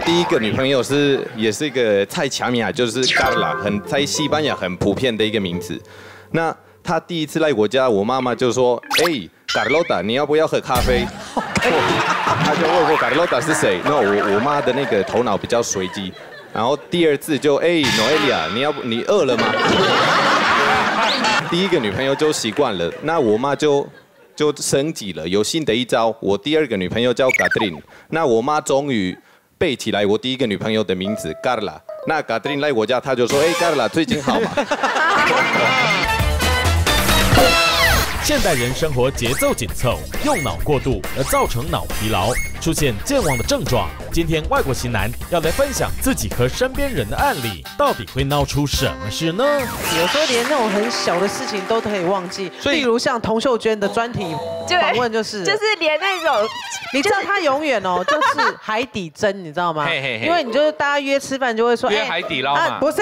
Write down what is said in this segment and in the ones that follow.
第一个女朋友是也是一个蔡强米亚，就是 Carla，很在西班牙很普遍的一个名字。那她第一次来我家，我妈妈就说：“哎，Carlota，你要不要喝咖啡？” 她就问我 Carlota 是谁？那我我妈的那个头脑比较随机。然后第二次就哎，Noelia，你要不你饿了吗？第一个女朋友就习惯了，那我妈就就升级了，有新的一招。我第二个女朋友叫 g a t r i n 那我妈终于背起来我第一个女朋友的名字，Garla。那 g a t r i n 来我家，他就说：“哎，Garla，最近好吗？” 现代人生活节奏紧凑，用脑过度而造成脑疲劳，出现健忘的症状。今天外国型男要来分享自己和身边人的案例，到底会闹出什么事呢？有时候连那种很小的事情都可以忘记，例如像童秀娟的专题访问就是，就是连那种，你知道他永远哦，就是海底针，你知道吗？因为你就是大家约吃饭就会说，约海底捞嘛，不是。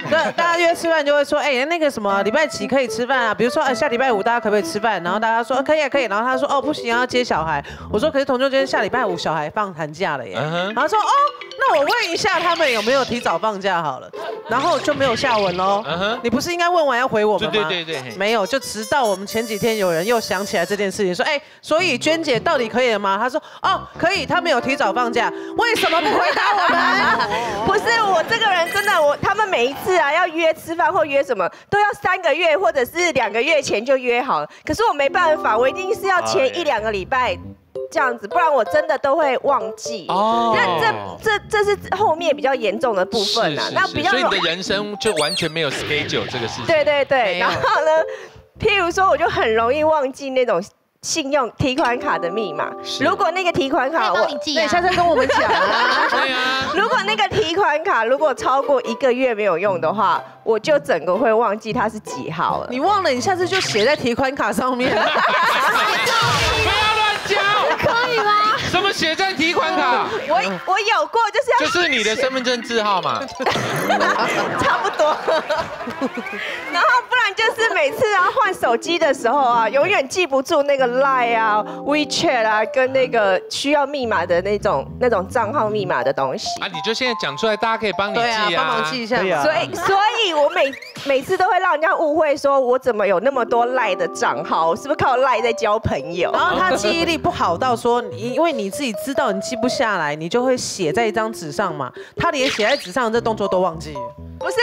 对，大家约吃饭就会说，哎，那个什么礼拜几可以吃饭啊？比如说，哎，下礼拜五大家可不可以吃饭？然后大家说可以啊，可以。然后他说，哦，不行，要接小孩。我说，可是同桌今天下礼拜五小孩放寒假了耶。然后说，哦，那我问一下他们有没有提早放假好了。然后就没有下文喽。你不是应该问完要回我们吗？对对对对。没有，就直到我们前几天有人又想起来这件事情，说，哎，所以娟姐到底可以了吗？他说，哦，可以，他们有提早放假，为什么不回答我们？不是我这个人真的，我他们每一次啊要约吃饭或约什么，都要三个月或者是两个月前就约好了。可是我没办法，我一定是要前一两个礼拜这样子，不然我真的都会忘记。哦，那这这这是后面比较严重的部分啊。那比较，所以你的人生就完全没有 schedule 这个事情。对对对，然后呢，譬如说，我就很容易忘记那种。信用提款卡的密码，如果那个提款卡我，你下次跟我们讲啊。对啊。如果那个提款卡如果超过一个月没有用的话，我就整个会忘记它是几号了。你忘了，你下次就写在提款卡上面。不要乱讲，可以吗？什么写在提款卡？我我有过，就是要就是你的身份证字号嘛，差不多。然后不然就是每次啊换手机的时候啊，永远记不住那个 Line 啊、WeChat 啊，跟那个需要密码的那种那种账号密码的东西。啊，你就现在讲出来，大家可以帮你记啊，帮忙记一下。所以所以我每每次都会让人家误会，说我怎么有那么多 Line 的账号？是不是靠 Line 在交朋友？然后他记忆力不好到说，因为你。自己知道你记不下来，你就会写在一张纸上嘛。他连写在纸上这动作都忘记，不是？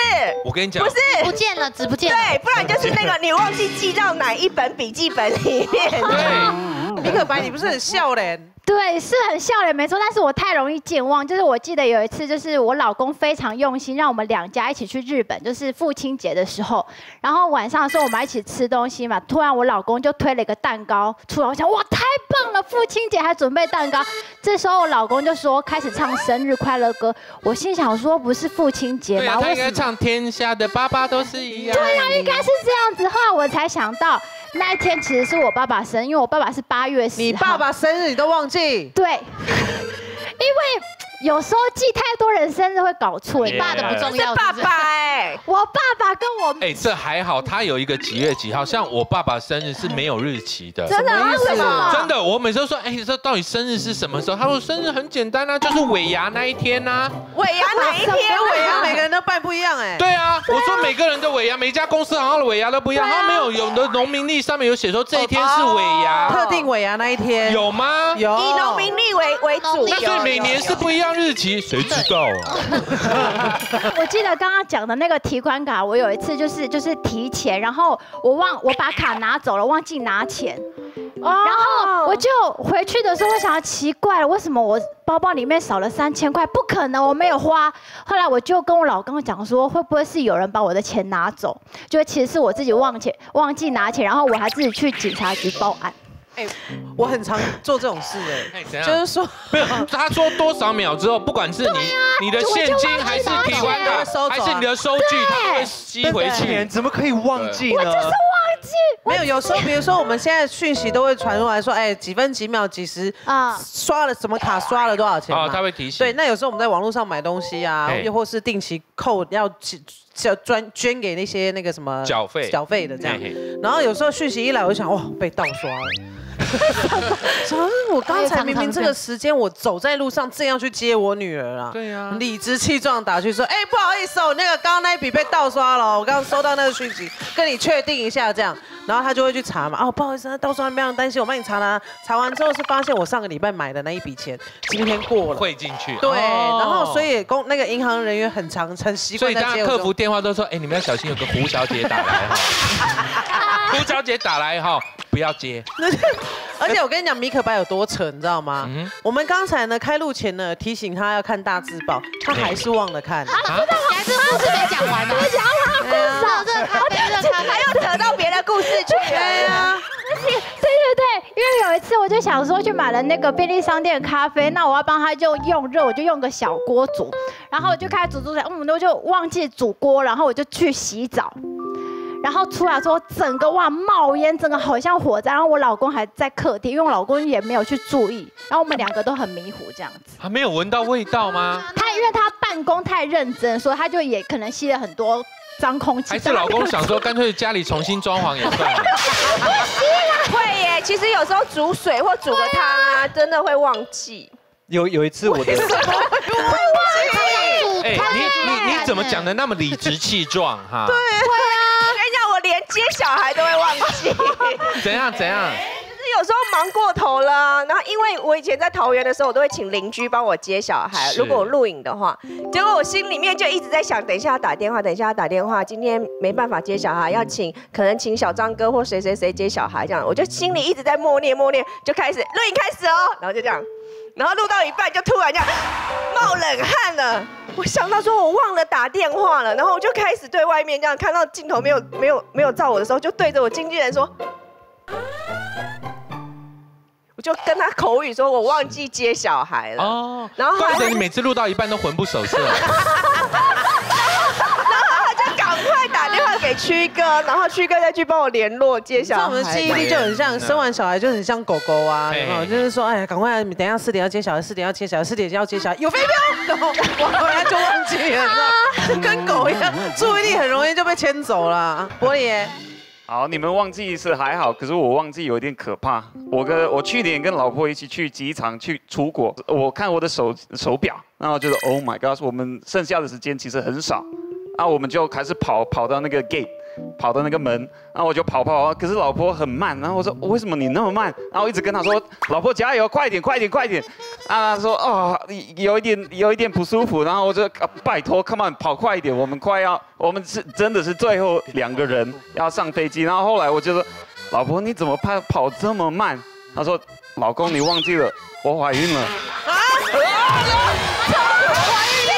我跟你讲，不是不见了，纸不见。对，不然就是那个你忘记记到哪一本笔记本里面。对，李可白，你不是很笑脸？对，是很笑脸，没错。但是我太容易健忘，就是我记得有一次，就是我老公非常用心，让我们两家一起去日本，就是父亲节的时候。然后晚上的时候，我们一起吃东西嘛。突然我老公就推了一个蛋糕出来，我想哇，太棒了！父亲节还准备蛋糕。这时候我老公就说开始唱生日快乐歌。我心想说，不是父亲节吗？他应该唱天下的爸爸都是一样。对呀，应该是这样子。后来我才想到。那一天其实是我爸爸生日，因为我爸爸是八月十号。你爸爸生日你都忘记？对，因为。有时候记太多人生日会搞错，你爸的不重要，是爸爸哎，我爸爸跟我哎，这还好，他有一个几月几号，像我爸爸生日是没有日期的，真的？为什么？真的，我每次都说，哎，你说到底生日是什么时候？他说生日很简单啊，就是尾牙那一天呐。尾牙哪一天？尾牙每个人都办不一样哎。对啊，我说每个人的尾牙，每家公司好像的尾牙都不一样，他没有有的农民历上面有写说这一天是尾牙，特定尾牙那一天有吗？有，以农民历为为主，那所以每年是不一样日期，谁？知道啊！我记得刚刚讲的那个提款卡，我有一次就是就是提钱，然后我忘我把卡拿走了，忘记拿钱，然后我就回去的时候，我想要奇怪了，为什么我包包里面少了三千块？不可能，我没有花。后来我就跟我老公讲说，会不会是有人把我的钱拿走？就其实是我自己忘钱，忘记拿钱，然后我还自己去警察局报案。哎，我很常做这种事哎，就是说，他说多少秒之后，不管是你你的现金还是提款卡，还是你的收据，他会吸回去。怎么可以忘记呢？我就是忘记。没有，有时候比如说我们现在讯息都会传出来说，哎，几分几秒几时啊，刷了什么卡，刷了多少钱啊，他会提醒。对，那有时候我们在网络上买东西啊，又或是定期扣要叫专捐给那些那个什么缴费缴费的这样。然后有时候讯息一来，我就想，哇，被盗刷了。我刚才明明这个时间，我走在路上正要去接我女儿啊。对呀理直气壮打去说，哎，不好意思哦，那个刚刚那一笔被盗刷了，我刚刚收到那个讯息，跟你确定一下这样。然后他就会去查嘛，哦，不好意思，盗刷非常担心，我帮你查啦。查完之后是发现我上个礼拜买的那一笔钱今天过了。汇进去。对，哦然后所以公那个银行人员很常很习所以大家客惯在接我这种服电话都说，哎，你们要小心，有个胡小姐打来哈，胡小姐打来哈，不要接。而且我跟你讲，米可白有多扯，你知道吗？嗯我们刚才呢开录前呢提醒他要看大字报，他还是忘了看。啊，你还是故事没讲完呢，我讲完对啊少这个咖啡，这咖啡还要扯到别的故事去对了。啊，对对对，因为有一次我就想说去买了那个便利商店的咖啡，那我要帮他就用热，我就用个小锅煮，然后我就开始煮煮煮，嗯，我就忘记煮锅，然后我就去洗澡。然后出来之后，整个哇冒烟，整个好像火灾。然后我老公还在客厅，因为我老公也没有去注意，然后我们两个都很迷糊这样子。还没有闻到味道吗？他因为他办公太认真，所以他就也可能吸了很多脏空气。还是老公想说，干脆家里重新装潢也算了。会耶，其实有时候煮水或煮个汤啊，真的会忘记。有有一次我的会忘记哎，你你你怎么讲的那么理直气壮哈？对，连接小孩都会忘记。怎样怎样？就是有时候忙过头了啊，然后因为我以前在桃园的时候，我都会请邻居帮我接小孩。如果我录影的话，结果我心里面就一直在想，等一下要打电话，等一下要打电话，今天没办法接小孩，要请可能请小张哥或谁谁谁接小孩这样，我就心里一直在默念默念，就开始录影开始哦，然后就这样。然后录到一半就突然这样冒冷汗了，我想到说我忘了打电话了，然后我就开始对外面这样看到镜头没有没有没有照我的时候，就对着我经纪人说，我就跟他口语说我忘记接小孩了，哦，然后怪不得你每次录到一半都魂不守舍。给曲哥，然后曲哥再去帮我联络接小孩。像我们的记忆力就很像生完小孩就很像狗狗啊，有没有？哎就是说，哎呀，赶快，你等一下四点要接小孩，四点要接小孩，四点要接小孩，有飞镖，然后我回来就忘记了，跟狗一样，注意力很容易就被牵走了。玻璃，好，你们忘记是还好，可是我忘记有点可怕。我跟我去年跟老婆一起去机场去出国，我看我的手手表，然后觉得 Oh my God，我们剩下的时间其实很少，啊，我们就开始跑跑到那个 gate。跑到那个门，然后我就跑跑跑，可是老婆很慢，然后我说为什么你那么慢？然后一直跟她说，老婆加油，快点，快点，快点。啊，她说哦，有一点有一点不舒服，然后我就、啊拜托，come on，跑快一点，我们快要，我们是真的是最后两个人要上飞机。然后后来我就说，老婆你怎么跑跑这么慢？她说，老公你忘记了，我怀孕了。你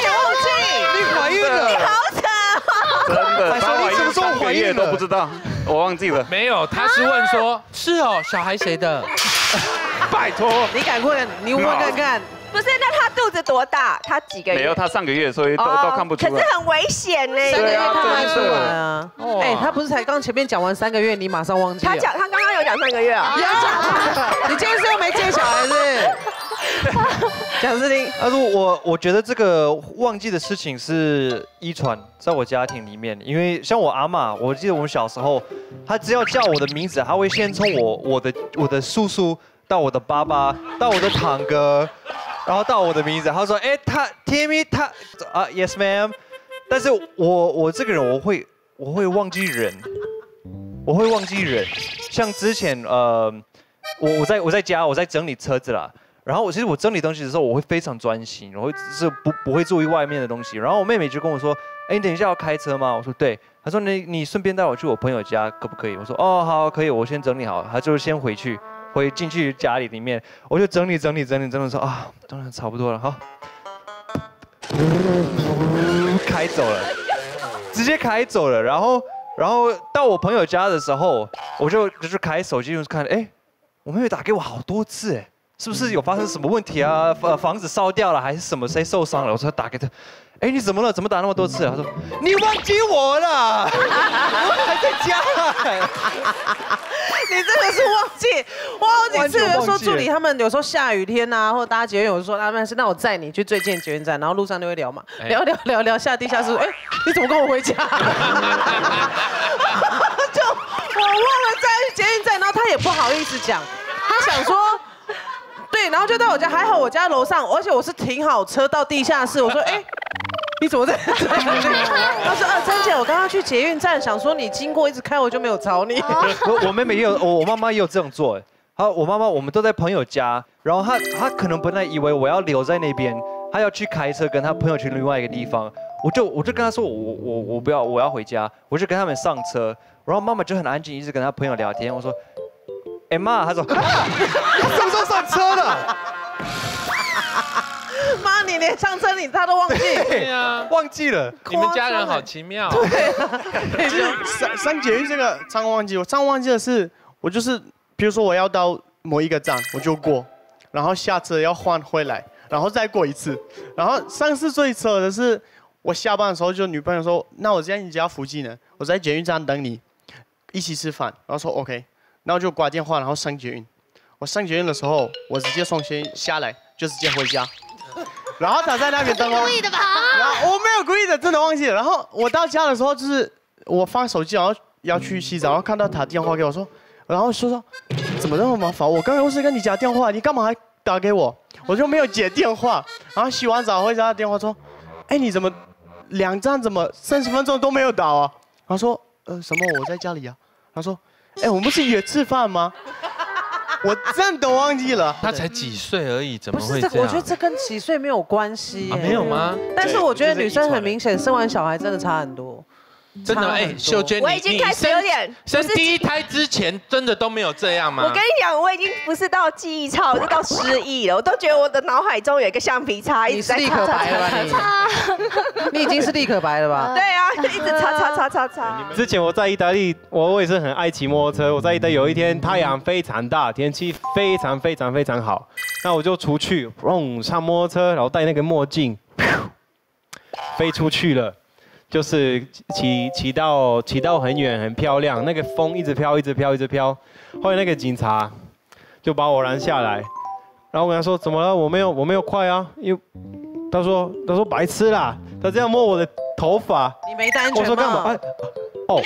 忘 记？你怀孕了，好惨哦！真的，反她怀孕正你什么时候三个月怀孕都不知道，我忘记了。没有，他是问说，是哦，小孩谁的？拜托，你敢问？你问看看。不是，那他肚子多大？他几个月？没有，他上个月，所以都哦都看不出来可是。很危险呢。三个月对啊看不出来啊！哇哎，他不是才刚前面讲完三个月，你马上忘记？他讲，他刚刚有讲三个月啊。你要讲，你今天是又没见小孩是不是？蒋思婷，他说我我觉得这个忘记的事情是遗传，在我家庭里面，因为像我阿嬷，我记得我们小时候，她只要叫我的名字，她会先从我我的我的叔叔到我的爸爸到我的堂哥，然后到我的名字，他说，哎，他 Timmy 他啊，Yes ma'am，但是我我这个人我会我会忘记人，我会忘记人，像之前呃，我我在我在家我在整理车子啦。然后我其实我整理东西的时候，我会非常专心，我会是不不会注意外面的东西。然后我妹妹就跟我说：“哎，你等一下要开车吗？”我说：“对。”她说：“你你顺便带我去我朋友家，可不可以？”我说：“哦，好，可以，我先整理好。”她就先回去，回进去家里里面，我就整理整理整理整理说啊，当然差不多了，好，开走了，直接开走了。然后然后到我朋友家的时候，我就就是开手机就看，哎，我妹妹打给我好多次，哎。是不是有发生什么问题啊？房，房子烧掉了还是什么？谁受伤了？我说打给他，哎，你怎么了？怎么打那么多次？啊他说你忘记我了，我 还在家。你真的是忘记，我好几次完全忘记说助理他们有时候下雨天呐、或者搭捷运，我就说他们是那我载你去最近捷运站，然后路上就会聊嘛，哎聊聊聊聊下地下室，哎，你怎么跟我回家？就我忘了在捷运站，然后他也不好意思讲。他想说。对，然后就到我家，还好我家楼上，而且我是停好车到地下室。我说，哎，你怎么在？他说，啊，珍姐，我刚刚去捷运站，想说你经过一直开，我就没有找你。我我妹妹也有，我我妈妈也有这样做。哎，好，我妈妈我们都在朋友家，然后她她可能本来以为我要留在那边，她要去开车跟她朋友去另外一个地方，我就我就跟她说，我我我不要，我要回家，我就跟他们上车，然后妈妈就很安静，一直跟她朋友聊天。我说。哎妈，他说，他什么时候上车的？妈，你连上车你他都忘记？对呀，忘记了。你们家人好奇妙。对，上上捷运这个常忘记，我常忘记的是，我就是，比如说我要到某一个站，我就过，然后下车要换回来，然后再过一次，然后上次最扯的是，我下班的时候就女朋友说，那我在你家附近呢，我在捷运站等你，一起吃饭，然后说 OK。然后就挂电话，然后上捷运。我上捷运的时候，我直接从捷运下来，就直接回家。然后他在那边等我。故意的吧？然后我没有故意的，真的忘记了。然后我到家的时候，就是我放手机，然后要去洗澡，然后看到他电话给我说，然后说说怎么那么麻烦？我刚刚不是跟你讲电话，你干嘛还打给我？我就没有接电话。然后洗完澡回家，电话说，哎，你怎么两站怎么三十分钟都没有打啊？他说，呃，什么？我在家里啊。他说。哎，我们不是约吃饭吗？我真的忘记了。他才几岁而已，怎么会这样？我觉得这跟几岁没有关系。没有吗？但是我觉得女生很明显生完小孩真的差很多。真的哎，秀娟，我已经开始有点生第一胎之前真的都没有这样吗？我跟你讲，我已经不是到记忆差，我是到失忆了。我都觉得我的脑海中有一个橡皮擦一直在擦擦擦。你已经是立可白了吧？对啊，就一直擦擦擦擦擦。之前我在意大利，我我也是很爱骑摩托车。我在意大利有一天太阳非常大，天气非常非常非常好，那我就出去，嘣上摩托车，然后戴那个墨镜，飞出去了。就是骑骑到骑到很远很漂亮，那个风一直飘一直飘一直飘，后来那个警察就把我拦下来，然后我跟他说怎么了？我没有我没有快啊，因为他说他说白痴啦，他这样摸我的头发，你没戴安全帽？我说干嘛？哦，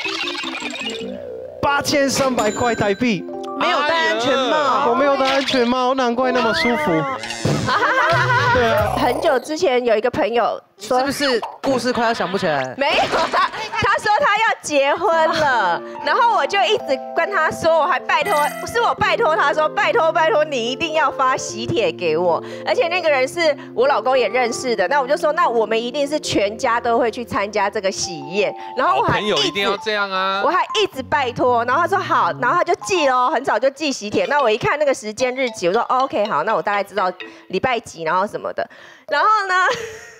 八千三百块台币，没有戴安全帽，我没有戴安全帽，难怪那么舒服。对啊，很久之前有一个朋友说。是不是故事快要想不起来？没有，他他说他要结婚了，然后我就一直跟他说，我还拜托，是我拜托他说，拜托拜托你一定要发喜帖给我，而且那个人是我老公也认识的，那我就说，那我们一定是全家都会去参加这个喜宴，然后我还朋友一定要这样啊，我还一直拜托，然后他说好，然后他就寄哦，很早就寄喜帖，那我一看那个时间日期，我说 OK 好，那我大概知道礼拜几，然后什么的，然后呢？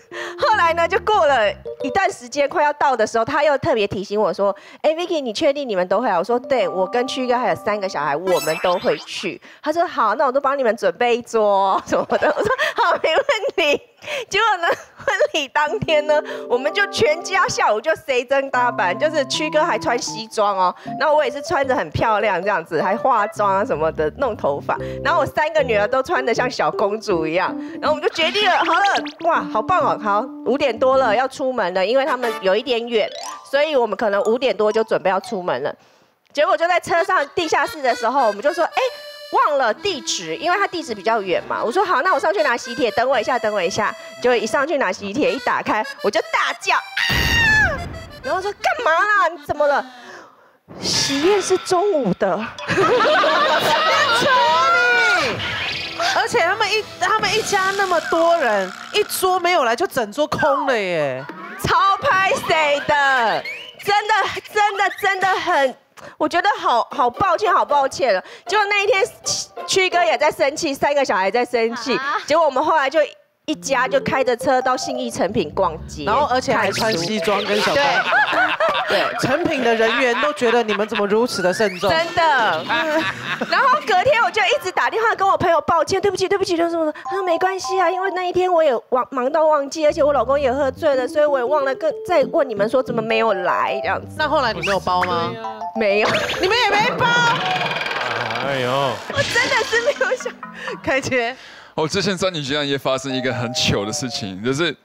后来呢，就过了一段时间，快要到的时候，他又特别提醒我说：“哎，Vicky，你确定你们都会来？”我说：“对，我跟曲哥还有三个小孩，我们都会去。”他说：“好，那我都帮你们准备一桌什么的。”我说：“好，没问题。” 结果呢，婚礼当天呢，我们就全家下午就随真搭板，就是曲哥还穿西装哦，然后我也是穿着很漂亮这样子，还化妆啊什么的，弄头发，然后我三个女儿都穿的像小公主一样，然后我们就决定了，好了，哇，好棒哦，好，五点多了要出门了，因为他们有一点远，所以我们可能五点多就准备要出门了，结果就在车上地下室的时候，我们就说，哎。忘了地址，因为他地址比较远嘛。我说好，那我上去拿喜帖，等我一下，等我一下。就一上去拿喜帖，一打开我就大叫啊！然后说干嘛啦？你怎么了？喜宴是中午的。你！而且他们一他们一家那么多人，一桌没有来就整桌空了耶，超拍谁的？真的真的真的很。我觉得好好抱歉，好抱歉了。结果那一天，曲哥也在生气，三个小孩在生气。结果我们后来就一家就开着车到信义成品逛街，然后而且还穿西装跟小。对，对，成品的人员都觉得你们怎么如此的慎重。真的。然后隔天我就一直打电话跟我朋友抱歉，对不起，对不起，就什么他说没关系啊，因为那一天我也忘忙到忘记，而且我老公也喝醉了，所以我也忘了跟再问你们说怎么没有来这样子。那后来你没有包吗？没有，你们也没包。哎呦，我真的是没有想开切。我之前在你居然也发生一个很糗的事情，就是。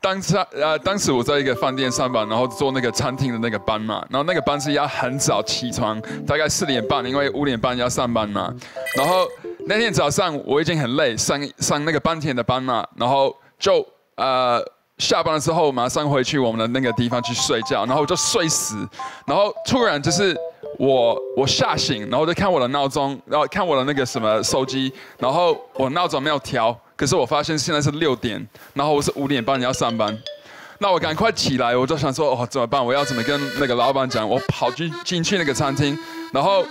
当时呃，当时我在一个饭店上班，然后做那个餐厅的那个班嘛，然后那个班是要很早起床，大概四点半，因为五点半要上班嘛。然后那天早上我已经很累，上上那个半天的班嘛，然后就呃下班了之后马上回去我们的那个地方去睡觉，然后我就睡死，然后突然就是我我吓醒，然后就看我的闹钟，然后看我的那个什么手机，然后我闹钟没有调。可是我发现现在是六点，然后我是五点半要上班，那我赶快起来，我就想说哦怎么办？我要怎么跟那个老板讲？我跑进进去那个餐厅，然后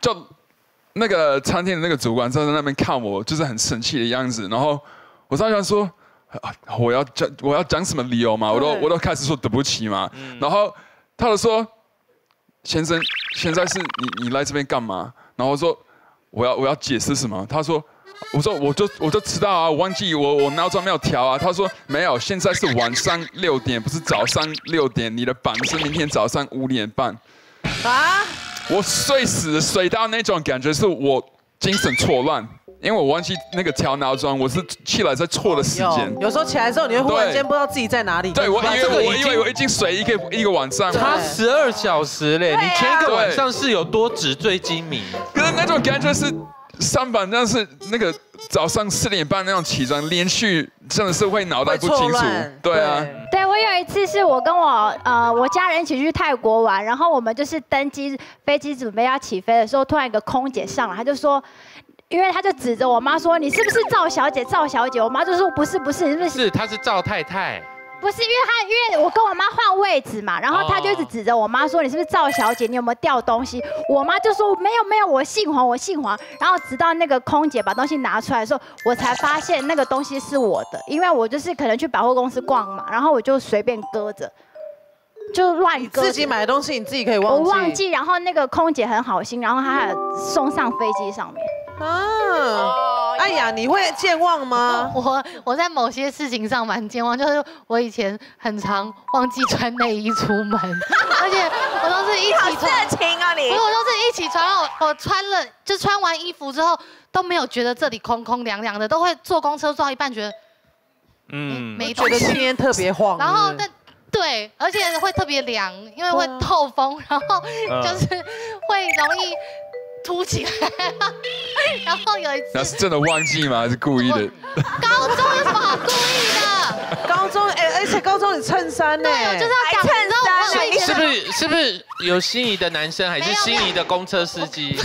就那个餐厅的那个主管站在那边看我，就是很生气的样子。然后我在想说，啊我要讲我要讲什么理由嘛？我都我都开始说对不起嘛。然后他就说，先生，现在是你你来这边干嘛？然后我说我要我要解释什么？他说。我说我就我就迟到啊，我忘记我我闹钟没有调啊。他说没有，现在是晚上六点，不是早上六点。你的班是明天早上五点半。啊！我睡死，睡到那种感觉是我精神错乱，因为我忘记那个调闹钟，我是起来在错的时间。有时候起来之后，你会忽然间不知道自己在哪里。对，我以为我以为我已经睡一个一个晚上。差十二小时嘞，你前一个晚上是有多纸醉金迷？可是那种感觉是。上班但是那个早上四点半那种起床，连续真的是会脑袋不清楚。对啊。对我有一次是我跟我呃我家人一起去泰国玩，然后我们就是登机飞机准备要起飞的时候，突然一个空姐上来，她就说，因为他就指着我妈说：“你是不是赵小姐？赵小姐？”我妈就说：“不是，不是，是不是？”是，她是赵太太。不是因为他，因为我跟我妈换位置嘛，然后他就一直指着我妈说：“你是不是赵小姐？你有没有掉东西？”我妈就说：“没有，没有，我姓黄，我姓黄。”然后直到那个空姐把东西拿出来的时候，我才发现那个东西是我的，因为我就是可能去百货公司逛嘛，然后我就随便搁着，就乱搁。自己买的东西你自己可以忘记。我忘记，然后那个空姐很好心，然后她还送上飞机上面。啊，哎呀，你会健忘吗？我我在某些事情上蛮健忘，就是我以前很常忘记穿内衣出门，而且我都是一起穿。色情啊你！我都是一起穿，我我穿了就穿完衣服之后都没有觉得这里空空凉凉的，都会坐公车坐到一半觉得，嗯，没觉得今天特别晃。然后但对，而且会特别凉，因为会透风，然后就是会容易。凸起来，然后有一次，那是真的忘记吗？还是故意的？高中有什么好故意的？高中哎，而且高中你衬衫呢？对，就是要讲是不是是不是有心仪的男生，还是心仪的公车司机？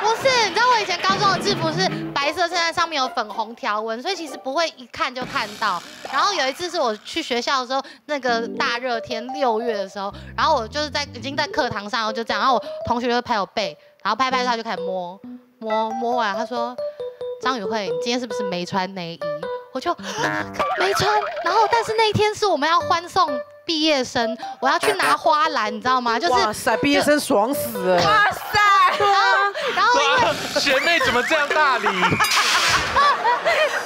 不是，你知道我以前高中的制服是白色衬衫，上面有粉红条纹，所以其实不会一看就看到。然后有一次是我去学校的时候，那个大热天六月的时候，然后我就是在已经在课堂上，然后就这样，然后我同学就拍我背，然后拍拍他就开始摸摸摸完，他说张宇慧，你今天是不是没穿内衣？我就 没穿。然后但是那一天是我们要欢送毕业生，我要去拿花篮，你知道吗？就是哇塞，毕业生爽死了！哇塞，然后，然后因为学妹怎么这样大礼？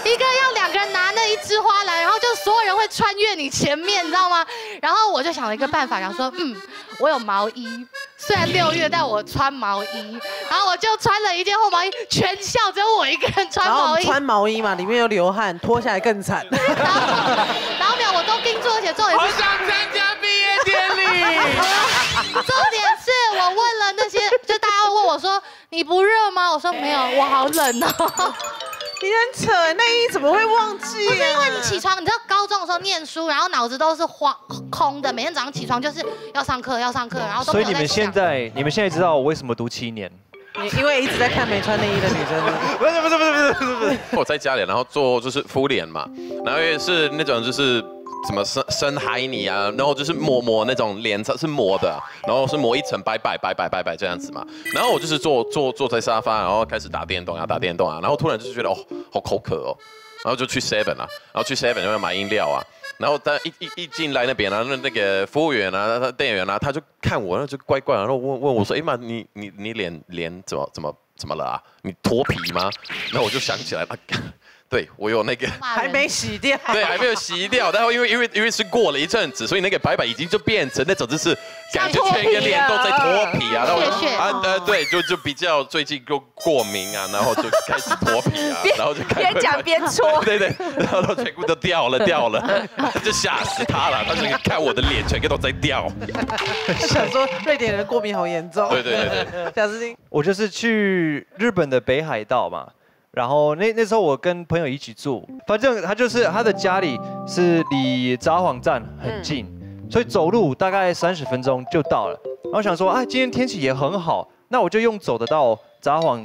一个要两个人拿那一枝花篮，然后就所有人会穿越你前面，你知道吗？然后我就想了一个办法，然后说，嗯，我有毛衣，虽然六月，但我穿毛衣，然后我就穿了一件厚毛衣，全校只有我一个人穿毛衣。穿毛衣嘛，里面有流汗，脱下来更惨。然后没有，我都盯住，而且重点是。我想参加毕业典礼。重点是我问了那些，就大家问我说，你不热吗？我说没有，我好冷哦。你很扯，内衣怎么会忘记？不是因为你起床，你知道高中的时候念书，然后脑子都是慌空的，每天早上起床就是要上课，要上课，然后都所以你们现在，你们现在知道我为什么读七年？因为一直在看没穿内衣的女生。不是不是不是不是不是不是。我在家里，然后做就是敷脸嘛，然后也是那种就是。什么深深海泥啊，然后就是抹抹那种脸是抹的，然后是抹一层白白白白白白这样子嘛。然后我就是坐坐坐在沙发，然后开始打电动啊打电动啊，然后突然就是觉得哦好口渴哦，然后就去 Seven 啊，然后去 Seven 就要买饮料啊。然后他一一一进来那边啊，那那个服务员啊，他店员啊，他就看我，然后就怪怪，然后问问我说，哎妈，你你你脸脸怎么怎么怎么了啊？你脱皮吗？然后我就想起来啊。对我有那个还没洗掉，对，还没有洗掉，然后因为因为因为是过了一阵子，所以那个白板已经就变成那种就是感觉全个脸都在脱皮啊，然后啊呃对，就就比较最近就过敏啊，然后就开始脱皮啊，然后就开始边讲边搓。对对，然后都全部都掉了掉了，就吓死他了，他是看我的脸全个都在掉，想说瑞典人过敏好严重。对对对对。小思丁，我就是去日本的北海道嘛，然后那那时候我跟朋友一起住，反正他就是他的家里是离札幌站很近，所以走路大概三十分钟就到了。然后想说，啊，今天天气也很好，那我就用走得到札幌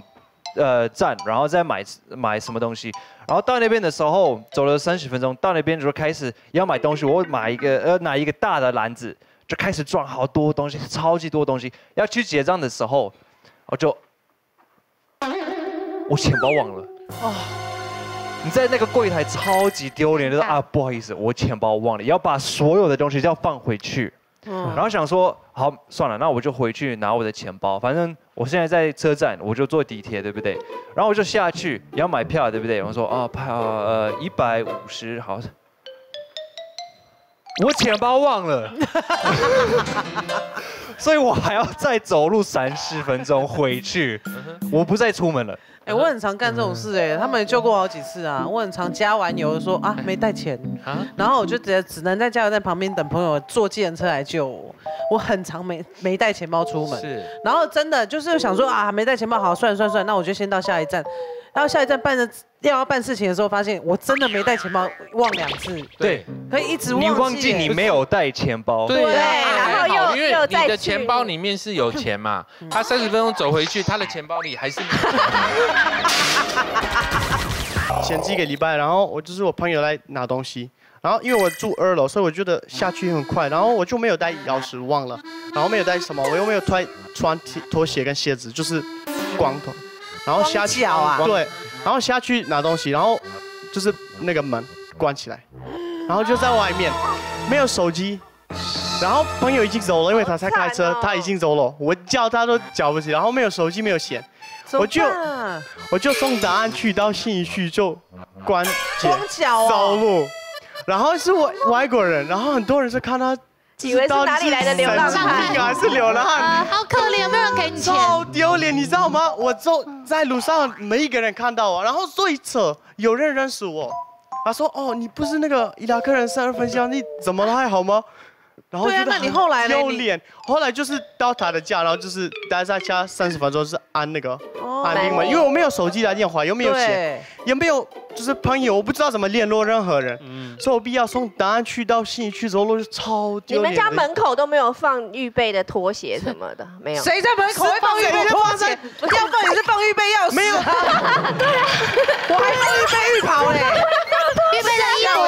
呃站，然后再买买什么东西。然后到那边的时候，走了三十分钟，到那边就开始要买东西，我买一个呃拿一个大的篮子，就开始装好多东西，超级多东西。要去结账的时候，我就我钱包忘了。啊，你在那个柜台超级丢脸，就是啊，不好意思，我钱包忘了，要把所有的东西都要放回去。嗯然后想说，好，算了，那我就回去拿我的钱包，反正我现在在车站，我就坐地铁，对不对？然后我就下去要买票，对不对？我说啊，票呃一百五十，好。我钱包忘了，所以我还要再走路三十分钟回去，我不再出门了。哎、我很常干这种事哎、他们也救过我好几次啊。我很常加完油说啊没带钱，然后我就直接只能在加油站旁边等朋友坐计程车来救我。我很常没没带钱包出门，是然后真的就是想说啊没带钱包，好算了算了算了，那我就先到下一站。到下一站办的要要办事情的时候，发现我真的没带钱包，忘两次，对，可以一直忘记你忘记你没有带钱包。对啊，然后又因为你的钱包里面是有钱嘛，他三十分钟走回去，他的钱包里还是没有 前几个礼拜，然后我就是我朋友来拿东西，然后因为我住二楼，所以我觉得下去很快，然后我就没有带钥匙，忘了，然后没有带什么，我又没有穿穿拖拖鞋跟鞋子，就是光头，然后下去啊。对，然后下去拿东西，然后就是那个门关起来，然后就在外面，没有手机。然后朋友已经走了，因为他在开车，他已经走了，我叫他都叫不起，然后没有手机，没有钱，我就我就送答案去到信义区就关节光脚哦走路，然后是外外国人，然后很多人是看他。以为是哪里来的流浪汉还是流浪汉？好可怜，没有人给你钱。超丢脸，你知道吗？我走在路上，每一个人看到我，然后最扯，有人认识我，他说：“哦，你不是那个伊拉克人生日分享，你怎么了？还好吗？”然后对啊那你后来呢？你丢脸，后来就是到他的家，然后就是待在家三十分钟，是按那个按铃门，因为我没有手机打电话，又没有钱，也没有就是朋友，我不知道怎么联络任何人，所以我必要送答案去到信义区走路，就超你们丢脸的。家门口都没有放预备的拖鞋什么的，没有？谁在门口会放预备拖鞋？要放也是放预备钥匙。没有，对啊。我还放预备浴袍嘞。预备的衣服，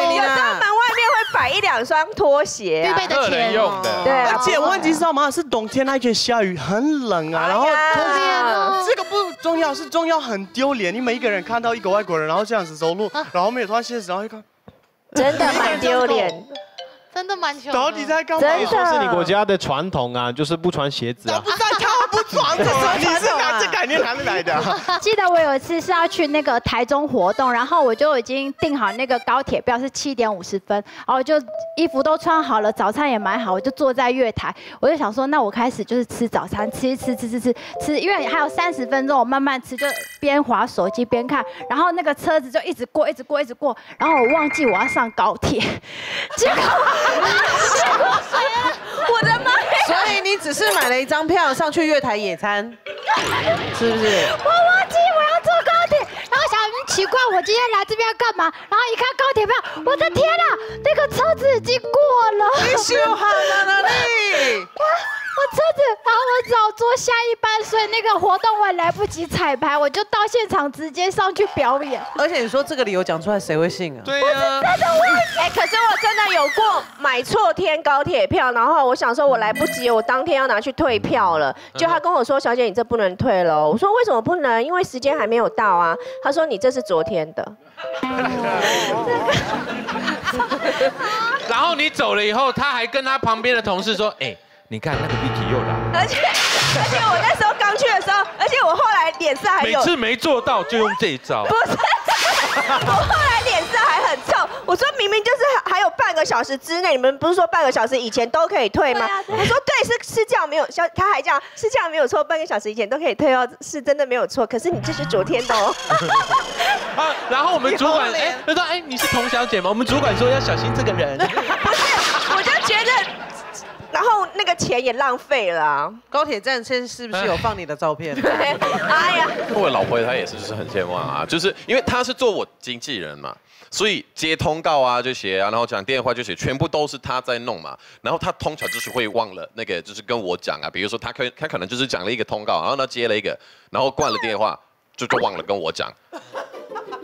有时候门外面会摆一两双拖鞋啊，预备的钱用的对啊而且问题是知道吗？是冬天那天下雨，很冷啊，然后这个不重要，是重要很丢脸。你每一个人看到一个外国人，然后这样子走路，然后没有穿鞋子，然后一看，真的蛮丢脸。真的蛮穷的。到底在干嘛？真的说是你国家的传统啊，就是不穿鞋子啊。不在他不传统啊！你是拿这概念哪里来的啊？记得我有一次是要去那个台中活动，然后我就已经订好那个高铁票是七点五十分，然后我就衣服都穿好了，早餐也买好，我就坐在月台，我就想说，那我开始就是吃早餐，吃一吃吃吃吃吃，因为还有三十分钟，我慢慢吃，就边划手机边看，然后那个车子就一直过，一直过，一直过，然后我忘记我要上高铁，结果 结果谁我的妈呀！所以你只是买了一张票上去月台野餐，是不是？我忘记我要坐高铁，然后想嗯奇怪，我今天来这边要干嘛？然后一看高铁票，我的天啊，那个车子已经过了。你修好了哪里？我我车子，然后我只好坐下一班，所以那个活动我也来不及彩排，我就到现场直接上去表演。而且你说这个理由讲出来，谁会信啊？对呀、哎，可是我真的有过买错天高铁票，然后我想说我来不及，我当天要拿去退票了，就他跟我说，小姐你这不能退了哦。我说为什么不能？因为时间还没有到啊。他说你这是昨天的。然后你走了以后，他还跟他旁边的同事说：“哎，你看那个 Vicky 又来，而且而且我那时候刚去的时候，而且我后来脸色还有每次没做到就用这一招。不是，我后来脸色还很臭，我说明明就是还还有半个小时之内，你们不是说半个小时以前都可以退吗？我说对，是是这样没有，像他还这样是这样没有错，半个小时以前都可以退哦，是真的没有错。可是你这是昨天的哦。啊，然后我们主管 哎，他说哎你是童小姐吗？我们主管说要小心这个人。不是我就觉得，然后那个钱也浪费了啊。高铁站现在是不是有放你的照片？哎呀，我老婆她也是，就是很健忘啊，就是因为她是做我经纪人嘛，所以接通告啊这些啊，然后讲电话这些，全部都是她在弄嘛。然后她通常就是会忘了那个，就是跟我讲啊，比如说他可他可能就是讲了一个通告，然后呢接了一个，然后挂了电话，就就忘了跟我讲。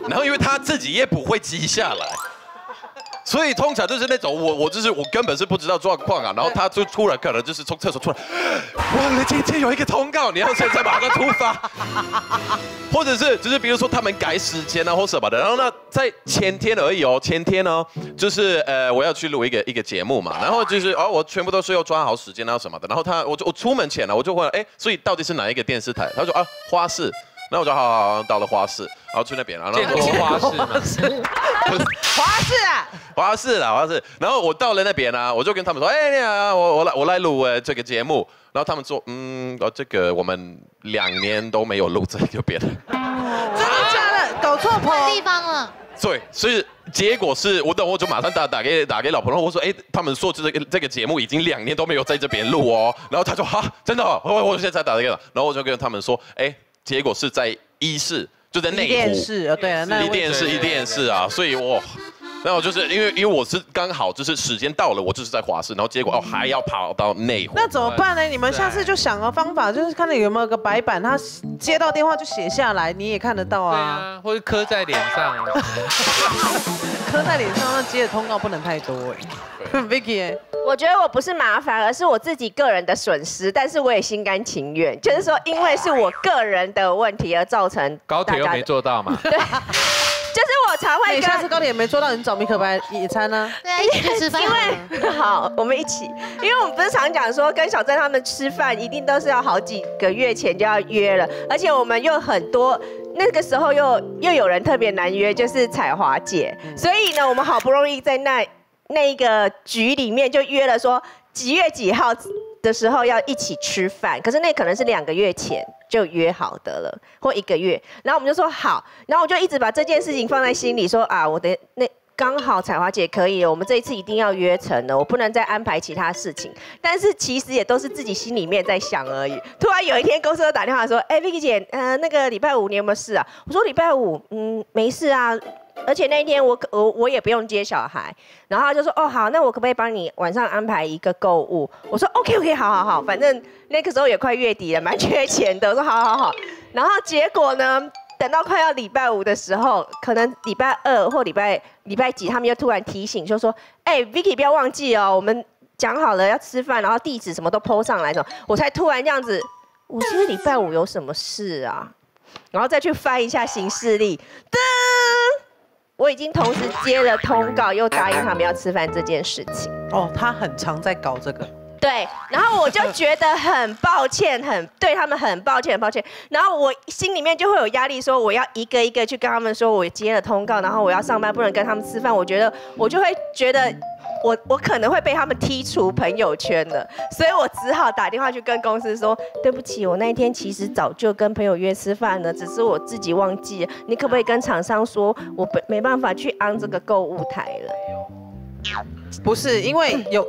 然后因为他自己也不会记下来。所以通常就是那种我我就是我根本是不知道状况啊，然后他就突然可能就是从厕所出来，忘了今天有一个通告，你要现在马上出发，或者是就是比如说他们改时间啊或什么的，然后呢在前天而已哦，前天呢就是呃我要去录一个一个节目嘛，然后就是哦我全部都是要抓好时间啊什么的，然后他我就我出门前呢我就问哎，所以到底是哪一个电视台？他说啊花市市。那我就好好好到了花市，然后去那边，然后建国花市嘛，花市啊，花市啦，花市。然后我到了那边呢，我就跟他们说，哎，你好，我我来我来录呃这个节目。然后他们说，嗯，哦这个我们两年都没有录这个别的。真的假的？搞错换地方了。对，所以结果是我等我就马上打打给打给老婆，然后我说，哎，他们说这个这个节目已经两年都没有在这边录哦。然后他说，哈，真的，我我现在打这个，然后我就跟他们说，哎。结果是在一室，就在内湖。电视啊，对啊，一电视一电视啊，所以我，然后就是因为因为我是刚好就是时间到了，我就是在华视，然后结果哦还要跑到内湖。那怎么办呢？你们下次就想个方法，就是看到有没有个白板，他接到电话就写下来，你也看得到啊。对啊，或者刻在脸上。刻在脸上，那接的通告不能太多哎。Vicky。我觉得我不是麻烦，而是我自己个人的损失，但是我也心甘情愿。就是说，因为是我个人的问题而造成高铁又没做到嘛。对，就是我常会。下次高铁没做到，你找米可白野餐呢？对啊，一起吃饭。因为好，我们一起。因为我们不是常讲说，跟小郑他们吃饭，一定都是要好几个月前就要约了，而且我们又很多，那个时候又又有人特别难约，就是彩华姐。所以呢，我们好不容易在那。那个局里面就约了说几月几号的时候要一起吃饭，可是那可能是两个月前就约好的了，或一个月。然后我们就说好，然后我就一直把这件事情放在心里，说啊，我的那刚好彩华姐可以，我们这一次一定要约成了，我不能再安排其他事情。但是其实也都是自己心里面在想而已。突然有一天公司打电话说，哎，Vicky 姐，呃，那个礼拜五你有没有事啊？我说礼拜五，嗯，没事啊。而且那一天我可我我也不用接小孩，然后他就说哦好，那我可不可以帮你晚上安排一个购物？我说 OK OK 好好好，反正那个时候也快月底了，蛮缺钱的。我说好好好，然后结果呢，等到快要礼拜五的时候，可能礼拜二或礼拜礼拜几，他们又突然提醒，就说哎 Vicky 不要忘记哦，我们讲好了要吃饭，然后地址什么都 PO 上来，我才突然这样子，我是不是礼拜五有什么事啊？然后再去翻一下行事历，噔。我已经同时接了通告，又答应他们要吃饭这件事情。哦，他很常在搞这个。对，然后我就觉得很抱歉，很对他们很抱歉，很抱歉。然后我心里面就会有压力，说我要一个一个去跟他们说，我接了通告，然后我要上班，不能跟他们吃饭。我觉得我就会觉得。我我可能会被他们踢出朋友圈的，所以我只好打电话去跟公司说，对不起，我那一天其实早就跟朋友约吃饭了，只是我自己忘记。你可不可以跟厂商说，我没没办法去安这个购物台了？不是，因为有。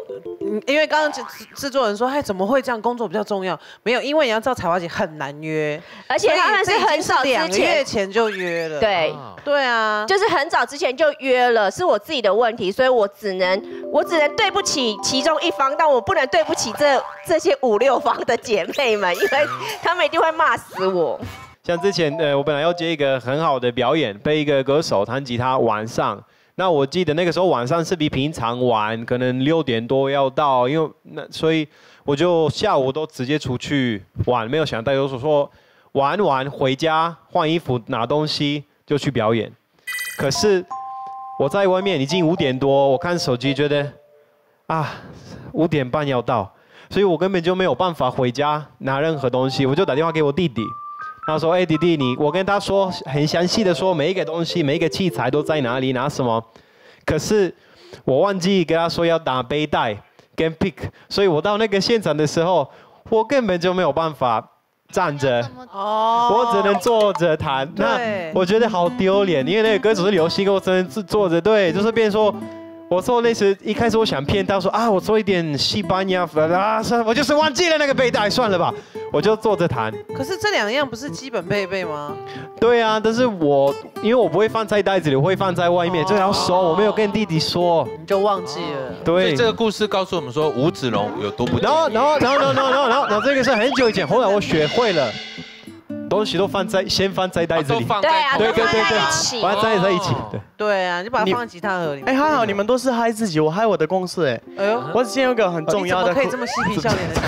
因为刚刚制制作人说，哎，怎么会这样？工作比较重要。没有，因为你要知道彩华姐很难约，而且他们是很早两个月前就约了。对，对啊，就是很早之前就约了，是我自己的问题，所以我只能我只能对不起其中一方，但我不能对不起这这些五六方的姐妹们，因为他们一定会骂死我。像之前，呃，我本来要接一个很好的表演，被一个歌手弹吉他，晚上。那我记得那个时候晚上是比平常晚，可能六点多要到，因为那所以我就下午都直接出去玩，没有想带多手，说玩完回家换衣服拿东西就去表演。可是我在外面已经五点多，我看手机觉得啊五点半要到，所以我根本就没有办法回家拿任何东西，我就打电话给我弟弟。他说：“哎，弟弟，你我跟他说很详细的说每一个东西、每一个器材都在哪里拿什么，可是我忘记跟他说要打背带跟 pick，所以我到那个现场的时候，我根本就没有办法站着，哦我只能坐着弹。那我觉得好丢脸，因为那个歌手是流行歌，我只能是坐着。对，就是变成说。”我说那时一开始我想骗他说啊，我做一点西班牙粉啊，我就是忘记了那个背带，算了吧，我就坐着弹。可是这两样不是基本配备吗？对啊，但是我因为我不会放在袋子里，我会放在外面，这要收我没有跟弟弟说，你就忘记了。对所以这个故事告诉我们说，吴子龙有多不。然后，然后，然后，然后，然后，然后，然后这个是很久以前，后来我学会了，东西都放在先放在袋子里，对啊对对对对，把它在在一起，对。对啊，你把它放在吉他盒里面。哎，还好你们都是嗨自己，我嗨我的公司哎。哎呦，我今天有个很重要的，怎么可以这么嬉皮笑脸的？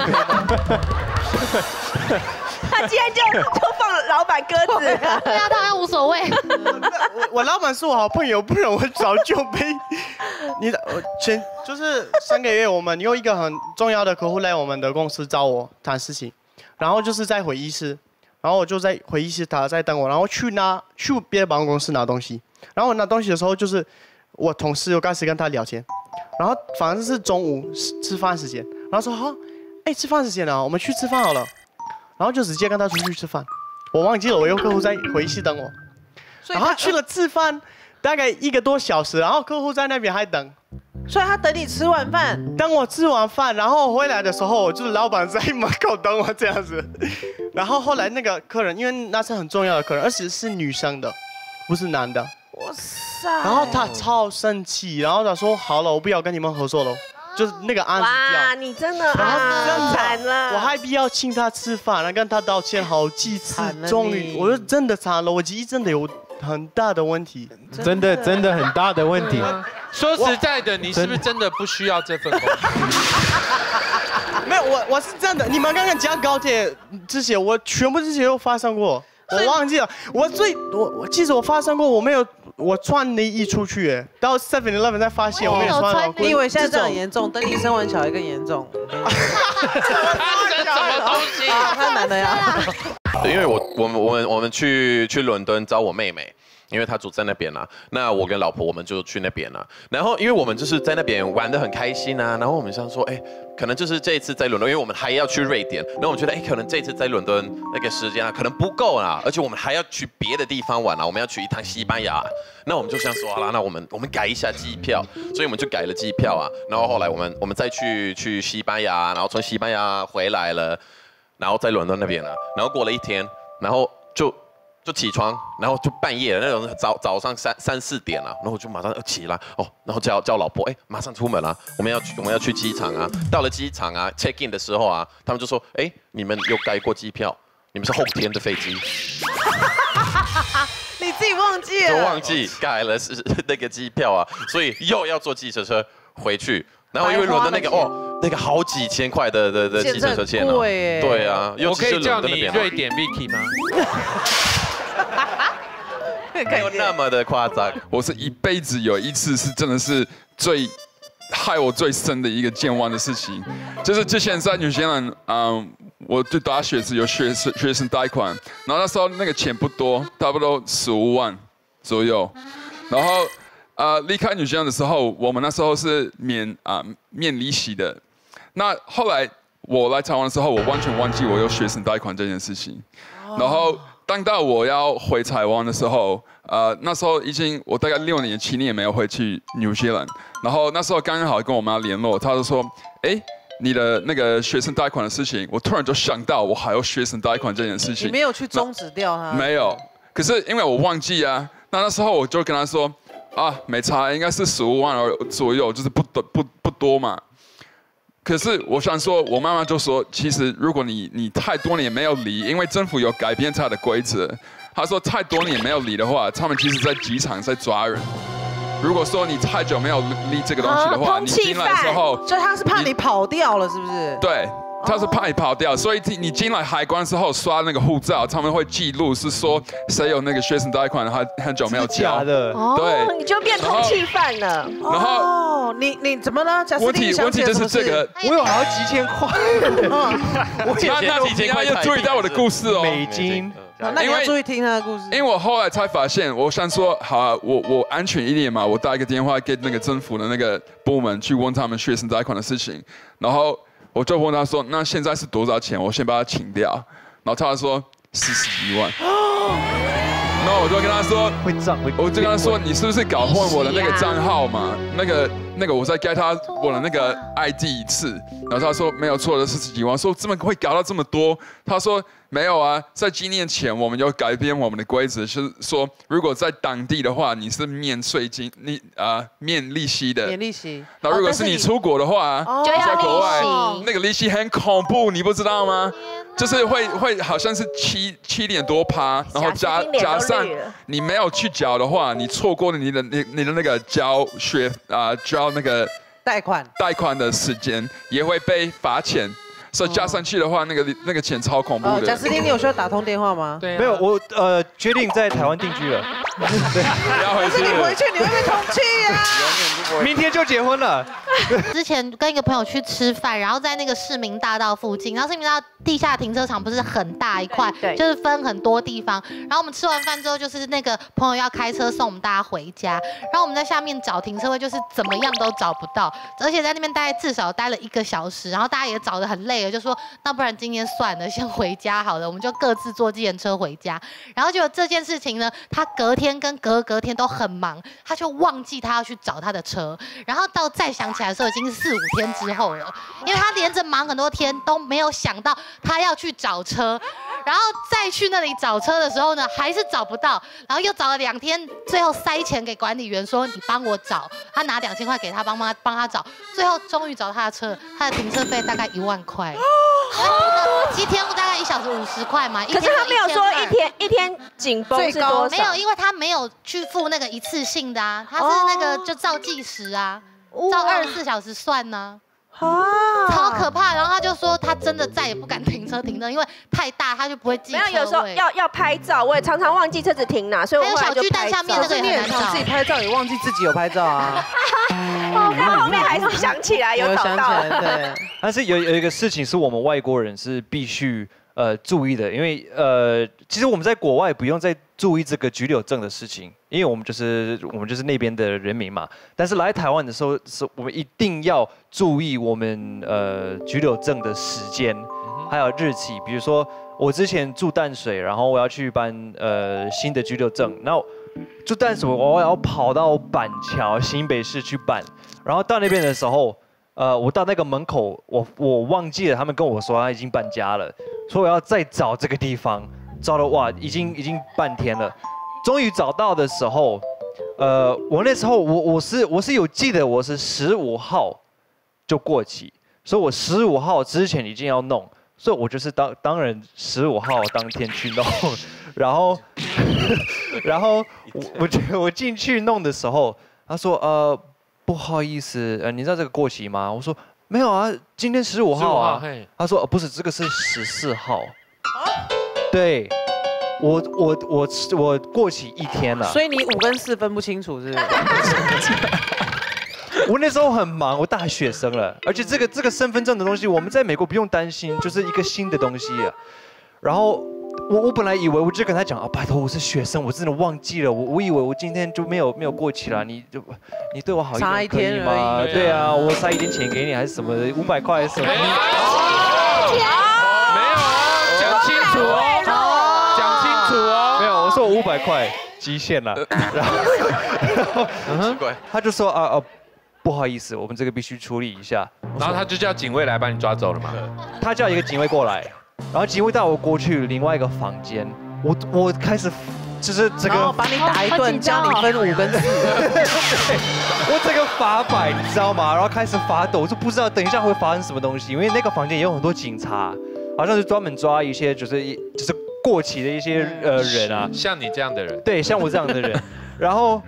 他今天就就放老板鸽子。对啊，他好像无所谓。我我老板是我好朋友，不然我早就被你的我前就是上个月我们有一个很重要的客户来我们的公司找我谈事情，然后就是在会议室，然后我就在回忆室他在等我，然后去拿去别的办公室拿东西，然后我拿东西的时候就是我同事又开始跟他聊天，然后反正是中午吃吃饭时间，然后说好，哎吃饭时间了，我们去吃饭好了，然后就直接跟他出去吃饭，我忘记了我有客户在回忆室等我。然后去了吃饭，大概一个多小时，然后客户在那边还等，所以他等你吃完饭，等我吃完饭，然后回来的时候，就是老板在门口等我这样子。然后后来那个客人，因为那是很重要的客人，而且是女生的，不是男的。哇塞！然后他超生气，然后他说：“好了，我不要跟你们合作了，就是那个案子掉。”哇，你真的啊真的惨了。我还必要请他吃饭，然后跟他道歉好几次了，终于，我就真的惨了，我记忆真的有很大的问题，真的真的很大的问题。说实在的，你是不是真的不需要这份工作？没有，我我是真的。你们刚刚讲高铁之前，我全部这些都发生过，我忘记了。我最我我其实我发生过，我没有我穿内衣出去，哎，到 Seven Eleven 才发现我没有穿好。你以为现在这样很严重？等你生完小孩更严重。什么东西？太难了呀！因为我我们我们我们去去伦敦找我妹妹。因为她住在那边啊，那我跟老婆我们就去那边了。然后因为我们就是在那边玩的很开心啊，然后我们想说，哎，可能就是这一次在伦敦，因为我们还要去瑞典，那我们觉得，哎，可能这次在伦敦那个时间啊，可能不够啊，而且我们还要去别的地方玩啊，我们要去一趟西班牙。那我们就想说，好啦，那我们我们改一下机票，所以我们就改了机票啊。然后后来我们我们再去去西班牙，然后从西班牙回来了，然后在伦敦那边了。然后过了一天，然后就。就起床，然后就半夜那种早早上三三四点了，然后我就马上要起来哦，然后叫叫老婆，哎，马上出门了，我们要去我们要去机场啊。到了机场啊，check in 的时候啊，他们就说，哎，你们有改过机票，你们是后天的飞机。你自己忘记了？就忘记改了是 那个机票啊，所以又要坐计程车回去。然后因为伦敦那个哦，那个好几千块的的的计程车钱哦，对啊，我可以叫你瑞典 Vicky 吗？没有那么的夸张。我是一辈子有一次是真的是最害我最深的一个健忘的事情，就是之前在纽西兰，嗯，我就大学是有学生学生贷款，然后那时候那个钱不多，差不多十五万左右，然后呃离开纽西兰的时候，我们那时候是免啊、免利息的，那后来我来台湾的时候，我完全忘记我有学生贷款这件事情，然后。当到我要回台湾的时候，呃，那时候已经我大概六年、七年没有回去纽西兰，然后那时候刚刚好跟我妈联络，她就说，哎，你的那个学生贷款的事情，我突然就想到我还有学生贷款这件事情。你没有去终止掉它？没有，可是因为我忘记啊，那那时候我就跟她说，啊，没差，应该是十五万左右，就是不多不不多嘛。可是我想说，我妈妈就说，其实如果你你太多年没有离，因为政府有改变它的规则，她说太多年没有离的话，他们其实在机场在抓人。如果说你太久没有离这个东西的话，你进来的时候，所以他是怕你跑掉了，是不是？对。他是怕你跑掉，所以你进来海关之后刷那个护照，他们会记录是说谁有那个学生贷款，还很久没有交。的，对，你就变通缉犯了。然后哦，你你怎么了？问题问题就是这个，我有好几千块，我 那那你要注意到我的故事哦，美金，那你要注意听他的故事。因为我后来才发现，我想说，好、啊，我我安全一点嘛，我打一个电话给那个政府的那个部门去问他们学生贷款的事情，然后我就问他说，那现在是多少钱？我先把它请掉，然后他说四十一万。然后我就跟他说会涨，会我就跟他说你是不是搞混我的那个账号嘛？那个那个我在给他我的那个 ID 一次，然后他说没有错的四十几万，我说怎么会搞到这么多？他说没有啊，在几年前我们就改变我们的规则，是说如果在当地的话你是免税金，你啊、免利息的。免利息。那如果是你出国的话，哦在国外那个利息很恐怖，你不知道吗？就是会会好像是七七点多趴，然后加加上你没有去缴的话，你错过了你的你你的那个交学啊、交那个贷款贷款的时间，也会被罚钱。所以加上去的话，那个那个钱超恐怖哦，的。贾斯汀，你有需要打通电话吗？对没有，我呃决定在台湾定居了。对，要可是你回去你会被通气呀。明天就结婚了。之前跟一个朋友去吃饭，然后在那个市民大道附近，然后市民大道地下停车场不是很大一块，就是分很多地方。然后我们吃完饭之后，就是那个朋友要开车送我们大家回家，然后我们在下面找停车位，就是怎么样都找不到，而且在那边待至少待了一个小时，然后大家也找得很累了，就说那不然今天算了，先回家好了，我们就各自坐自行车回家。然后结果这件事情呢，他隔天跟隔隔天都很忙，他就忘记他要去找他的车，然后到再想起来的时候，已经是四五天之后了，因为他连着忙很多天都没有想到他要去找车，然后再去那里找车的时候呢，还是找不到，然后又找了两天，最后塞钱给管理员说你帮我找，他拿两千块给他帮忙帮他找，最后终于找他的车，他的停车费大概一万块。一天大概一小时五十块嘛，一可是他没有说一天一天紧绷是多少？没有，因为他没有去付那个一次性的啊，他是那个就照计时啊，照二十四小时算呢、超可怕。然后他就说他真的再也不敢停车停车，因为太大他就不会记车没有，有时候要要拍照，我也常常忘记车子停哪，所以我小巨蛋下面那个也很常自己拍照，也忘记自己有拍照啊。但后面还是想起来有找想起到。来，对。但是有有一个事情是我们外国人是必须呃注意的，因为呃，其实我们在国外不用再注意这个居留证的事情，因为我们就是我们就是那边的人民嘛。但是来台湾的时候，是我们一定要注意我们呃居留证的时间，还有日期。比如说我之前住淡水，然后我要去办呃新的居留证，那住淡水我要跑到板桥新北市去办，然后到那边的时候。呃，我到那个门口，我我忘记了，他们跟我说他已经搬家了，说我要再找这个地方，找了哇，已经已经半天了，终于找到的时候，呃，我那时候我我是我是有记得我是十五号就过期，所以我十五号之前一定要弄，所以我就是当当然十五号当天去弄，然后 然后我我我进去弄的时候，他说呃。不好意思，呃，你知道这个过期吗？我说没有啊，今天十五号啊嘿。他说、哦、不是，这个是十四号。对，我我我我过期一天了。所以你五跟四分不清楚，是不是？我那时候很忙，我大学生了，而且这个这个身份证的东西，我们在美国不用担心，就是一个新的东西、啊。然后我我本来以为我就跟他讲啊，拜托我是学生，我真的忘记了，我我以为我今天就没有没有过期了，你就你对我好一差一点可以天吗对啊，我塞一点钱给你还是什么的，五百块什么？没有啊讲清楚哦，讲清楚哦。没有，我说我五百块极限了，然后 然后奇怪，他就说啊啊，不好意思，我们这个必须处理一下。然后他就叫警卫来把你抓走了嘛。他叫一个警卫过来，然后警卫带我过去另外一个房间，我我开始就是这个然后把你打一顿，教你分五跟四。我这个发白，你知道吗？然后开始发抖，我就不知道等一下会发生什么东西，因为那个房间也有很多警察，好像是专门抓一些就是一就是过期的一些呃人啊，像你这样的人，对，像我这样的人，然后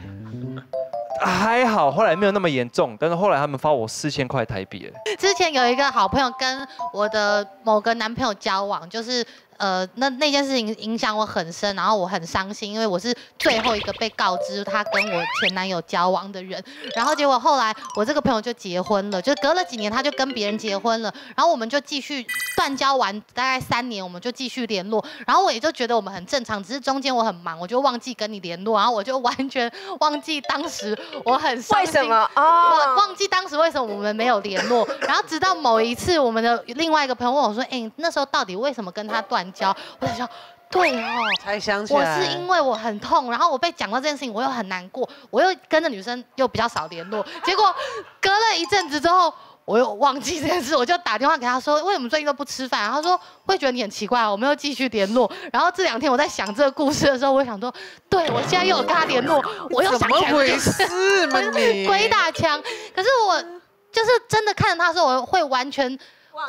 还好，后来没有那么严重，但是后来他们发我四千块台币。之前有一个好朋友跟我的某个男朋友交往，就是呃，那那件事情影响我很深，然后我很伤心，因为我是最后一个被告知他跟我前男友交往的人。然后结果后来我这个朋友就结婚了，就隔了几年他就跟别人结婚了，然后我们就继续断交完大概三年，我们就继续联络。然后我也就觉得我们很正常，只是中间我很忙，我就忘记跟你联络，然后我就完全 忘记当时我很伤心为什么哦忘忘记当时为什么我们没有联络。然后直到某一次，我们的另外一个朋友问我说：“哎、那时候到底为什么跟他断交？”我才想。对哦，才想起来我是因为我很痛，然后我被讲到这件事情，我又很难过，我又跟着女生又比较少联络，结果隔了一阵子之后，我又忘记这件事，我就打电话给他说，为什么最近都不吃饭？他说会觉得你很奇怪，我们又继续联络。然后这两天我在想这个故事的时候，我想说，对我现在又有跟他联络，我又想起来怎么回事嘛 你鬼打墙。可是我就是真的看着他的时候，我会完全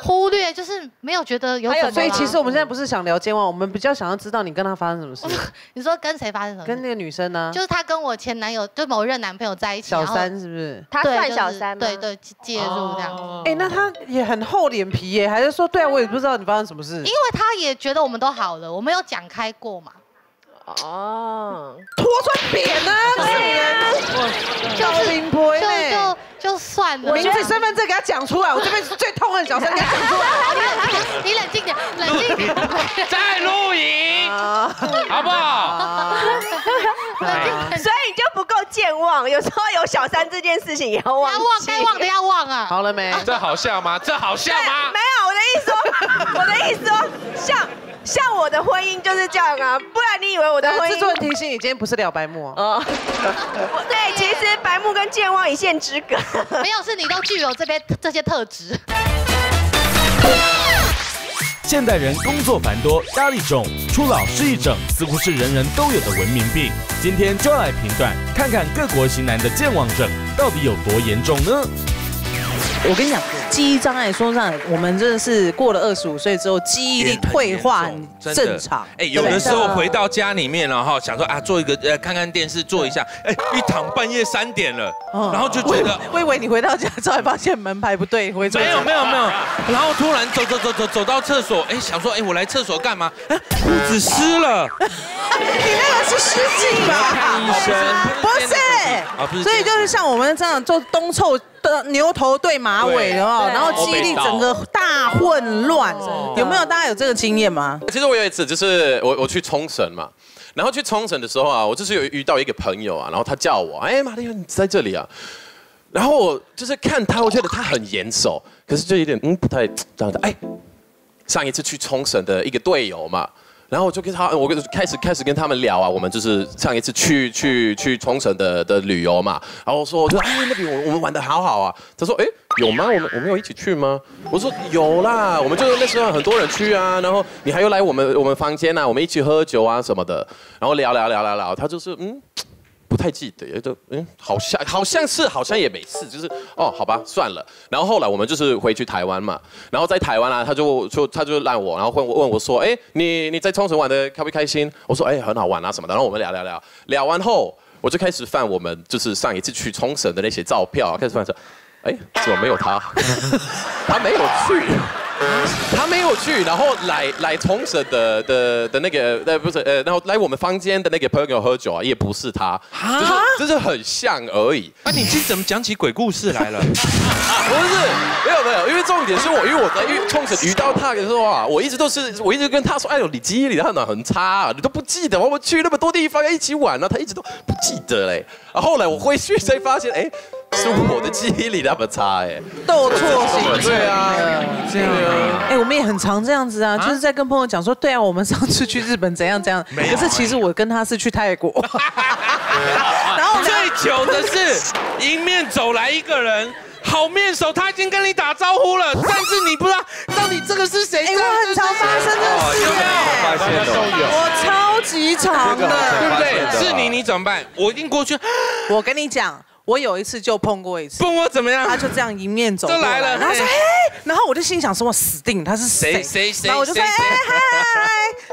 忽略，就是没有觉得有怎么啦。所以其实我们现在不是想聊健忘，我们比较想要知道你跟他发生什么事。你说跟谁发生什么事？跟那个女生呢？就是她跟我前男友，就某任男朋友在一起，小三是不是？他算小三吗对对，介入这样。哎、那他也很厚脸皮耶，还是说对啊，我也不知道你发生什么事。因为他也觉得我们都好了，我们有讲开过嘛。哦，拖穿扁啊，这个人，就是林婆就呢就就算了，名字、身份证给他讲出来，我这辈子最痛恨小三，给他讲出来。你冷静点，冷静点。在录影，好不好？所以你就不够健忘，有时候有小三这件事情也要忘。要忘该忘的要忘啊。好了没？这好笑吗？这好笑吗？没有，我的意思说，我的意思说，像像我的婚姻就是这样啊，不然你以为我的婚姻？制作人提醒你，今天不是聊白木哦。哦，对，其实白木跟健忘一线之隔。没有，是你都具有这边这些特质。现代人工作繁多，压力重，出老失忆症似乎是人人都有的文明病。今天就要来评断，看看各国型男的健忘症到底有多严重呢？我跟你讲，记忆障碍，说真的，我们真的是过了二十五岁之后，记忆力退化很正常。哎，有的时候回到家里面了哈，想说啊，做一个呃，看看电视，做一下，哎，一躺半夜三点了，然后就觉得我以为你回到家之后还发现门牌不对，回错。没有没有没有，然后突然走走走走走到厕所，哎，想说哎，我来厕所干嘛？哎，裤子湿了，你那个是湿巾吧？看医生。不是啊不是所以就是像我们这样，就东凑的牛头对马尾的哦，然后记忆力整个大混乱，哦有没有？大家有这个经验吗？其实我有一次就是我我去冲绳嘛，然后去冲绳的时候啊，我就是有遇到一个朋友啊，然后他叫我，哎，马丽亚你在这里啊，然后我就是看他，我觉得他很严守，可是就有点嗯不太这样的，哎，上一次去冲绳的一个队友嘛。然后我就跟他，我跟开始开始跟他们聊啊，我们就是上一次去去去冲绳的的旅游嘛，然后我说，我说哎那边我我们玩的好好啊，他说哎有吗？我们我们有一起去吗？我说有啦，我们就是那时候很多人去啊，然后你还有来我们我们房间啊，我们一起喝酒啊什么的，然后聊聊聊聊聊，他就是嗯。不太记得，也就嗯，好像好像是，好像也没事，就是哦，好吧，算了。然后后来我们就是回去台湾嘛，然后在台湾啊，他就就他就让我，然后问我问我说，哎，你你在冲绳玩的开不开心？我说，哎，很好玩啊什么的。然后我们聊聊聊，聊完后我就开始翻我们就是上一次去冲绳的那些照片啊，开始翻说，哎，怎么没有他？他没有去。他没有去，然后来来冲绳的的的那个呃不是呃，然后来我们房间的那个朋友喝酒啊，也不是他，就是就是很像而已。啊，你今天怎么讲起鬼故事来了？不是，没有没有，因为重点是我，因为我在遇冲绳遇到他的时候啊，我一直都是我一直跟他说，哎呦，你记忆力很很差、啊，你都不记得，我们去那么多地方一起玩，然后他一直都不记得嘞。然后后来我回去才发现，哎，是我的记忆力那么差，哎，斗错心对啊，这样啊，哎，我们也很常这样子啊，就是在跟朋友讲说，对啊，我们上次去日本怎样怎样，可是其实我跟他是去泰国，然 后最糗的是，迎面走来一个人。好面熟，他已经跟你打招呼了，但是你不知道到底这个是谁。哎，我很常发生这事哎，发现？我超级常的，对不对？是你，你怎么办？我一定过去。我跟你讲，我有一次就碰过一次。碰我怎么样？他就这样迎面走过就来了然后说：“嘿嘿，然后我就心想说，我死定，他是谁？谁谁谁然后我就说，哎嗨嗨，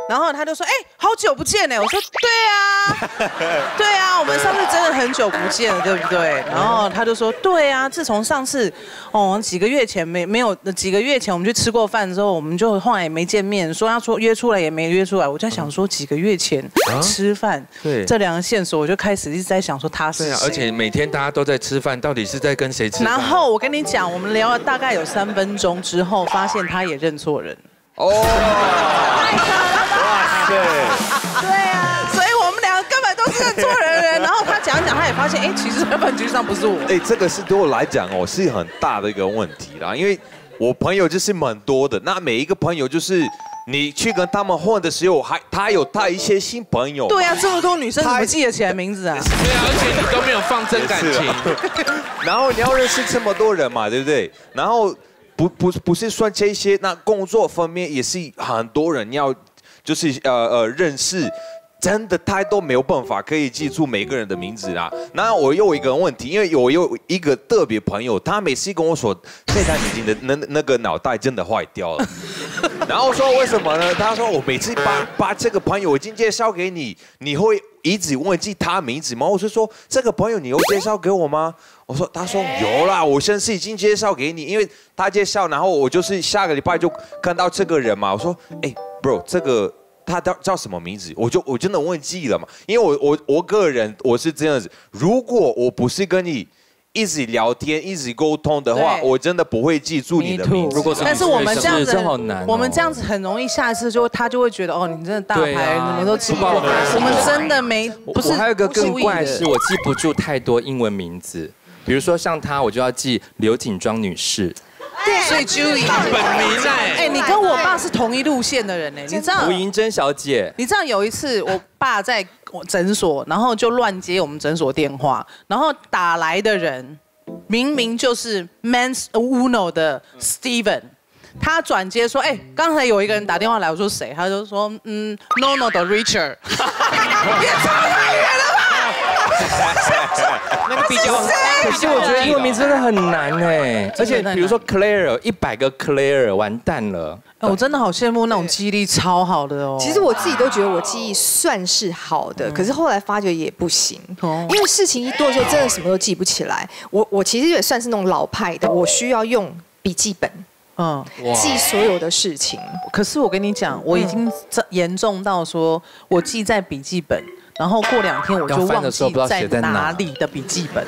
然后他就说，哎，好久不见呢。我说，对啊，对啊，我们上次真的很久不见了，对不对？然后他就说，对啊，自从上次哦几个月前没没有几个月前我们去吃过饭之后，我们就后来也没见面，说要出约出来也没约出来。我就在想说，几个月前啊吃饭，对这两个线索，我就开始一直在想说他是谁。而且每天大家都在吃饭，到底是在跟谁吃饭？然后我跟你讲，我们聊了大概有三分钟之后，发现他也认错人。哦，哇塞！对啊，所以我们两个根本都是认错人人。然后他讲一讲，他也发现，哎，其实在饭局上不是我。哎，这个是对我来讲哦，是很大的一个问题啦，因为我朋友就是蛮多的，那每一个朋友就是你去跟他们混的时候，还他有带一些新朋友。对啊，这么多女生怎么记得起来名字啊？对啊，而且你都没有放真感 情。然后你要认识这么多人嘛，对不对？然后不不不是说这些，那工作方面也是很多人要，就是呃呃认识。真的太多没有办法可以记住每个人的名字啦。那我又有一个问题，因为我有一个特别朋友，他每次跟我说这台眼镜的那那个脑袋真的坏掉了。然后说为什么呢？他说我每次把把这个朋友已经介绍给你，你会一直忘记他名字吗？我是说这个朋友你有介绍给我吗？我说他说有啦，我现在是已经介绍给你，因为他介绍，然后我就是下个礼拜就看到这个人嘛。我说哎，bro 这个。他叫叫什么名字？我就我真的忘记了嘛，因为我我我个人我是这样子，如果我不是跟你一直聊天、一直沟通的话，我真的不会记住你的名字。但是我们这样子这好难哦，我们这样子很容易，下一次就他就会觉得哦，你真的大牌，啊你们都记过。不报我们真的没不是。我还有一个更怪的是，我记不住太多英文名字，比如说像他，我就要记刘锦庄女士。对，所以 Julie 本名哎哎，你跟我爸是同一路线的人呢，你知道吴？银珍小姐，你知道有一次我爸在我诊所，然后就乱接我们诊所电话，然后打来的人明明就是 Mans Uno 的 Steven。他转接说：“哎、刚才有一个人打电话来，我说谁？他就说：嗯，No No 的 Richard。可是我觉得英文名真的很难哎，而且比如说 Claire，一百个 Claire，完蛋了。哎我真的好羡慕那种记忆力超好的哦。其实我自己都觉得我记忆算是好的，可是后来发觉也不行，因为事情一多的时候，真的什么都记不起来。我我其实也算是那种老派的，我需要用笔记本，嗯，记所有的事情。可是我跟你讲，我已经这严重到说，我记在笔记本，然后过两天我就忘记在写在哪哪里的笔记本。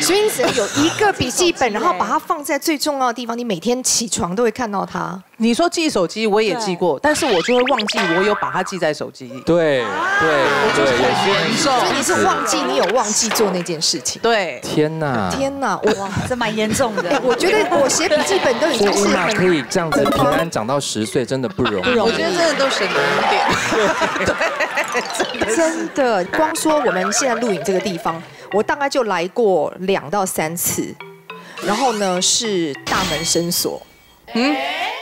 所以你只要有一个笔记本，然后把它放在最重要的地方，你每天起床都会看到它。你说记手机，我也记过，但是我就会忘记我有把它记在手机里。对对对，有些人所以你是忘记你有忘记做那件事情。对，天哪！天哪，哇，这蛮严重的哎。我觉得我写笔记本都已经是伊玛可很以这样子平安长到十岁，真的不容易。我觉得真的都省了一点。真的，光说我们现在录影这个地方，我大概就来过两到三次，然后呢是大门深锁。嗯，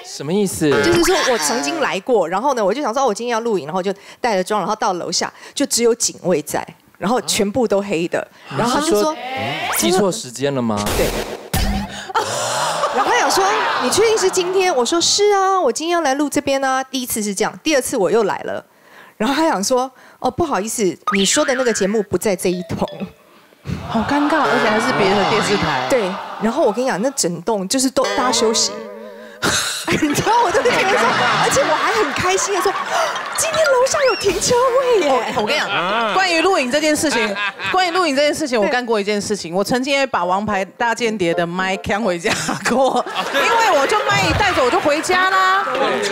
什么意思？就是说我曾经来过，然后呢，我就想说，哦我今天要录影，然后就带了妆，然后到楼下就只有警卫在，然后全部都黑的，然后他就说，记错时间了吗？对。然后他想说，你确定是今天？我说是啊，我今天要来录这边啊。第一次是这样，第二次我又来了，然后他想说，哦，不好意思，你说的那个节目不在这一栋。好尴尬，而且还是别的电视台。对，然后我跟你讲，那整栋就是都大家休息。你知道我就觉得说，而且我还很开心的说，今天楼下有停车位耶！我跟你讲，关于录影这件事情，关于录影这件事情，我干过一件事情。我曾经也把《王牌大间谍》的麦扛回家过，因为我就麦一带走我就回家啦。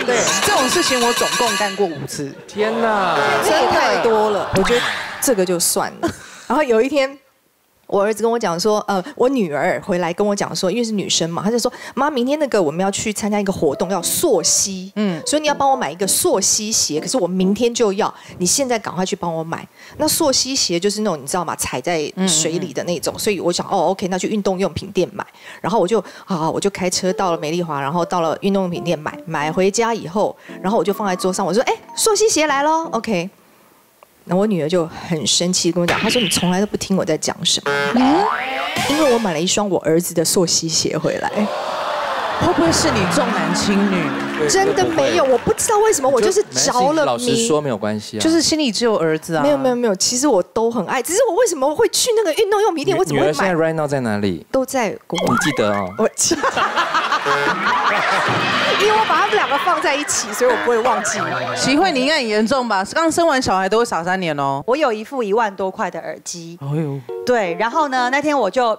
对，这种事情我总共干过五次。天哪，这也太多了，我觉得这个就算了。然后有一天。我儿子跟我讲说，呃，我女儿回来跟我讲说，因为是女生嘛，她就说，妈，明天那个我们要去参加一个活动，要溯溪，嗯，所以你要帮我买一个溯溪鞋，可是我明天就要，你现在赶快去帮我买。那溯溪鞋就是那种你知道吗，踩在水里的那种，所以我想，哦，OK，那去运动用品店买。然后我就，好，我就开车到了美丽华，然后到了运动用品店买，买回家以后，然后我就放在桌上，我说，哎，溯溪鞋来喽，OK。那我女儿就很生气跟我讲，她说你从来都不听我在讲什么，因为我买了一双我儿子的溯溪鞋回来。会不会是你重男轻女？真的没有，我不知道为什么，我就是着了老实迷。说没有关系啊，就是心里只有儿子啊。没有没有没有，其实我都很爱，只是我为什么会去那个运动用品店？我怎么会女儿现在买？right now 在哪里？都在国外你。记得哦。我记，因为我把他们两个放在一起，所以我不会忘记。齐慧，你应该很严重吧？刚生完小孩都会傻三年哦。我有一副一万多块的耳机，哎呦，对，然后呢，那天我就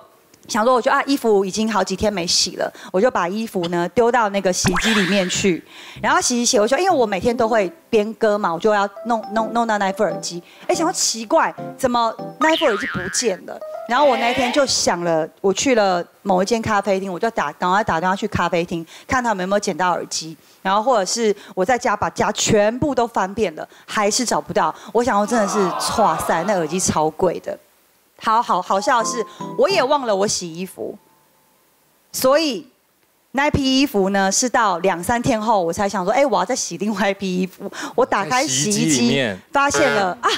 想说，我就啊，衣服已经好几天没洗了，我就把衣服呢丢到那个洗衣机里面去，然后洗一洗，我就因为我每天都会编歌嘛，我就要弄弄弄到那副耳机，哎，想说奇怪，怎么那副耳机不见了？然后我那一天就想了，我去了某一间咖啡厅，我就打赶快打电话去咖啡厅，看他们有没有捡到耳机，然后或者是我在家把家全部都翻遍了，还是找不到。我想，我真的是哇塞，那耳机超贵的。好好好笑的是，我也忘了我洗衣服，所以那批衣服呢，是到两三天后我才想说，哎，我要再洗另外一批衣服。我打开洗衣机，发现了啊，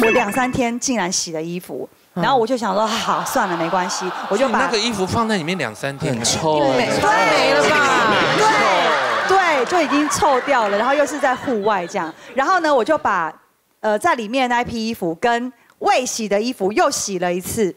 我两三天竟然洗了衣服。然后我就想说，好，算了，没关系，我就把那个衣服放在里面两三天，很臭穿没了吧？对对，就已经臭掉了，然后又是在户外这样，然后呢，我就把呃在里面那一批衣服跟未洗的衣服又洗了一次，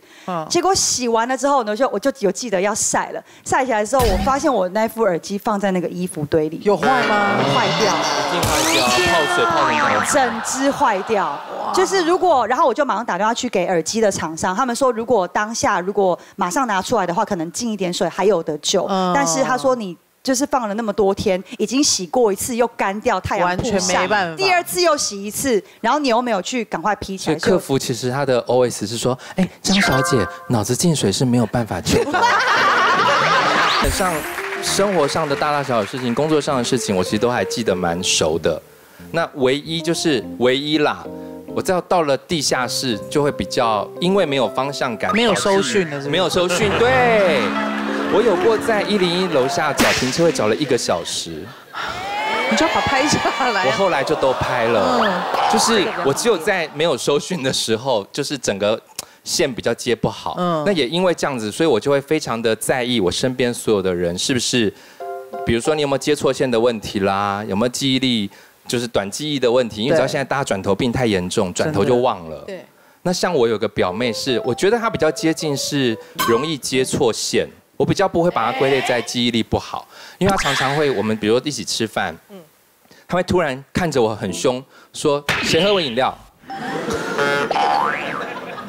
结果洗完了之后呢，就我就有记得要晒了，晒起来之后，我发现我那副耳机放在那个衣服堆里，有坏吗？坏掉，一定坏掉，泡水泡很高。整只坏掉。就是如果，然后我就马上打电话去给耳机的厂商，他们说如果当下如果马上拿出来的话，可能进一点水还有得救。嗯但是他说你。就是放了那么多天，已经洗过一次又干掉，太阳完全没办法第二次又洗一次，然后你又没有去赶快披起来，所以客服其实他的 OS 是说，哎，张小姐，脑子进水是没有办法救的。很像生活上的大大小小事情，工作上的事情，我其实都还记得蛮熟的。那唯一就是唯一啦，我知道到了地下室就会比较，因为没有方向感，没有收讯的是没有收讯，对。我有过在一零一楼下找停车位找了一个小时，你就要把它拍下来。我后来就都拍了，嗯就是我只有在没有收讯的时候，就是整个线比较接不好。嗯那也因为这样子，所以我就会非常的在意我身边所有的人是不是，比如说你有没有接错线的问题啦，有没有记忆力就是短记忆的问题，因为你知道现在大家转头病太严重，转头就忘了。对。那像我有个表妹是，我觉得她比较接近是容易接错线，我比较不会把它归类在记忆力不好，因为他常常会我们比如说一起吃饭，他会突然看着我很凶，说谁喝我饮料？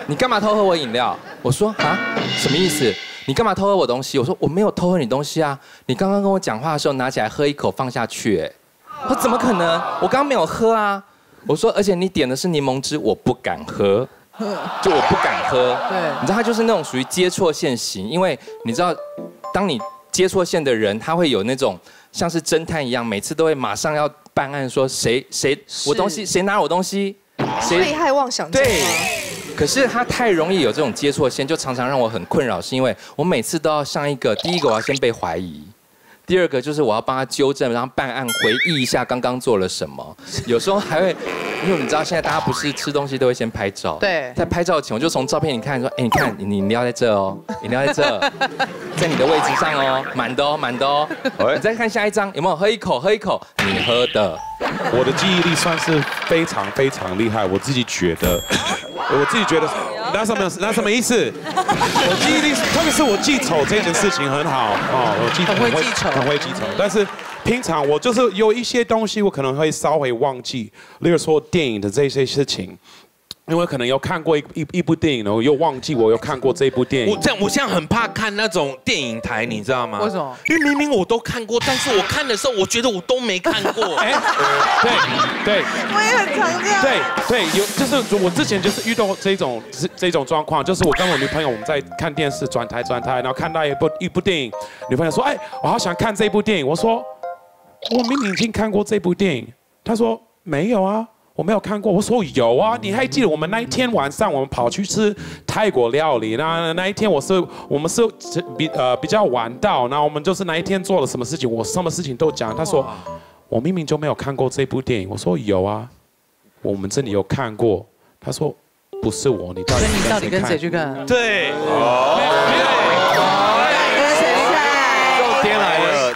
你干嘛偷喝我饮料？我说啊，什么意思？你干嘛偷喝我东西？我说我没有偷喝你东西啊，你刚刚跟我讲话的时候拿起来喝一口放下去，哎，我怎么可能？我刚刚没有喝啊。我说而且你点的是柠檬汁，我不敢喝。就我不敢喝。对你知道他就是那种属于接错线型，因为你知道，当你接错线的人，他会有那种像是侦探一样，每次都会马上要办案，说谁谁我东西谁拿我东西，被害妄想症对？可是他太容易有这种接错线，就常常让我很困扰，是因为我每次都要上一个，第一个我要先被怀疑。第二个就是我要帮他纠正，然后办案回忆一下刚刚做了什么。有时候还会，因为你知道现在大家不是吃东西都会先拍照，对在拍照前我就从照片你看说，哎，你看你你饮料在这哦，饮料在这，在你的位置上哦，满的哦，满的哦。你再看下一张，有没有喝一口？喝一口，你喝的。我的记忆力算是非常非常厉害，我自己觉得，我自己觉得，那什么那什么意思？我记忆力，特别是我记仇这件事情很好哦，我记很会记仇很会记仇。但是平常我就是有一些东西，我可能会稍微忘记，例如说电影的这些事情。因为可能有看过一一一部电影，然后又忘记我有看过这部电影。我这样，我现在很怕看那种电影台，你知道吗？为什么？因为明明我都看过，但是我看的时候，我觉得我都没看过。哎，对对。我也很常这样。对对，有就是我之前就是遇到这种这这种状况，就是我跟我女朋友我们在看电视转台转台，然后看到一部一部电影，女朋友说：“哎，我好想看这部电影。”我说：“我明明已经看过这部电影。”她说：“没有啊。”我没有看过，我说有啊，你还记得我们那一天晚上我们跑去吃泰国料理，那那一天我是我们是比呃比较晚到，那我们就是那一天做了什么事情，我什么事情都讲。他说我明明就没有看过这部电影，我说有啊，我们这里有看过。他说不是我，你到底所以你到底跟谁看去看？对？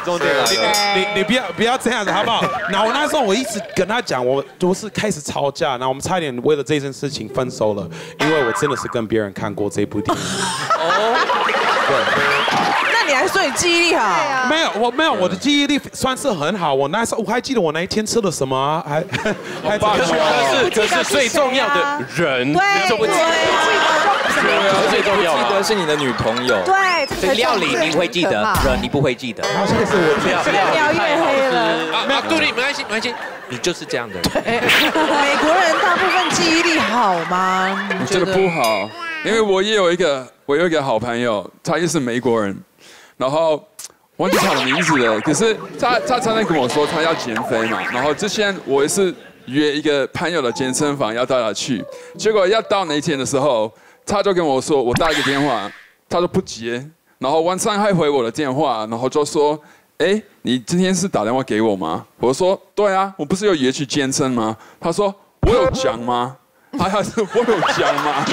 重点来了。你你你不要不要这样子好不好？然后我那时候我一直跟他讲，我都是开始吵架，然后我们差点为了这件事情分手了，因为我真的是跟别人看过这部电影。那你还说你记忆力好？没有，我没有，我的记忆力算是很好。我那时候我还记得我那一天吃了什么啊，还 还可是可是可是最重要的人，对不记对最重要记得是你的女朋友。对，这料理你会记得，人你不会记得。好像是我不要越描越黑了。啊，没有，杜丽没关系没关系，你就是这样的人。美国人大部分记忆力好吗？我觉得不好，因为我也有一个，我有一个好朋友，他也是美国人，然后忘记他的名字了，可是他他常常跟我说他要减肥嘛，然后之前我也是约一个朋友的健身房要带他去，结果要到那天的时候，他就跟我说我打一个电话，他都不接，然后晚上还回我的电话，然后就说。哎，你今天是打电话给我吗？我说对啊，我不是有约去健身吗？他说我有讲吗？他还是我有讲吗？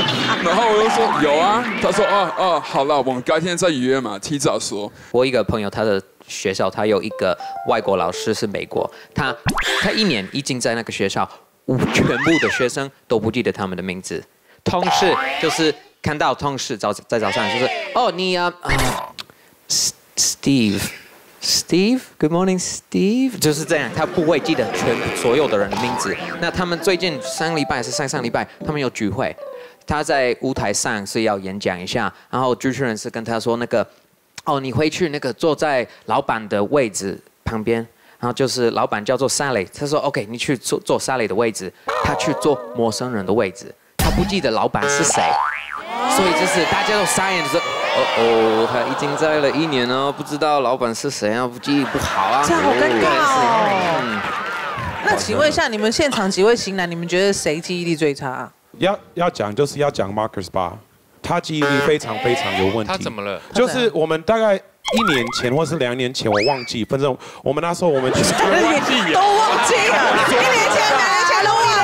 然后我就说有啊。他说哦哦，好了，我们改天再约嘛，提早说。我一个朋友，他的学校他有一个外国老师是美国，他他一年已经在那个学校，全部的学生都不记得他们的名字，同事就是看到同事早在早上就是哦你啊啊，Steve。Steve，Good morning, Steve，就是这样，他不会记得全所有的人的名字。那他们最近上礼拜还是上上礼拜，他们有聚会，他在舞台上是要演讲一下，然后主持人是跟他说那个，哦，你回去那个坐在老板的位置旁边，然后就是老板叫做 Sally，他说 OK，你去坐坐 Sally 的位置，他去坐陌生人的位置，他不记得老板是谁，所以就是大家都傻眼的时候。哦哦，他已经在了一年了，不知道老板是谁啊，记忆不好啊。这好尴尬哦。嗯，那请问一下，你们现场几位型男，你们觉得谁记忆力最差？要要讲就是要讲 Marcus 吧，他记忆力非常非常有问题。他怎么了？就是我们大概一年前或是两年前，我忘记，反正我们那时候我们去都忘记 了，一年前、两年前都忘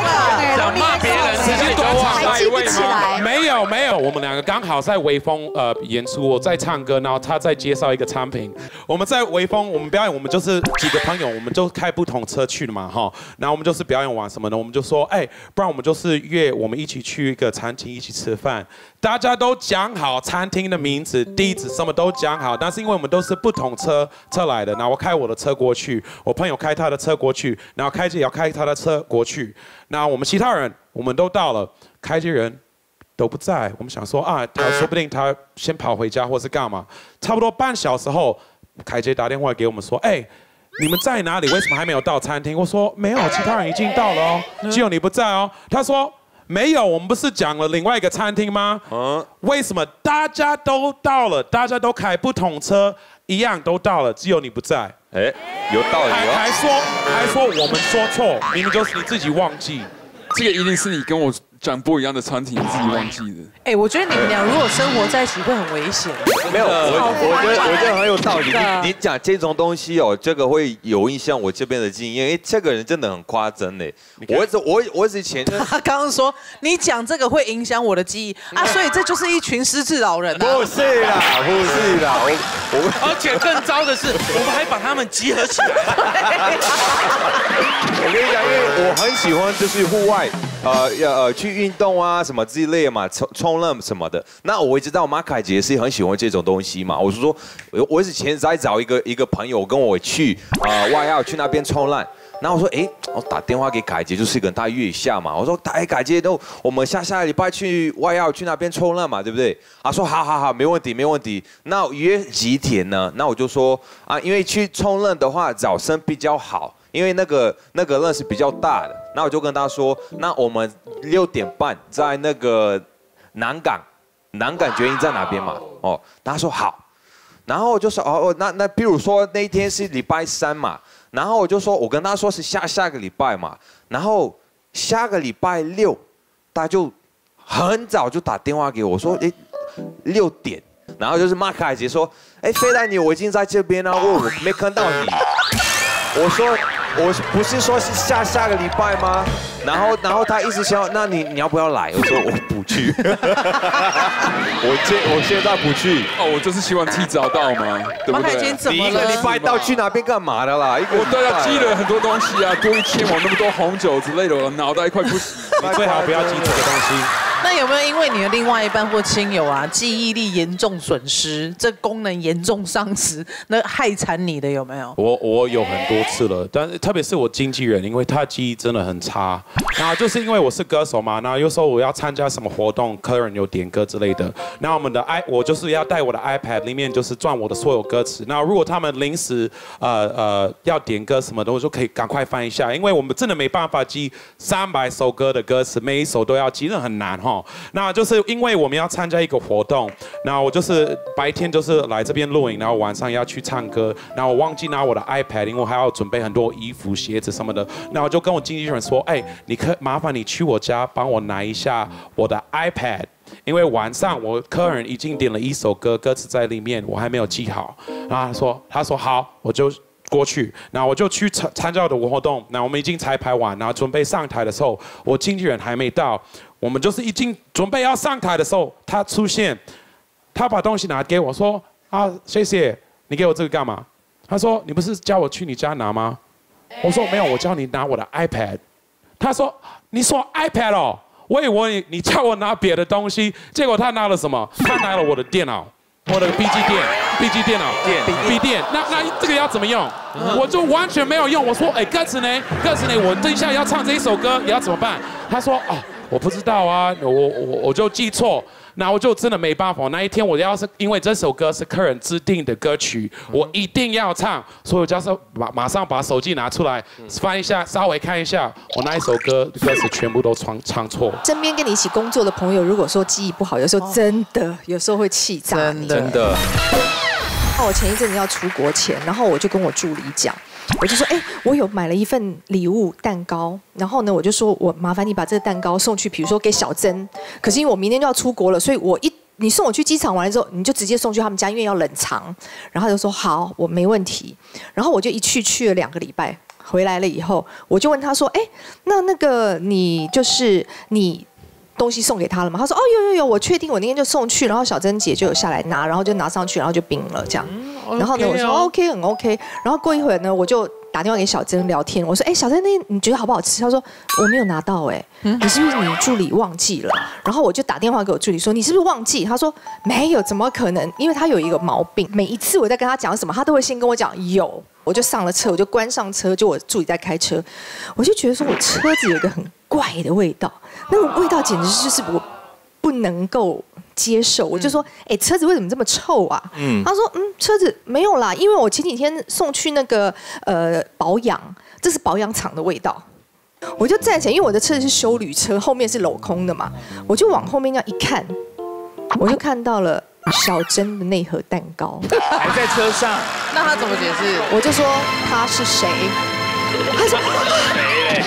起来。没有没有，我们两个刚好在微风呃演出，我在唱歌，然后他在介绍一个产品。我们在微风，我们表演，我们就是几个朋友，我们就开不同车去的嘛哈。然后我们就是表演完什么呢，我们就说，哎，不然我们就是约我们一起去一个餐厅一起吃饭。大家都讲好餐厅的名字、地址，什么都讲好。但是因为我们都是不同车车来的，然后我开我的车过去，我朋友开他的车过去，然后开姐也要开他的车过去。那我们其他人我们都到了，开机人都不在。我们想说啊，他说不定他先跑回家或是干嘛。差不多半小时后，凯杰打电话给我们说，哎。你们在哪里？为什么还没有到餐厅？我说没有，其他人已经到了哦，只有你不在哦。他说没有，我们不是讲了另外一个餐厅吗？嗯，为什么大家都到了，大家都开不同车，一样都到了，只有你不在？哎，有道理还哦。还说还说我们说错，明明就是你自己忘记。这个一定是你跟我讲不一样的餐厅，你自己忘记的。哎，我觉得你们俩如果生活在一起会很危险。没有，我我觉得我觉得很有道理。你你讲这种东西哦，这个会有影响我这边的经验，因为这个人真的很夸张嘞。我是我我以前就 他刚刚说你讲这个会影响我的记忆啊，所以这就是一群失智老人啊。不是啦，不是啦，我我 而且更糟的是，我们还把他们集合起来。我跟你讲，因为我很喜欢就是户外，呃，要呃去运动啊什么之类嘛，冲冲浪什么的。那我也知道马凯杰是很喜欢这种东西嘛。我是说，我我以前在找一个一个朋友跟我去呃外澳去那边冲浪。然后我说，哎，我打电话给凯杰，就是跟他约一下嘛。我说，哎，凯杰，都我们下下礼拜去外澳去那边冲浪嘛，对不对？他说，好好好，没问题，没问题。那约几天呢？那我就说啊，因为去冲浪的话，早上比较好。因为那个那个浪是比较大的，那我就跟他说，那我们六点半在那个南港，南港决定在哪边嘛？哦，他说好，然后我就说哦哦，那那比如说那一天是礼拜三嘛，然后我就说我跟他说是下下个礼拜嘛，然后下个礼拜六，他就很早就打电话给我说，诶，六点，然后就是马克海杰说，哎，飞来你我已经在这边了，我我没看到你。我说我不是说是下下个礼拜吗？然后然后他一直想，那你你要不要来？我说我不去，我现我现在不去。哦，我就是希望提早到嘛，对不对？你一个礼拜到去哪边干嘛的啦？一个我都要积了了很多东西啊，多一千碗那么多红酒之类的，我脑袋快不行。你最好不要记这个东西。那有没有因为你的另外一半或亲友啊，记忆力严重损失，这功能严重丧失，那害惨你的有没有？我我有很多次了，但是特别是我经纪人，因为他记忆真的很差。然后就是因为我是歌手嘛，然后有时候我要参加什么活动，客人有点歌之类的，那我们的 i 我就是要带我的 iPad 里面就是转我的所有歌词。那如果他们临时呃呃要点歌什么的，我就可以赶快翻一下，因为我们真的没办法记三百首歌的歌词，每一首都要记，那很难哈。那就是因为我们要参加一个活动，那我就是白天就是来这边录影，然后晚上要去唱歌，然后我忘记拿我的 iPad，因为我还要准备很多衣服、鞋子什么的。那我就跟我经纪人说，哎，你可麻烦你去我家帮我拿一下我的 iPad，因为晚上我客人已经点了一首歌，歌词在里面，我还没有记好。然后他说，他说好，我就。过去，那我就去参参加我的活动。那我们已经彩排完，然后准备上台的时候，我经纪人还没到。我们就是已经准备要上台的时候，他出现，他把东西拿给我说：“啊，谢谢，你给我这个干嘛？”他说：“你不是叫我去你家拿吗？”我说：“没有，我叫你拿我的 iPad。”他说：“你说 iPad 哦，我以为你叫我拿别的东西，结果他拿了什么？他拿了我的电脑。”我的 B G 电，B G 电脑电，B 电，那那这个要怎么用？我就完全没有用。我说，哎，歌词呢？歌词呢？我等一下要唱这一首歌，你要怎么办？他说，哦，我不知道啊，我我我就记错。那我就真的没办法。那一天我要是因为这首歌是客人制定的歌曲，我一定要唱，所以我就是马马上把手机拿出来翻一下，稍微看一下我那一首歌歌词全部都唱唱错。身边跟你一起工作的朋友，如果说记忆不好，有时候真的有时候会气炸。真的。那我前一阵子要出国前，然后我就跟我助理讲。我就说，哎，我有买了一份礼物蛋糕，然后呢，我就说我麻烦你把这个蛋糕送去，比如说给小珍。可是因为我明天就要出国了，所以我一你送我去机场完了之后，你就直接送去他们家，因为要冷藏。然后就说好，我没问题。然后我就一去去了两个礼拜，回来了以后，我就问他说，哎，那那个你就是你。东西送给他了吗？他说哦有有有，我确定我那天就送去，然后小珍姐就有下来拿，然后就拿上去，然后就冰了这样。然后呢我说 OK 很 OK，然后过一会儿呢我就打电话给小珍聊天，我说哎小珍那你觉得好不好吃？他说我没有拿到哎，你是不是你助理忘记了？然后我就打电话给我助理说你是不是忘记？他说没有，怎么可能？因为他有一个毛病，每一次我在跟他讲什么，他都会先跟我讲有，我就上了车，我就关上车，就我助理在开车，我就觉得说我车子有一个很怪的味道。那个味道简直就是我不能够接受，我就说，哎，车子为什么这么臭啊？嗯，他说，嗯，车子没有啦，因为我前几天送去那个呃保养，这是保养厂的味道。我就站起来，因为我的车子是修旅车，后面是镂空的嘛，我就往后面那样一看，我就看到了小珍的那盒蛋糕还在车上。那他怎么解释？我就说他是谁？他说 谁？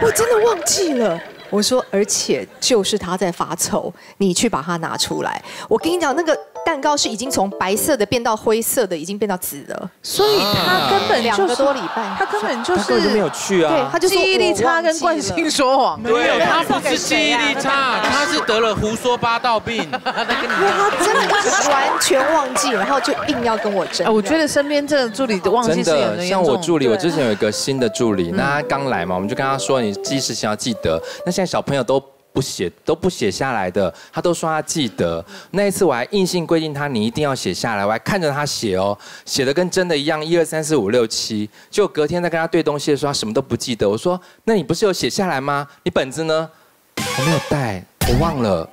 我真的忘记了。我说，而且就是他在发愁，你去把它拿出来。我跟你讲，那个蛋糕是已经从白色的变到灰色的，已经变到紫的，所以他根本两个多礼拜，他根本就是他根本就没有去啊。对，他就记忆力差跟惯性说谎。没有，他不是记忆力差，他是得了胡说八道病。因为他真的是完全忘记，然后就硬要跟我争。我觉得身边这个助理忘记真的，像我助理，我之前有一个新的助理，那他刚来嘛，我们就跟他说，你记事情要记得。那现在小朋友都不写都不写下来的，他都说他记得。那一次我还硬性规定他，你一定要写下来。我还看着他写哦，写的跟真的一样，一二三四五六七。就隔天在跟他对东西的时候，他什么都不记得。我说：那你不是有写下来吗？你本子呢？我没有带，我忘了。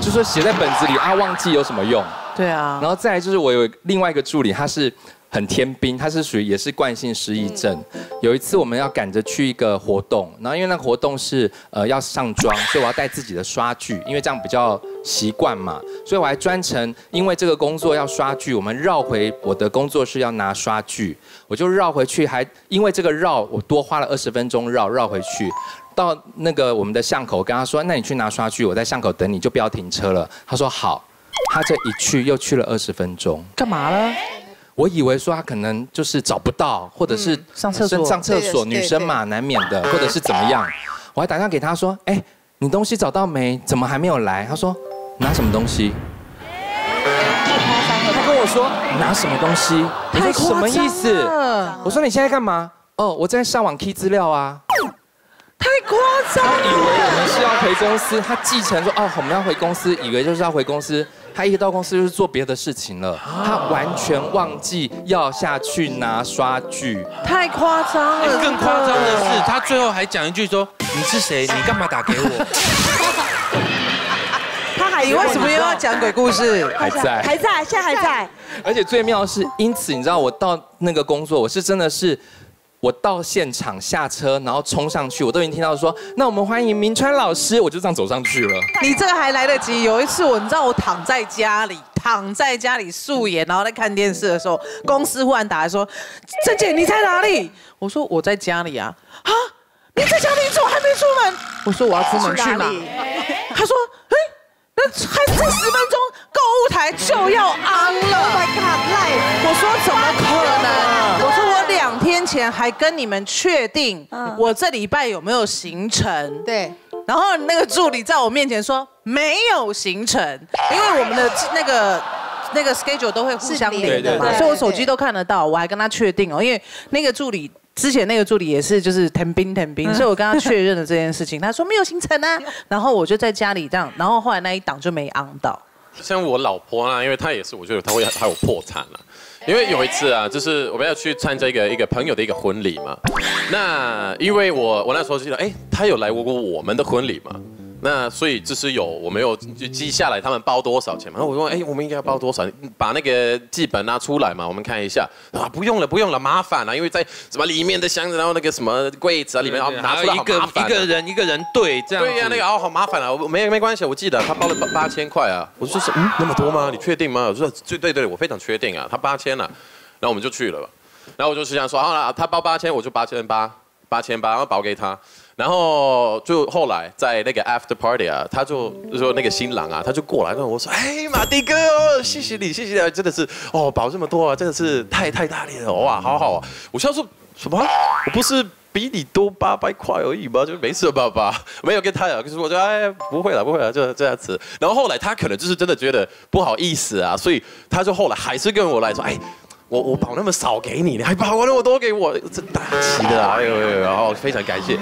就说写在本子里啊，忘记有什么用？对啊。然后再来就是我有另外一个助理，他是。很天兵，他是属于也是惯性失忆症。有一次我们要赶着去一个活动，然后因为那个活动是呃要上妆，所以我要带自己的刷具，因为这样比较习惯嘛。所以我还专程因为这个工作要刷具，我们绕回我的工作室要拿刷具，我就绕回去，还因为这个绕我多花了二十分钟绕绕回去，到那个我们的巷口，跟他说，那你去拿刷具，我在巷口等你，就不要停车了。他说好，他这一去又去了二十分钟，干嘛了？我以为说他可能就是找不到，或者是嗯上厕所上厕所，女生嘛难免的，或者是怎么样。我还打电话给他说，哎，你东西找到没？怎么还没有来？他说拿什么东西？他跟我说拿什么东西？我说什么意思？我说你现在干嘛？哦，我在上网 key 资料啊。太夸张他以为我们是要回公司，他继承说哦我们要回公司，以为就是要回公司。他一到公司就是做别的事情了，他完全忘记要下去拿刷具。太夸张了。更夸张的是，他最后还讲一句说：“你是谁？你干嘛打给我 他还你为什么又要讲鬼故事？还在还在，现在还在。而且最妙的是，因此你知道我到那个工作，我是真的是。我到现场下车，然后冲上去，我都已经听到说，那我们欢迎明川老师，我就这样走上去了。你这个还来得及。有一次我，你知道我躺在家里，躺在家里素颜，然后在看电视的时候，公司忽然打来说：“郑姐你在哪里？”我说：“我在家里啊。”啊，你在家里怎么还没出门？我说：“我要出门去哪？”他说：“哎，那还剩十分钟，购物台就要 on 了。” Oh my god，赖！我说：“怎么可能？”我说：“我两天前还跟你们确定，我这礼拜有没有行程？”对。然后那个助理在我面前说没有行程，因为我们的那个那个 schedule 都会互相连的嘛，所以我手机都看得到，我还跟他确定哦，因为那个助理。之前那个助理也是，就是腾兵腾兵，所以我跟他确认了这件事情。他说没有行程啊，然后我就在家里这样，然后后来那一档就没 on 到。像我老婆啊，因为她也是，我觉得她会她有破产了。因为有一次啊，就是我们要去参加一个一个朋友的一个婚礼嘛。那因为我我那时候记得，哎，她有来过我们的婚礼嘛。那所以就是有我没有就记下来他们包多少钱嘛。然后我说，哎，我们应该要包多少？把那个记本拿出来嘛，我们看一下。啊，不用了，不用了，麻烦了，因为在什么里面的箱子，然后那个什么柜子啊里面，然后拿出来一个一个人一个人对这样。对呀、那个哦，好麻烦啊！我没没关系，我记得他包了八八千块啊。我说是嗯，那么多吗？你确定吗？我说对对对，我非常确定啊，他八千啊。然后我们就去了，然后我就是想说，好了，他包八千，我就八千八，八千八，然后包给他。然后就后来在那个 after party 啊，他就说那个新郎啊，他就过来跟我说，哎，马迪哥哦，谢谢你，谢谢你，真的是哦，包这么多啊，真的是太太大力了，哇，好好啊。我笑说什么？我不是比你多八百块而已吗？就没事吧吧？没有跟他讲，可是我说哎不会了，不会了，就这样子。然后后来他可能就是真的觉得不好意思啊，所以他就后来还是跟我来说，哎。我我保那么少给你，你还包那么多给我，这大气的啊！哎呦然后非常感谢，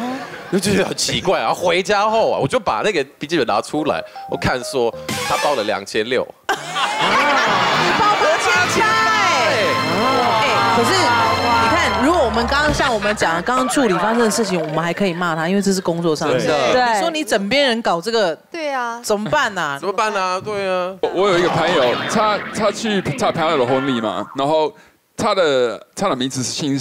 就觉得很奇怪啊。回家后啊，我就把那个笔记本拿出来，我看说他包了两千六，包婆千家哎，哎，可是你看，如果我们刚刚像我们讲，刚刚助理发生的事情，我们还可以骂他，因为这是工作上的事。对你说你枕边人搞这个，对啊，怎么办呢？怎么办呢？对啊，我我有一个朋友，他他去他朋友的婚礼嘛，然后他的他的名字是姓，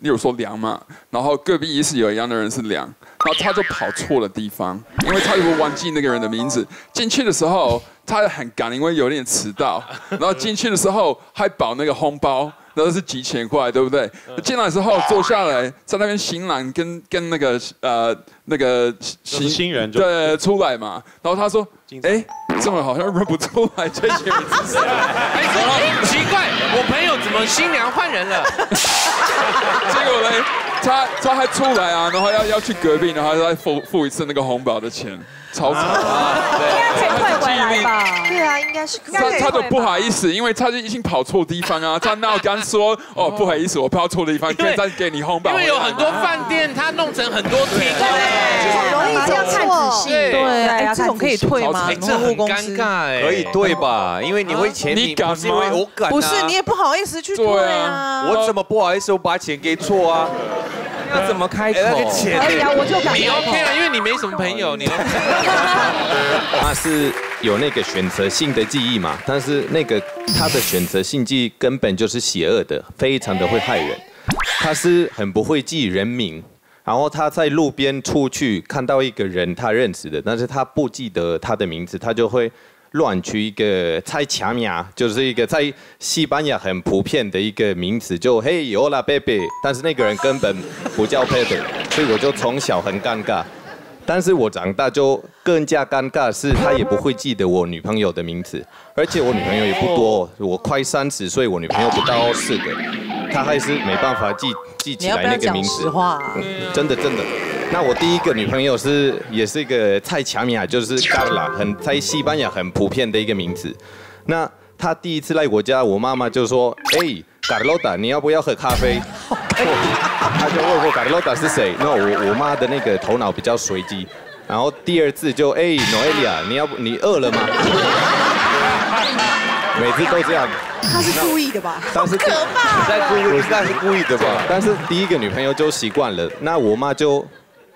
例如说梁嘛，然后隔壁也是有一样的人是梁，然后他就跑错了地方，因为他如果忘记那个人的名字，进去的时候他很赶，因为有点迟到，然后进去的时候还保那个红包。都是几千块，对不对？进来之后坐下来，在那边新郎跟跟那个呃那个新新人就对出来嘛，然后他说，哎，这么好像认不出来这些名字。奇怪，我朋友怎么新娘换人了？结果呢，他他还出来啊，然后要要去隔壁，然后再付付一次那个红包的钱，超惨啊！可以汇回来吧？对啊，应该是可以他他就不好意思，因为他就已经跑错地方啊。他那我刚说哦，不好意思，我跑错地方，可以再给你红包。因为有很多饭店，他弄成很多厅，很容易要看仔细。对，哎，这种可以退吗？哎，这很尴尬哎。可以退吧？因为你会钱，你敢不是因为我敢啊不是，你也不好意思去退啊。我怎么不好意思？我把钱给错啊？那怎么开口？可以啊，我就敢。你 OK 了，因为你没什么朋友，你 OK。他是有那个选择性的记忆嘛，但是那个他的选择性记忆根本就是邪恶的，非常的会害人。他是很不会记人名，然后他在路边出去看到一个人他认识的，但是他不记得他的名字，他就会乱取一个猜卡米亚，就是一个在西班牙很普遍的一个名词，就嘿，Hola Pepe，但是那个人根本不叫 Pepe，所以我就从小很尴尬。但是我长大就更加尴尬，是他也不会记得我女朋友的名字，而且我女朋友也不多，我快三十岁，我女朋友不到四个，他还是没办法记记起来要不要讲那个名字。实话啊？嗯真的真的。那我第一个女朋友是也是一个蔡乔米亚，就是 Carla，很在西班牙很普遍的一个名字。那她第一次来我家，我妈妈就说：“哎，Carlota，你要不要喝咖啡？” 她就问我 Carlota 是谁？那我我妈的那个头脑比较随机。然后第二次就哎，Noelia，你要不你饿了吗？每次都这样。他是故意的吧？但是可怕在故意，是故意的吧？但是第一个女朋友就习惯了，那我妈就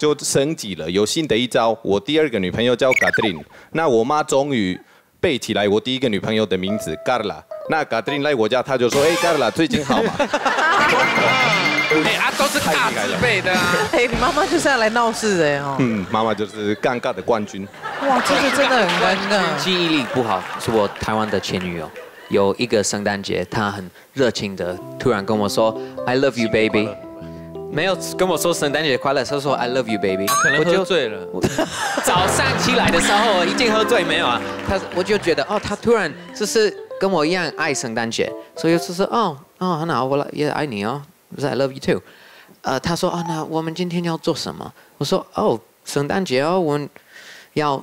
就升级了，有新的一招。我第二个女朋友叫 Catherine，那我妈终于背起来我第一个女朋友的名字 Carla。那 Catherine 来我家，她就说：“哎，Carla 最近好吗？” 哎啊，都是大字辈的啊。哎，你妈妈就是要来闹事的哦。嗯，妈妈就是尴尬的冠军。哇，这个真的很尴尬。记忆力不好是我台湾的前女友。有一个圣诞节，她很热情的突然跟我说 “I love you, baby”，没有跟我说圣诞节快乐，他说 “I love you, baby”。可能喝醉了。早上起来的时候已经喝醉没有啊？他我就觉得哦，他突然就是跟我一样爱圣诞节，所以就是哦哦很好，我也爱你哦，我说 I love you too。呃，他说哦，那我们今天要做什么？我说哦，圣诞节哦，我们要。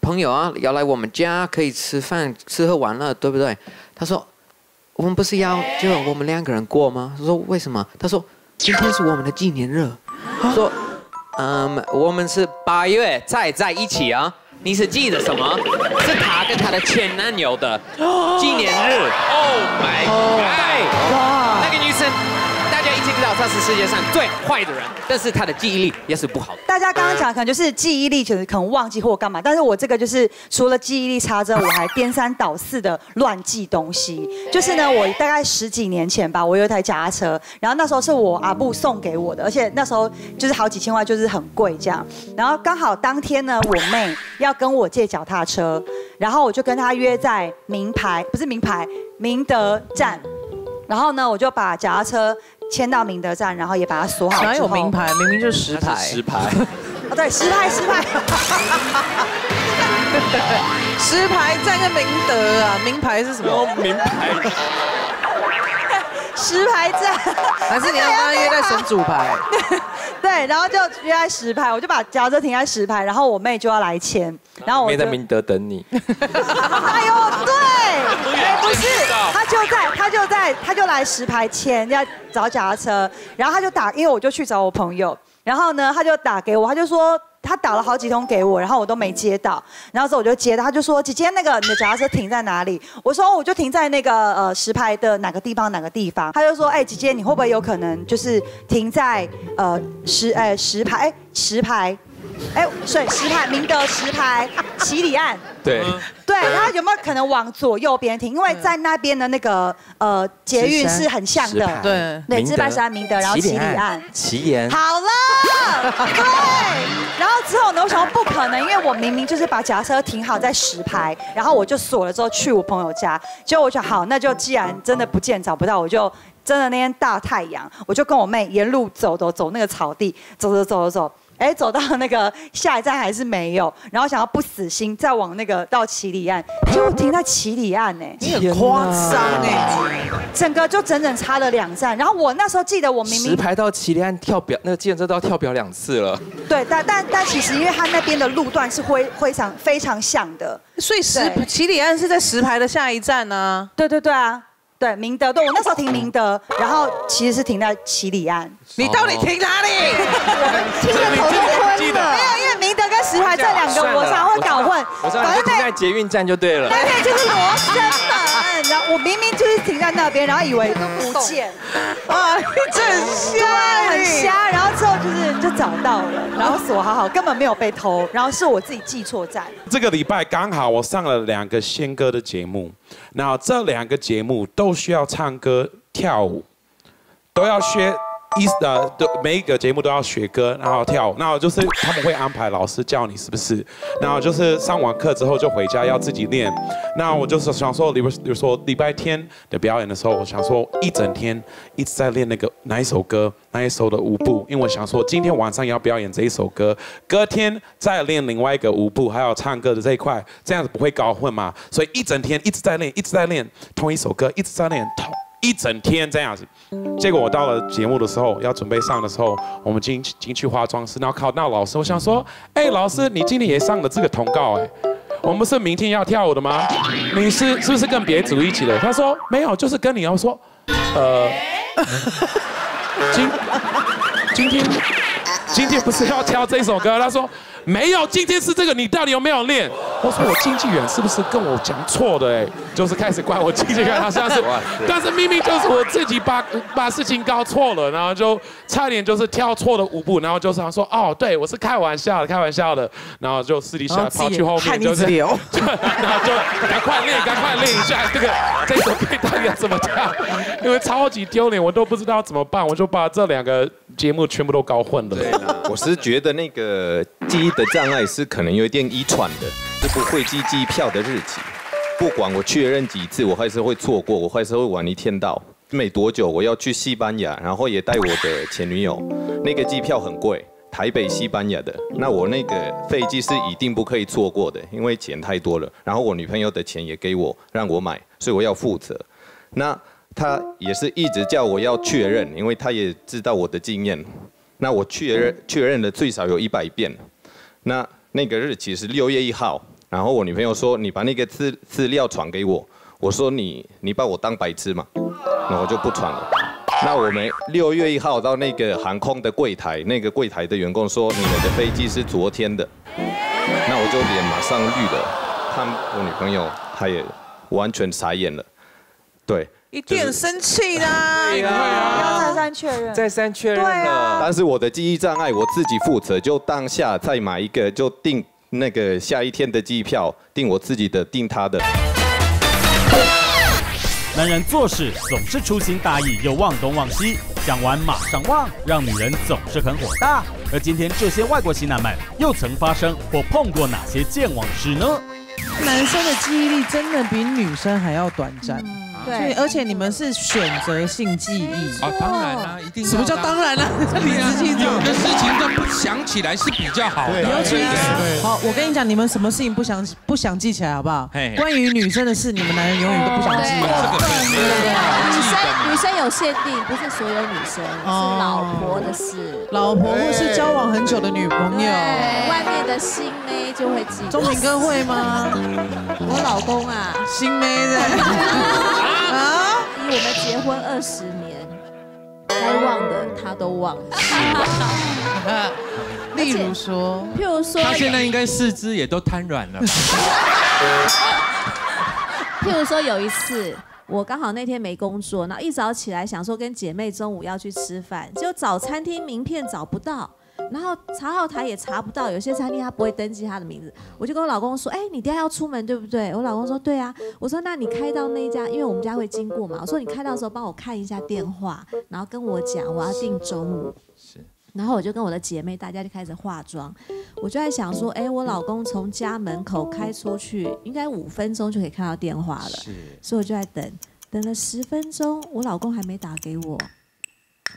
朋友啊，要来我们家可以吃饭，吃喝玩乐，对不对？他说，我们不是要就我们两个人过吗？他说为什么？他说今天是我们的纪念日。说，嗯，我们是八月再在一起啊。你是记得什么？是她跟她的前男友的纪念日。Oh my god！哇，那个女生。知道他是世界上最坏的人，但是他的记忆力也是不好的。大家刚刚讲可能就是记忆力，就是可能忘记或干嘛，但是我这个就是除了记忆力差之外，我还颠三倒四的乱记东西。就是呢，我大概十几年前吧，我有一台脚踏车，然后那时候是我阿布送给我的，而且那时候就是好几千万，就是很贵这样。然后刚好当天呢，我妹要跟我借脚踏车，然后我就跟她约在名牌，不是名牌，明德站。然后呢，我就把脚踏车。牵到明德站，然后也把它锁好。哪有名牌？明明就是实牌。石牌。哦，对，石牌，石牌。石牌站跟明德啊，名牌是什么？名牌。石牌站，还是你要跟他约在神主牌？对，然后就约在石牌，我就把脚车停在石牌，然后我妹就要来签，然后我妹在明德等你。哎呦，对，哎 不是，他就在，他就在，他就来石牌签，要找脚踏车，然后他就打，因为我就去找我朋友，然后呢，他就打给我，他就说。他打了好几通给我，然后我都没接到，然后之后我就接到，他就说：“姐姐，那个你的脚踏车停在哪里？”我说：“我就停在那个呃石牌的哪个地方哪个地方。”他就说：“哎，姐姐，你会不会有可能就是停在呃石哎石牌哎石牌？”哎，水石牌，明德石牌，七里岸。对。对，他有没有可能往左右边停？因为在那边的那个呃捷运是很像的。对。对，芝白山、明德，然后七里岸。奇岩。好了。对。然后之后呢，我想说不可能，因为我明明就是把脚踏车停好在石牌，然后我就锁了之后去我朋友家。结果我想，好，那就既然真的不见找不到，我就真的那天大太阳，我就跟我妹沿路走走走那个草地，走走走走走。哎，走到那个下一站还是没有，然后想要不死心，再往那个到七里岸，就停在七里岸呢。你很夸张哎，整个就整整差了两站。然后我那时候记得我明明十排到七里岸跳表，那个计程车都要跳表两次了。对，但但但其实因为它那边的路段是非非常非常像的，所以十七里岸是在石牌的下一站呢。对对对啊。对，明德，对我那时候停明德，然后其实是停在七里岸。你到底停哪里？听的头都昏了。没有，因为明德跟石牌这两个，我常会搞混。反正停在捷运站就对了。那边就是罗生门，然后我明明就是停在那边，然后以为都不见。啊，你真瞎，很瞎。然后之后就是就找到了，然后锁好好，根本没有被偷，然后是我自己记错站。这个礼拜刚好我上了两个仙歌的节目，然后这两个节目都需要唱歌跳舞，都要学一呃，都每一个节目都要学歌，然后跳舞，然后就是他们会安排老师教你，是不是？然后就是上完课之后就回家要自己练。那我就是想说，比如比如说礼拜天的表演的时候，我想说一整天一直在练那个哪一首歌，哪一首的舞步，因为我想说今天晚上要表演这一首歌，隔天再练另外一个舞步，还有唱歌的这一块，这样子不会搞混嘛？所以一整天一直在练，一直在练同一首歌，一直在练同。一整天这样子，结果我到了节目的时候，要准备上的时候，我们进进去化妆室，然后靠到老师，我想说，哎，老师，你今天也上了这个通告，哎，我们是明天要跳舞的吗？你是是不是跟别组一起的？他说没有，就是跟你。要说，呃，今今天今天不是要跳这首歌？他说。没有，今天是这个，你到底有没有练？我说我经纪人是不是跟我讲错的？哎，就是开始怪我经纪人，好像是，但是明明就是我自己把把事情搞错了，然后就差点就是跳错了舞步，然后就是说哦，对我是开玩笑的，开玩笑的，然后就私底下跑去后面就是，然后就赶快练，赶快练一下这个这首歌到底要怎么跳，因为超级丢脸，我都不知道怎么办，我就把这两个节目全部都搞混了。对我是觉得那个记忆。的障碍是可能有一点遗传的，是不会记机票的日期。不管我确认几次，我还是会错过，我还是会晚一天到。没多久我要去西班牙，然后也带我的前女友。那个机票很贵，台北西班牙的。那我那个飞机是一定不可以错过的，因为钱太多了。然后我女朋友的钱也给我，让我买，所以我要负责。那他也是一直叫我要确认，因为他也知道我的经验。那我确认确认了最少有一百遍。那那个日期是六月一号，然后我女朋友说你把那个资资料传给我，我说你你把我当白痴嘛，那我就不传了。那我们六月一号到那个航空的柜台，那个柜台的员工说你们的飞机是昨天的，那我就脸马上绿了，他我女朋友她也完全傻眼了，对。一定生气的，要再三确认，再三确认了。但是我的记忆障碍我自己负责，就当下再买一个，就订那个下一天的机票，订我自己的，订他的。男人做事总是粗心大意又忘东忘西，讲完马上忘，让女人总是很火大。而今天这些外国型男们又曾发生或碰过哪些健忘事呢？男生的记忆力真的比女生还要短暂。对，而且你们是选择性记忆啊，当然啦，一定。什么叫当然啦？理直气壮。有的事情都不想起来是比较好的。尤其是好，我跟你讲，你们什么事情不想不想记起来，好不好？关于女生的事，你们男人永远都不想记。女生女生有限定，不是所有女生，是老婆的事。老婆或是交往很久的女朋友，外面的新妹就会记。钟明哥会吗？我老公啊，新妹的。啊！以我们结婚二十年，该忘的他都忘了。例如说，譬如说，他现在应该四肢也都瘫软了。譬如说，有一次我刚好那天没工作，然后一早起来想说跟姐妹中午要去吃饭，就找餐厅名片找不到。然后查号台也查不到，有些餐厅他不会登记他的名字，我就跟我老公说：“哎，你等下要出门对不对？”我老公说：“对啊。”我说：“那你开到那一家，因为我们家会经过嘛。”我说：“你开到的时候帮我看一下电话，然后跟我讲我要订中午。”是。然后我就跟我的姐妹大家就开始化妆，我就在想说：“哎，我老公从家门口开出去，应该五分钟就可以看到电话了。”是。所以我就在等，等了十分钟，我老公还没打给我。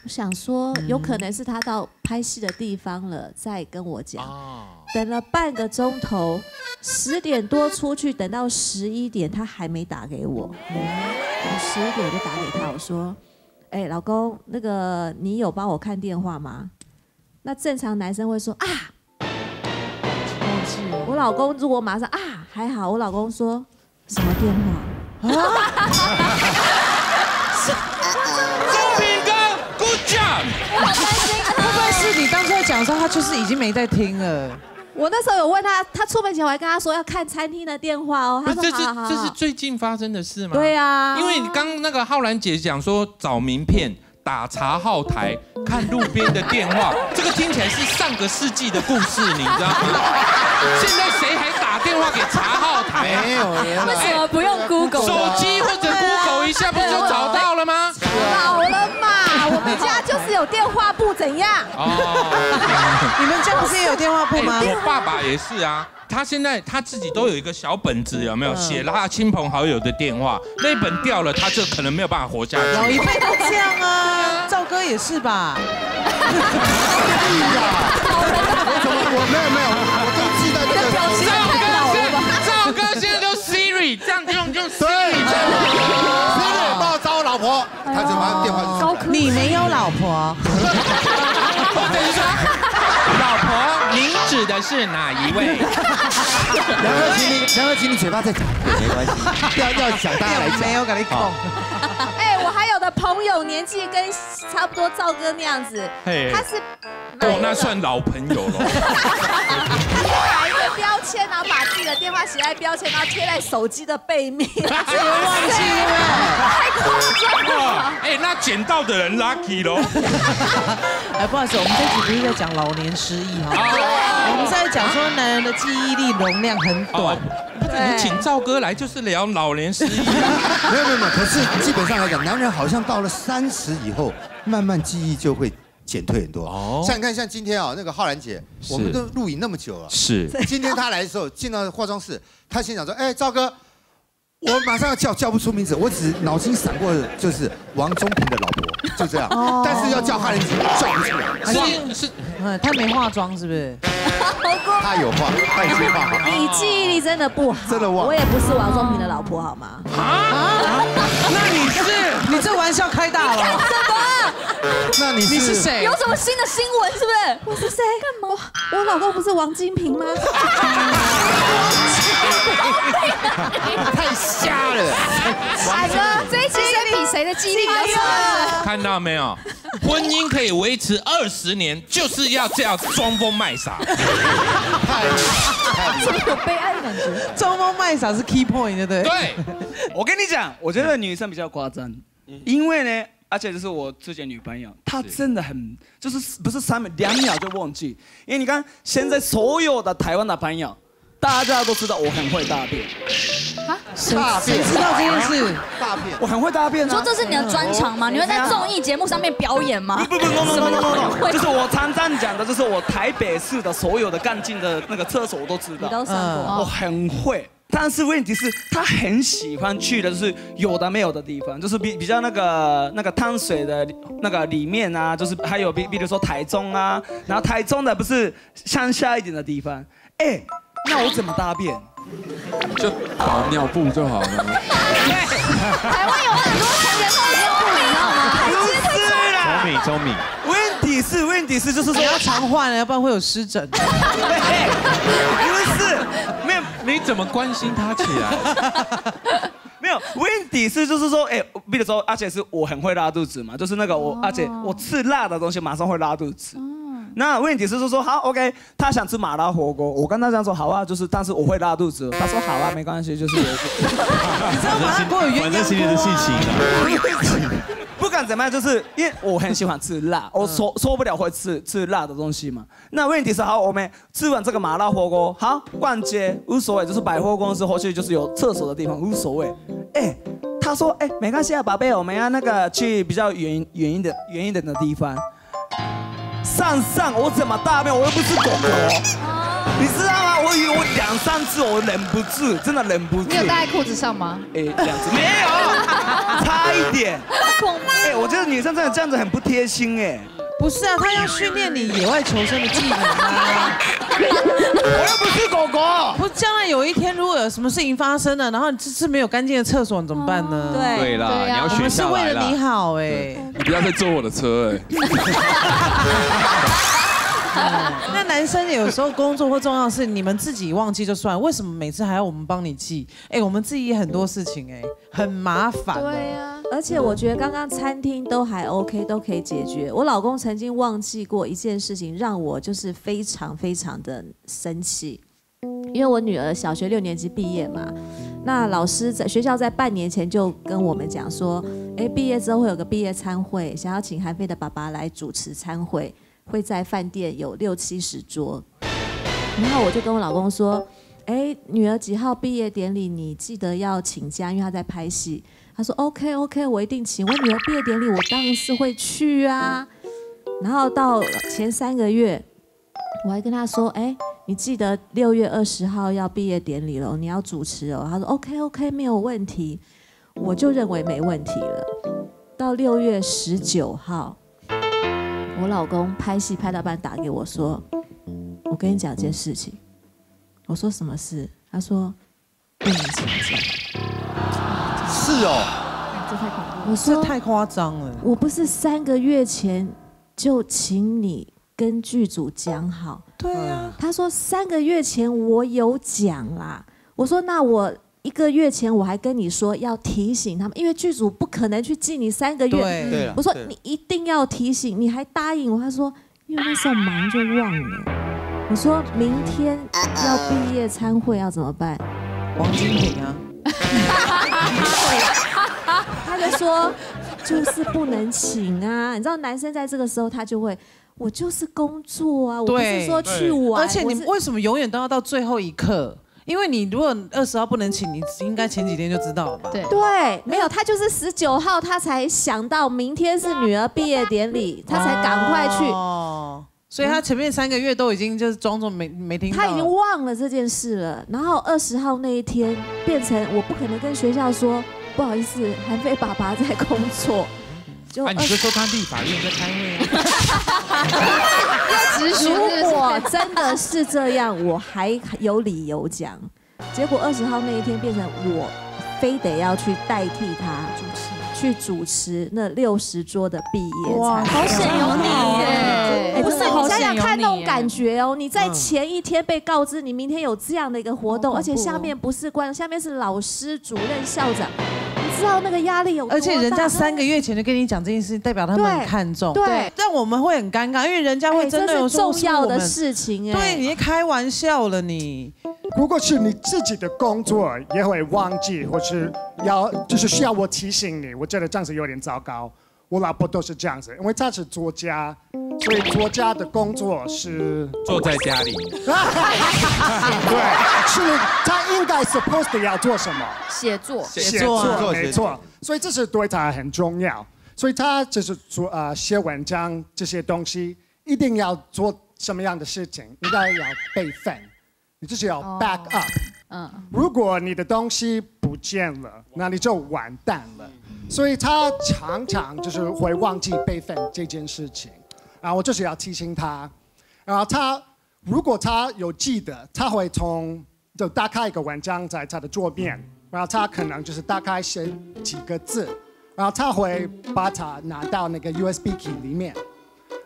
我想说，有可能是他到拍戏的地方了，再跟我讲。等了半个钟头，十点多出去，等到十一点，他还没打给我。我十一点就打给他，我说：“哎，老公，那个你有帮我看电话吗？”那正常男生会说：“啊，忘记。”我老公如果马上啊，还好。我老公说：“什么电话？” 我好担心，会不会是你当初在讲的时候，他就是已经没在听了？我那时候有问他，他出门前我还跟他说要看餐厅的电话哦。他说这是这是最近发生的事吗？对啊，因为你刚那个浩然姐讲说找名片、打查号台、看路边的电话，这个听起来是上个世纪的故事，你知道吗？现在谁还打电话给查号台？没有，为什么不用 Google？手机或者 Google 一下不就找到家就是有。电话簿怎样？哦，你们家不是也有电话簿吗哎我爸爸也是啊，他现在他自己都有一个小本子，有没有嗯写了他亲朋好友的电话？那本掉了，他就可能没有办法活下去。老一辈都这样啊，赵哥也是吧？我没有没有，我都记得这个表情太老了吧赵哥现在都 Siri 这样他就把电话就出来你没有老婆，或者是说，老婆，您指的是哪一位？然后请你，然后请你嘴巴再讲，没关系，要要讲大家来讲，没有跟你好。哎，我还有的朋友年纪跟差不多赵哥那样子，他是哦，那算老朋友了。他是买一个标签，然后把自己的电话写在标签，然后贴在手机的背面，自己忘记了，太夸张了。哎，那捡到的人 lucky 喽。哎，不好意思，我们这集不是在讲老年失忆哈，我们是在讲说男人的记忆力容量很短。你请赵哥来就是聊老年失忆。没有没有没有，可是基本上来讲，男人好像到了三十以后，慢慢记忆就会减退很多。哦，像你看，像今天啊，那个浩然姐，我们都录影那么久了，是今天她来的时候进到化妆室，她先讲说，哎，赵哥。我马上要叫叫不出名字，我只脑筋闪过的就是王中平的老婆，就这样。哦但是要叫汉人姐叫不出来。是是，嗯，他没化妆是不是？他有化，他已经化好。你记忆力真的不好，真的忘我也不是王宗平的老婆，好吗？啊？那你是？你这玩笑开大了。什么？那你是谁有什么新的新闻是不是？我是谁？干嘛？我老公不是王金平吗？太瞎了！完了，这一期是比谁的记忆力比较差？看到没有？婚姻可以维持二十年，就是要这样装疯卖傻。这么有悲哀的感觉。装疯卖傻是 key point，对不对？对，我跟你讲，我觉得女生比较夸张，因为呢，而且就是我之前女朋友，她真的很，就是不是三秒两秒就忘记，因为你看现在所有的台湾的朋友，大家都知道我很会大便。啊？谁谁知道这件事？大便，我很会大便啊。你说这是你的专长吗？你会在综艺节目上面表演吗？不不叫 no 很 no，会就是我常常讲的，就是我台北市的所有的干净的那个厕所我都知道，你都上过嗯我很会。但是问题是，他很喜欢去的就是有的没有的地方，就是比比较那个那个汤水的那个里面啊，就是还有比比如说台中啊，然后台中的不是乡下一点的地方，哎，那我怎么大便？就打尿布就好了。台湾有很多成员都有尿布，你知道吗？不是啦，周敏，周敏。问题是问题是就是说你要常换，要不然会有湿疹。不是，没有，你怎么关心他起来？没有，问题是就是说，哎、比如说，而且是我很会拉肚子嘛，就是那个我，而且我吃辣的东西马上会拉肚子。那问题是就是说，好，OK，他想吃麻辣火锅，我跟他讲说好啊，就是但是我会拉肚子，他说好啊，没关系，就是我。你知道麻辣锅有鸳反正怎么样，就是因为我很喜欢吃辣，我受受不了会吃吃辣的东西嘛。那问题是，好，我们吃完这个麻辣火锅，好逛街无所谓，就是百货公司或许就是有厕所的地方无所谓。哎，他说，哎，没关系啊，宝贝，我们要那个去比较远远一点远一点的地方。上上，我怎么大便？我又不是狗狗，你知道吗？我以为我两三次我忍不住，真的忍不住。你有戴在裤子上吗？哎，两次 没有，差一点。恐怖哎，我觉得女生真的这样子很不贴心哎。不是啊，他要训练你野外求生的技能啊！我又不是狗狗。不，将来有一天如果有什么事情发生了，然后你这次没有干净的厕所，你怎么办呢？对对啦你要学我们是为了你好哎。你不要再坐我的车哎、那男生有时候工作或重要的事，你们自己忘记就算，为什么每次还要我们帮你记？哎，我们自己很多事情哎，很麻烦。对呀、而且我觉得刚刚餐厅都还 OK，都可以解决。我老公曾经忘记过一件事情，让我就是非常非常的生气。因为我女儿小学六年级毕业嘛，那老师在学校在半年前就跟我们讲说，哎，毕业之后会有个毕业餐会，想要请韩飞的爸爸来主持餐会，会在饭店有六七十桌。然后我就跟我老公说，哎，女儿几号毕业典礼，你记得要请假，因为她在拍戏。他说 OK OK，我一定请。我女儿毕业典礼，我当然是会去啊。然后到前三个月，我还跟他说，哎，你记得六月二十号要毕业典礼了，你要主持哦。他说 OK OK 没有问题，我就认为没问题了。到六月十九号，我老公拍戏拍到半打给我说，我跟你讲件事情。我说什么事？他说不能请假。是哦，这太恐怖。我说这太夸张了。我不是三个月前就请你跟剧组讲好。对啊。他说三个月前我有讲啦。我说那我一个月前我还跟你说要提醒他们，因为剧组不可能去记你三个月。我说你一定要提醒，你还答应我。他说因为那时候忙就忘了。我说明天要毕业参会要怎么办？王金平啊。他就说就是不能请啊，你知道男生在这个时候他就会，我就是工作啊，我不是说去玩，而且你我是为什么永远都要到最后一刻？因为你如果二十号不能请，你应该前几天就知道了吧？对对，没有，他就是十九号他才想到明天是女儿毕业典礼，他才赶快去。哦，所以他前面三个月都已经就是装作没没听到。他已经忘了这件事了，然后二十号那一天变成我不可能跟学校说不好意思，韩非爸爸在工作，就啊，你就说他立法院在开会啊。如果真的是这样，我还有理由讲。结果二十号那一天变成我非得要去代替他主持，去主持那六十桌的毕业哇餐。好险有你耶哎不是你想想看那种感觉哦，你在嗯前一天被告知你明天有这样的一个活动，而且下面不是官，下面是老师、主任、校长，你知道那个压力有多大？而且人家三个月前就跟你讲这件事，代表他们很看重。对但我们会很尴尬，因为人家会哎真的有重要的事情哎对，你开玩笑了你。如果是你自己的工作，也会忘记，或是要就是需要我提醒你，我觉得这样子有点糟糕。我老婆都是这样子，因为她是作家，所以作家的工作是坐在家里，对，是她应该 supposed to 要做什么？写作，写作，没错。所以这是对他很重要。所以他就是做呃写文章这些东西，一定要做什么样的事情，应该要备份，你就是要 back up。嗯，如果你的东西不见了，那你就完蛋了。所以他常常就是会忘记备份这件事情，然后我就是要提醒他，然后他如果他有记得，他会从就打开一个文章在他的桌面，然后他可能就是打开写几个字，然后他会把它拿到那个 USB key 里面，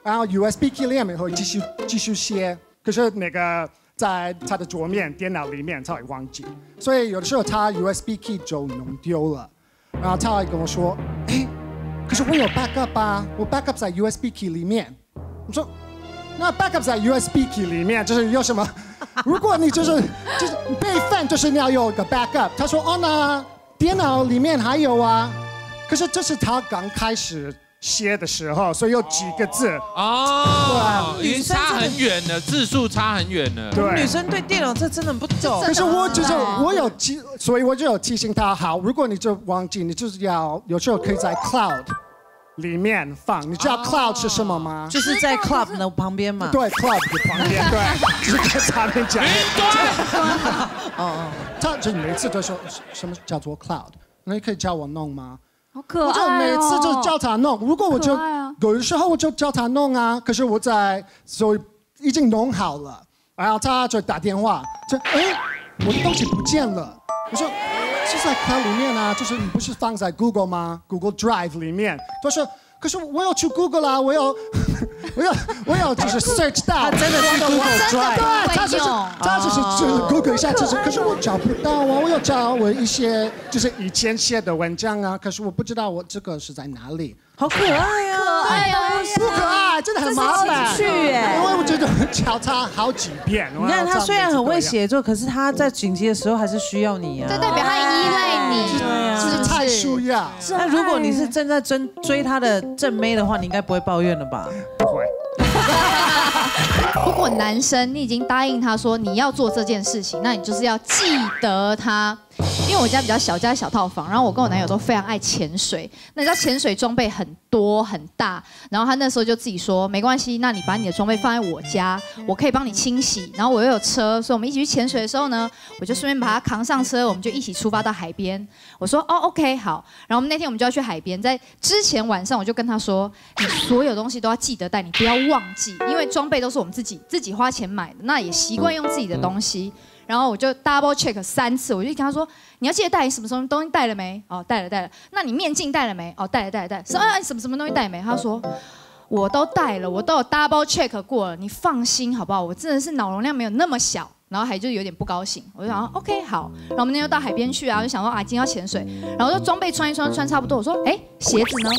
然后 USB key 里面会继续继续写，可是那个在他的桌面电脑里面他会忘记，所以有的时候他 USB key 就弄丢了，然后他还跟我说，哎，可是我有 backup 啊，我 backup 在 USB key 里面，我说。那 backup 在 USB key 里面，就是有什么？如果你就是就是备份，就是你要有一个 backup。他说哦，那电脑里面还有啊，可是这是他刚开始写的时候，所以有几个字。哦，对已经差很远了，字数差很远了。对女生对电脑这真的不懂。可是我就是我有提，所以我就有提醒他，好，如果你就忘记，你就是要有时候可以在 cloud 里面放。你知道 cloud 是什么吗？就是在 club 的旁边嘛。对，club 的旁边，对，就是跟他们讲。哦 哦，他就每次都说什么叫做 cloud，那你可以教我弄吗？好可爱哦我就每次就叫他弄，如果我就有的时候我就叫他弄啊，可是我在所以已经弄好了，然后他就打电话，就哎，我的东西不见了，我说是在 cloud 里面啊，就是你不是放在 Google 吗？Google Drive 里面，他说。可是我要去 Google 啦，我要，我要，我要就是 search 大，他真的去 Google 真的对，他就是他就是就是 Google 一下，就是，可是我找不到啊，我要找我一些就是以前写的文章啊，可是我不知道我这个是在哪里。好可爱呀、可爱呀不可爱，真的很麻烦。因为我觉得教他好几遍。你看他虽然很会写作，可是他在紧急的时候还是需要你啊。这代表他依赖你，是太需要。那如果你是正在追追他的正妹的话，你应该不会抱怨了吧？不会。如果男生你已经答应他说你要做这件事情，那你就是要记得他。因为我家比较小，家小套房，然后我跟我男友都非常爱潜水。那你知道潜水装备很多很大，然后他那时候就自己说没关系，那你把你的装备放在我家，我可以帮你清洗。然后我又有车，所以我们一起去潜水的时候呢，我就顺便把他扛上车，我们就一起出发到海边。我说哦，OK，好。然后那天我们就要去海边，在之前晚上我就跟他说，你所有东西都要记得带，你不要忘记，因为装备都是我们自己自己花钱买的，那也习惯用自己的东西。然后我就 double check 三次，我就跟他说，你要记得带你什么什么东西带了没？哦，带了带了。那你面镜带了没？哦，带了带了带了。说啊，什么什么东西带没？他说我都带了，我都有 double check 过了，你放心好不好？我真的是脑容量没有那么小。然后还就有点不高兴，我就想 OK 好，然后我们那天到海边去啊，就想说啊今天要潜水，然后就装备穿一穿穿差不多，我说哎鞋子呢？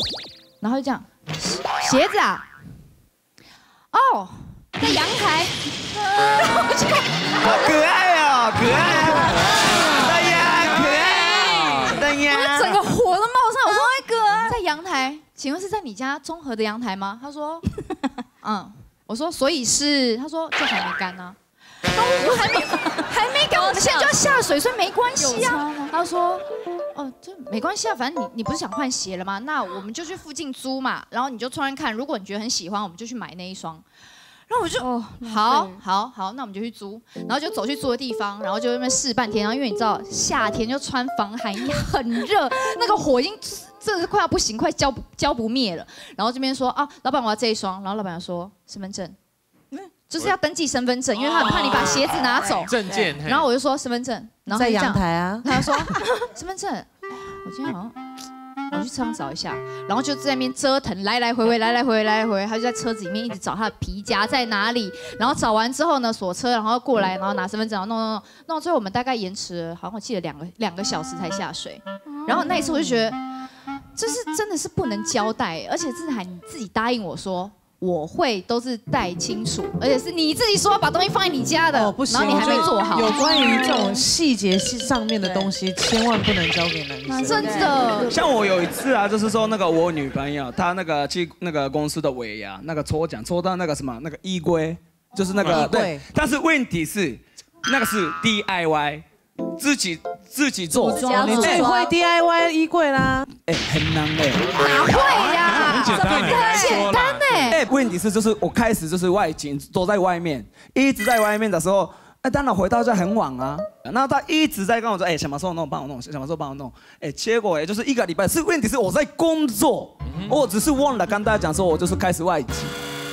然后就这样，鞋子啊，哦在阳台。好可爱哦，可爱！哎呀，可爱！哎呀，我整个火都冒上来，我说哎哥，在阳台，请问是在你家综合的阳台吗？他说，嗯，我说所以是，他说就还没干呢。我说还没 还没干，我们现在就要下水，所以没关系啊。他说，哦，这没关系啊，反正你你不是想换鞋了吗？那我们就去附近租嘛，然后你就穿穿看，如果你觉得很喜欢，我们就去买那一双。然后我就哦，好好好，那我们就去租，然后就走去租的地方，然后就那边试半天。然后因为你知道夏天就穿防寒衣 很热，那个火已经真的是快要不行，快浇浇不灭了。然后这边说啊，老板我要这一双，然后老板说身份证，就是要登记身份证，因为他很怕你把鞋子拿走。证件。然后我就说身份证，然后在阳台啊。他说 身份证，我今天好像。我去车上找一下，然后就在那边折腾，来来回回，来来回回，来来回回，他就在车子里面一直找他的皮夹在哪里。然后找完之后呢，锁车，然后过来，然后拿身份证，然后弄弄弄，弄到最后我们大概延迟，好像我记得两个两个小时才下水。然后那一次我就觉得，这是真的是不能交代，而且这还你自己答应我说。我会都是带清楚，而且是你自己说把东西放在你家的，不行，然后你还没做好。有关于这种细节上面的东西，千万不能交给男生。真的。像我有一次啊，就是说那个我女朋友她那个去那个公司的尾牙，那个抽奖抽到那个什么那个衣柜，就是那个对。但是问题是，那个是 DIY。自己自己做，你最会 DIY 衣柜啦。哎，很难哎。哪会呀？很简单，很简单哎。哎，问题是就是我开始就是外景都在外面，一直在外面的时候，哎，当然回到家很晚啊。那他一直在跟我说，哎，什么时候弄，帮我弄，什么时候帮我弄。哎，结果也就是一个礼拜，是问题是我在工作，我只是忘了跟大家讲说，我就是开始外景。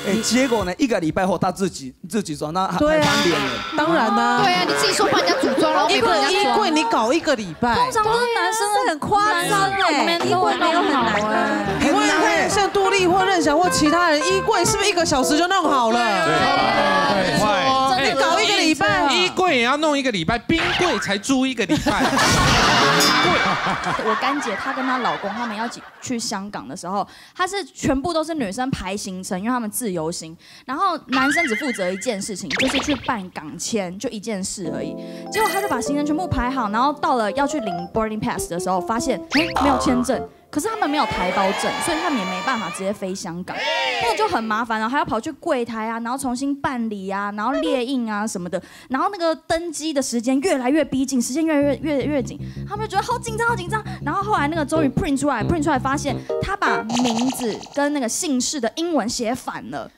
哎，结果呢？一个礼拜后他自己自己装，那还方便了。当然啦。对啊，你自己说帮人家组装，然后一个衣柜你搞一个礼拜。通常都是男生很夸张哎，衣柜没有很难哎。你问看像杜丽或任翔或其他人，衣柜是不是一个小时就弄好了？对，快。衣柜也要弄一个礼拜，冰柜才租一个礼拜。我干姐她跟她老公他们要去香港的时候，她是全部都是女生排行程，因为他们自由行，然后男生只负责一件事情，就是去办港签，就一件事而已。结果他就把行程全部排好，然后到了要去领 boarding pass 的时候，发现哎没有签证。可是他们没有台胞证，所以他们也没办法直接飞香港，那就很麻烦，然后还要跑去柜台啊，然后重新办理啊，然后列印啊什么的，然后那个登机的时间越来越逼近，时间越来越越越紧，他们就觉得好紧张，好紧张。然后后来那个终于 print 出来，print 出来发现他把名字跟那个姓氏的英文写反了，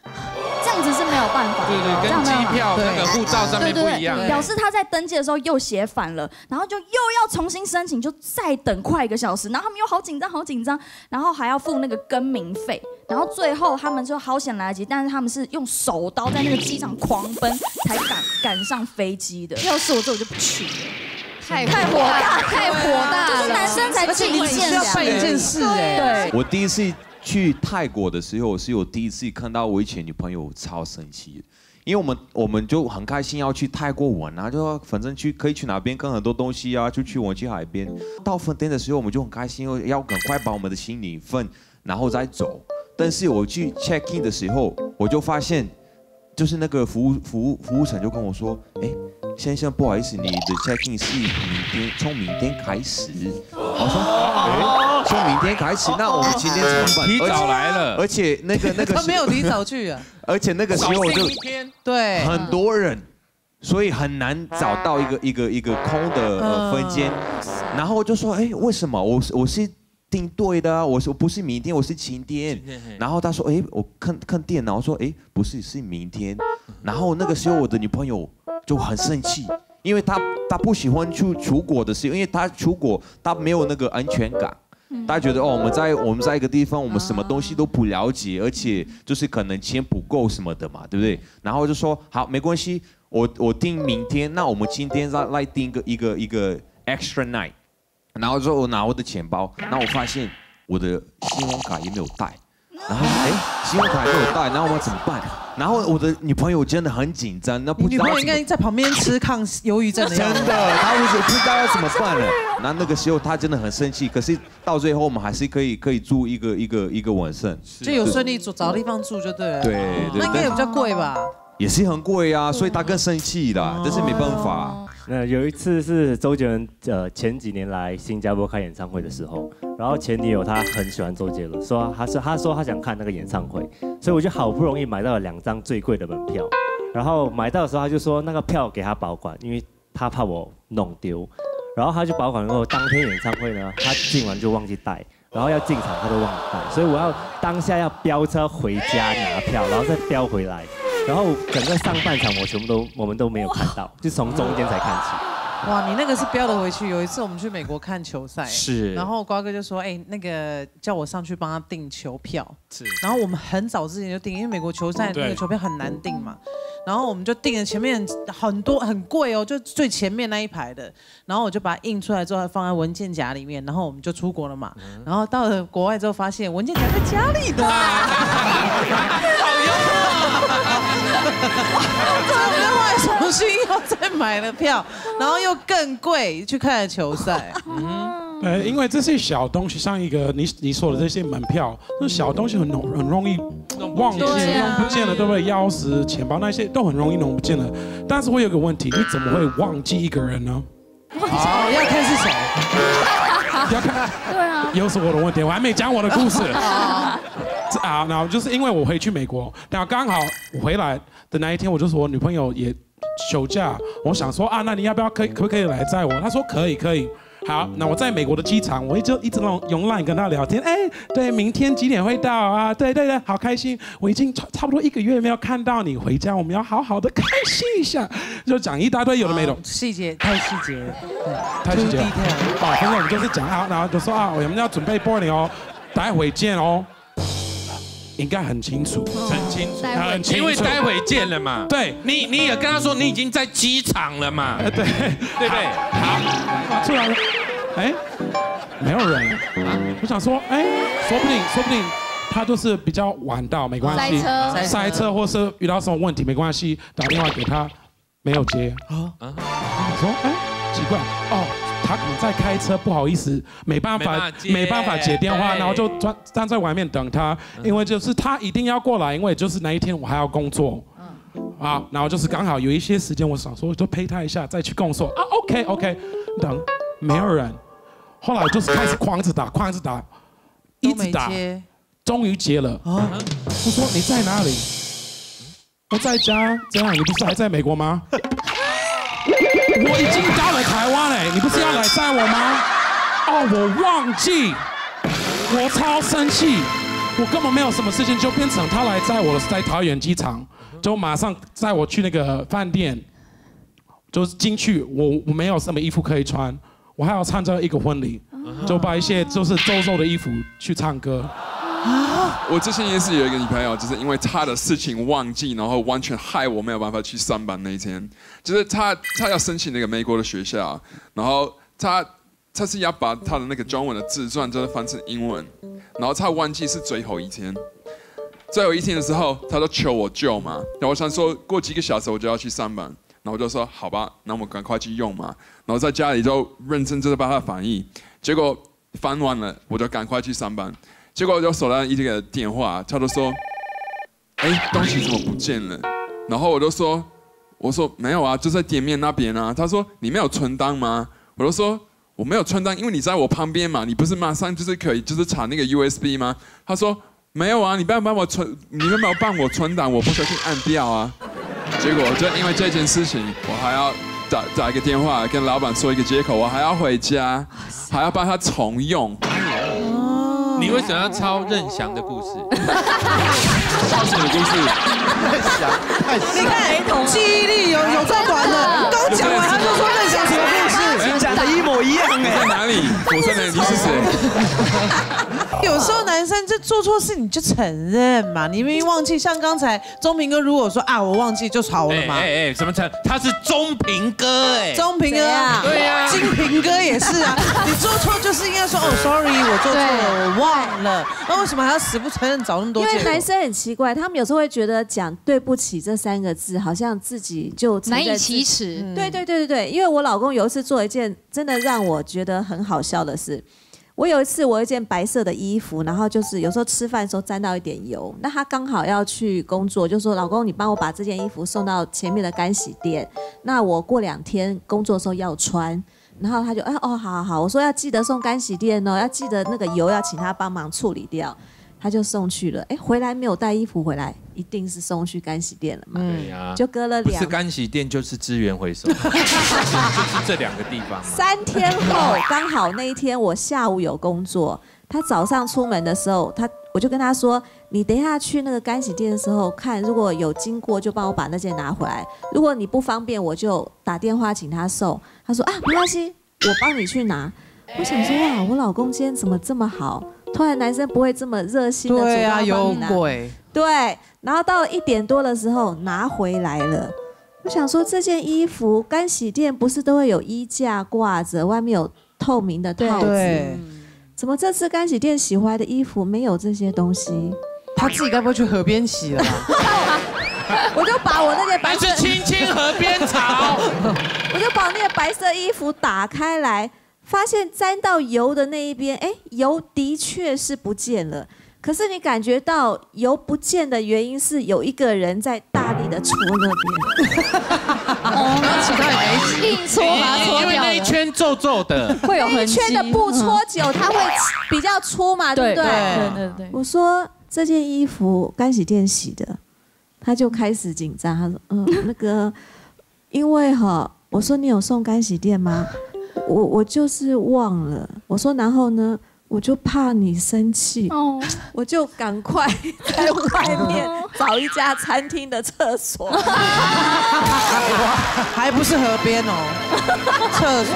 这样子是没有办法，对对，跟机票那个护照上面不一样，表示他在登记的时候又写反了，然后就又要重新申请，就再等快一个小时，然后他们又好紧张，好。紧张，然后还要付那个更名费，然后最后他们就好险来得及，但是他们是用手刀在那个机场狂奔才赶赶上飞机的。要是我这我就不去了，太太火大，太火大了。就是男生才去一件，要办一件事哎。我第一次去泰国的时候，是我第一次看到我以前女朋友超生气。因为我们我们就很开心要去泰国玩啊，就反正去可以去哪边跟很多东西啊，就去玩去海边。到饭店的时候我们就很开心，要赶快把我们的行李分，然后再走。但是我去 check in 的时候，我就发现，就是那个服务服务服务生就跟我说，哎，先生不好意思，你的 check in 是明天从明天开始。我说，从明天开始，那我们今天怎么办？提早来了，而且那个那个 他没有提早去啊。而且那个时候就对很多人，所以很难找到一个一个一个空的呃分间。然后我就说，哎，为什么我是我是订对的啊？我说不是明天，我是晴天。然后他说，哎，我看看电脑，说，哎，不是是明天。然后那个时候我的女朋友就很生气，因为他他不喜欢去出国的时候，因为他出国他没有那个安全感。大家觉得哦，我们在我们在一个地方，我们什么东西都不了解，而且就是可能钱不够什么的嘛，对不对？然后就说好，没关系，我我订明天，那我们今天再来订个一个一个 extra night。然后之后我拿我的钱包，然后我发现我的信用卡也没有带，然后哎，信用卡也没有带，然后我们怎么办？然后我的女朋友真的很紧张，那不知道女朋友应该在旁边吃抗忧郁症的真。的，她不知不知道要怎么办了。那那个时候她真的很生气，可是到最后我们还是可以可以住一个一个一个晚上，就有顺利住找地方住就对了。对对那应该也比较贵吧？也是很贵啊，所以她更生气啦，但是没办法。那有一次是周杰伦，呃，前几年来新加坡开演唱会的时候，然后前女友她很喜欢周杰伦，说她说她说她想看那个演唱会，所以我就好不容易买到了两张最贵的门票，然后买到的时候她就说那个票给她保管，因为她怕我弄丢，然后她就保管后，当天演唱会呢，她进完就忘记带，然后要进场他都忘记带，所以我要当下要飙车回家拿票，然后再飙回来。然后整个上半场我全部都我们都没有看到，就从中间才看起。哇，你那个是飙得回去。有一次我们去美国看球赛，是然后瓜哥就说：“哎，那个叫我上去帮他订球票。”是，然后我们很早之前就订，因为美国球赛那个球票很难订嘛。然后我们就订了前面很多很贵哦，就最前面那一排的。然后我就把它印出来之后放在文件夹里面，然后我们就出国了嘛。然后到了国外之后发现文件夹在家里的。我们另外重新又再买了票，然后又更贵去看了球赛。呃，因为这些小东西，像一个你你说的这些门票，那小东西很容很容易忘记，弄不见了，对不对？钥匙、钱包那些都很容易弄不见了。但是我有个问题，你怎么会忘记一个人呢？好，要看是谁。要看，对啊，又是我的问题，我还没讲我的故事。这啊，然后就是因为我回去美国，然后刚好我回来的那一天，我就是我女朋友也休假，我想说啊，那你要不要可以可不可以来载我？她说可以可以。好，那我在美国的机场，我一直一直用用 Line 跟她聊天，哎，对，明天几点会到啊？对对对，好开心，我已经差差不多一个月没有看到你回家，我们要好好的开心一下，就讲一大堆有的没的。细节太细节了，太细节。好，现在我们就是讲好，然后就说啊，我们要准备 boarding 哦，待会见哦。应该很清楚，很清楚，很清楚，因为待会见了嘛。对，你你也跟他说你已经在机场了嘛。对，对不对？好，出来了，哎，没有人，我想说，哎，说不定，说不定他就是比较晚到，没关系，塞车。塞车或是遇到什么问题没关系，打电话给他，没有接，啊，我说，哎，奇怪，哦。他可能在开车，不好意思，没办法没办法，接电话，然后就站站在外面等他，因为就是他一定要过来，因为就是那一天我还要工作，啊，然后就是刚好有一些时间，我想说就陪他一下，再去工作啊。OK OK，等没有人，后来就是开始狂着打，狂着打，一直打终于接了。啊，我说你在哪里？我在家。这样，你不是还在美国吗？我已经到了台湾嘞，你不是要来载我吗？哦，我忘记，我超生气，我根本没有什么事情，就变成他来载我了，在桃园机场，就马上载我去那个饭店，就是进去，我我没有什么衣服可以穿，我还要参加一个婚礼，就把一些就是皱皱的衣服去唱歌。我之前也是有一个女朋友，就是因为她的事情忘记，然后完全害我没有办法去上班那一天。就是她她要申请那个美国的学校，然后她她是要把她的那个中文的自传就是翻成英文，然后她忘记是最后一天。最后一天的时候，她都求我救嘛，然后我想说过几个小时我就要去上班，然后我就说好吧，那我们赶快去用嘛。然后在家里就认真真的帮她翻译，结果翻完了我就赶快去上班。结果我就收到一个电话，他就说：“哎，东西怎么不见了？”然后我就说：“我说没有啊，就在店面那边啊。”他说：“你没有存档吗？”我就说：“我没有存档，因为你在我旁边嘛，你不是马上就是可以就是插那个 USB 吗？”他说：“没有啊，你不要帮我存，你们没有帮我存档？我不小心按掉啊。”结果就因为这件事情，我还要打打一个电话跟老板说一个借口，我还要回家，还要帮他重用。你为什么要抄任翔的故事？抄什么故事？任翔，你看记忆力有有这么短的，刚讲完他就说任翔什么故事，讲的一模一样哎在哪里？我在哪里？你是谁？有时候男生就做错事你就承认嘛，你明明忘记，像刚才钟平哥如果说啊我忘记就吵了嘛。哎哎，什么成？他是钟平哥哎，钟平哥啊，对呀，金平哥也是啊。你做错就是应该说哦，sorry，我做错了，我忘了。那为什么还要死不承认，找那么多因借口？为男生很奇怪，他们有时候会觉得讲对不起这三个字，好像自己就难以自启齿对对对对对，因为我老公有一次做一件真的让我觉得很好笑的事。我有一次，我有一件白色的衣服，然后就是有时候吃饭的时候沾到一点油，那他刚好要去工作，就说老公，你帮我把这件衣服送到前面的干洗店，那我过两天工作的时候要穿。然后他就哎哦好好好，我说要记得送干洗店哦，要记得那个油要请他帮忙处理掉，他就送去了。哎，回来没有带衣服回来，一定是送去干洗店了嘛。对呀，就隔了两不是干洗店就是资源回收，就是这两个地方。三天后，刚好那一天我下午有工作，他早上出门的时候，他我就跟他说，你等一下去那个干洗店的时候，看如果有经过就帮我把那件拿回来，如果你不方便，我就打电话请他送。他说啊，没关系，我帮你去拿。我想说哇，我老公今天怎么这么好？突然男生不会这么热心的对啊，主动帮有你拿。鬼。对，然后到了一点多的时候拿回来了。我想说这件衣服干洗店不是都会有衣架挂着，外面有透明的套子，怎么这次干洗店洗回来的衣服没有这些东西？他自己该不会去河边洗了？我就把我那件白色青青河边草。我就把那个白色衣服打开来，发现沾到油的那一边，哎，油的确是不见了。可是你感觉到油不见的原因是有一个人在大力的搓那边，哦，其他也没硬搓把它搓因为。那一圈皱皱的，那一圈的布搓久，它会比较粗嘛，对不对？对对对我说这件衣服干洗店洗的，他就开始紧张，他说：“嗯，那个，因为哈，我说你有送干洗店吗？我我就是忘了。我说然后呢，我就怕你生气，哦，我就赶快 在外面找一家餐厅的厕所。还不是河边哦，厕所。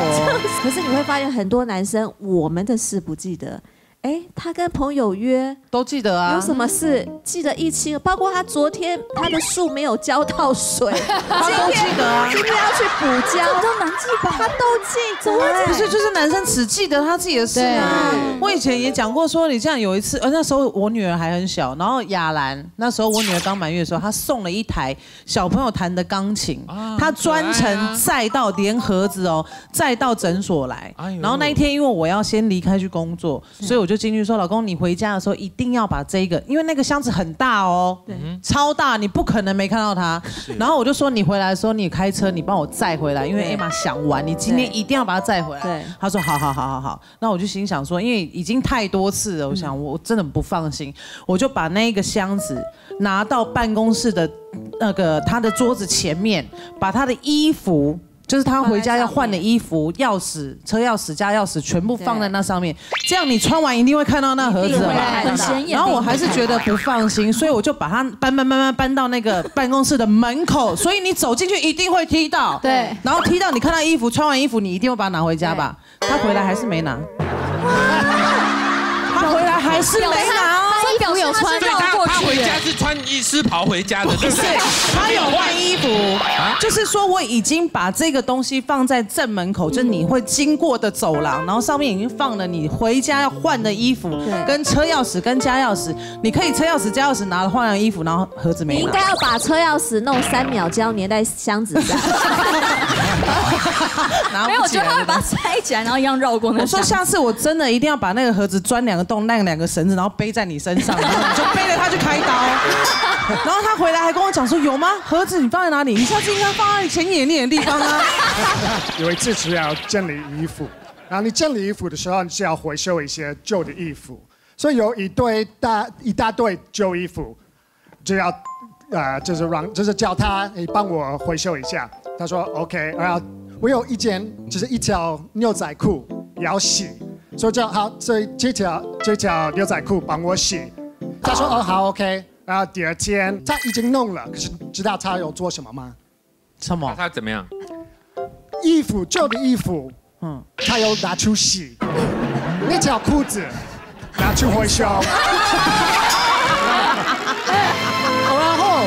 可是你会发现很多男生我们的事不记得。”哎，他跟朋友约都记得啊，有什么事记得一清，包括他昨天他的树没有浇到水，他都记得啊今天要去补浇，都难记吧？他都记得。不是，就是男生只记得他自己的事啊。我以前也讲过，说你这样有一次，呃，那时候我女儿还很小，然后雅兰那时候我女儿刚满月的时候，她送了一台小朋友弹的钢琴，她专程载到连盒子哦，载到诊所来。然后那一天因为我要先离开去工作，所以我就进去说，老公，你回家的时候一定要把这个，因为那个箱子很大哦，超大，你不可能没看到它。然后我就说，你回来的时候你开车，你帮我载回来，因为对。Emma 想玩，你今天一定要把它载回来。对。他说好好好好好，那我就心想说，因为已经太多次了，我想我真的不放心，我就把那个箱子拿到办公室的那个他的桌子前面，把他的衣服。就是他回家要换的衣服、钥匙、车钥匙、家钥匙全部放在那上面，这样你穿完一定会看到那盒子很显眼然后我还是觉得不放心，所以我就把它搬搬搬搬搬到那个 办公室的门口，所以你走进去一定会踢到。对然后踢到你看到衣服，穿完衣服你一定会把它拿回家吧？他回来还是没拿。他回来还是没拿哦。他衣服有穿过去他回家。是穿医师袍回家的，对不对？，他有换衣服，就是说我已经把这个东西放在正门口，就是你会经过的走廊，然后上面已经放了你回家要换的衣服，跟车钥匙跟家钥匙，你可以车钥匙家钥匙拿了换了衣服，然后盒子没拿。你应该要把车钥匙弄三秒胶粘在箱子上。没有，我觉得他会把它塞起来，然后一样绕过那个我说箱下次我真的一定要把那个盒子钻两个洞，那两个绳子，然后背在你身上，然后就背着他去开刀。然后他回来还跟我讲说有吗？盒子你放在哪里？你下次应该放在前眼脸的地方啊。有一次是要整理衣服，然后你整理衣服的时候，你是要回收一些旧的衣服，所以有一堆大一大堆旧衣服，就要呃，就是让就是叫他你帮我回收一下。他说 OK，然后我有一件就是一条牛仔裤要洗，所以就好，所以这条这条牛仔裤帮我洗。他说哦好 OK，然后第二天他已经弄了，可是知道他有做什么吗？什么？他怎么样？衣服旧的衣服，嗯，他有拿出洗，那条裤子拿去回收。然后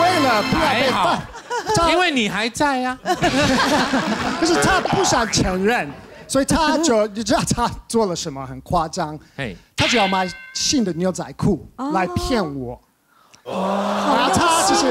为了不要被放，因为你还在呀、可是他不想承认，所以他就你知道他做了什么很夸张，他只要买新的牛仔裤来骗我。然后他就是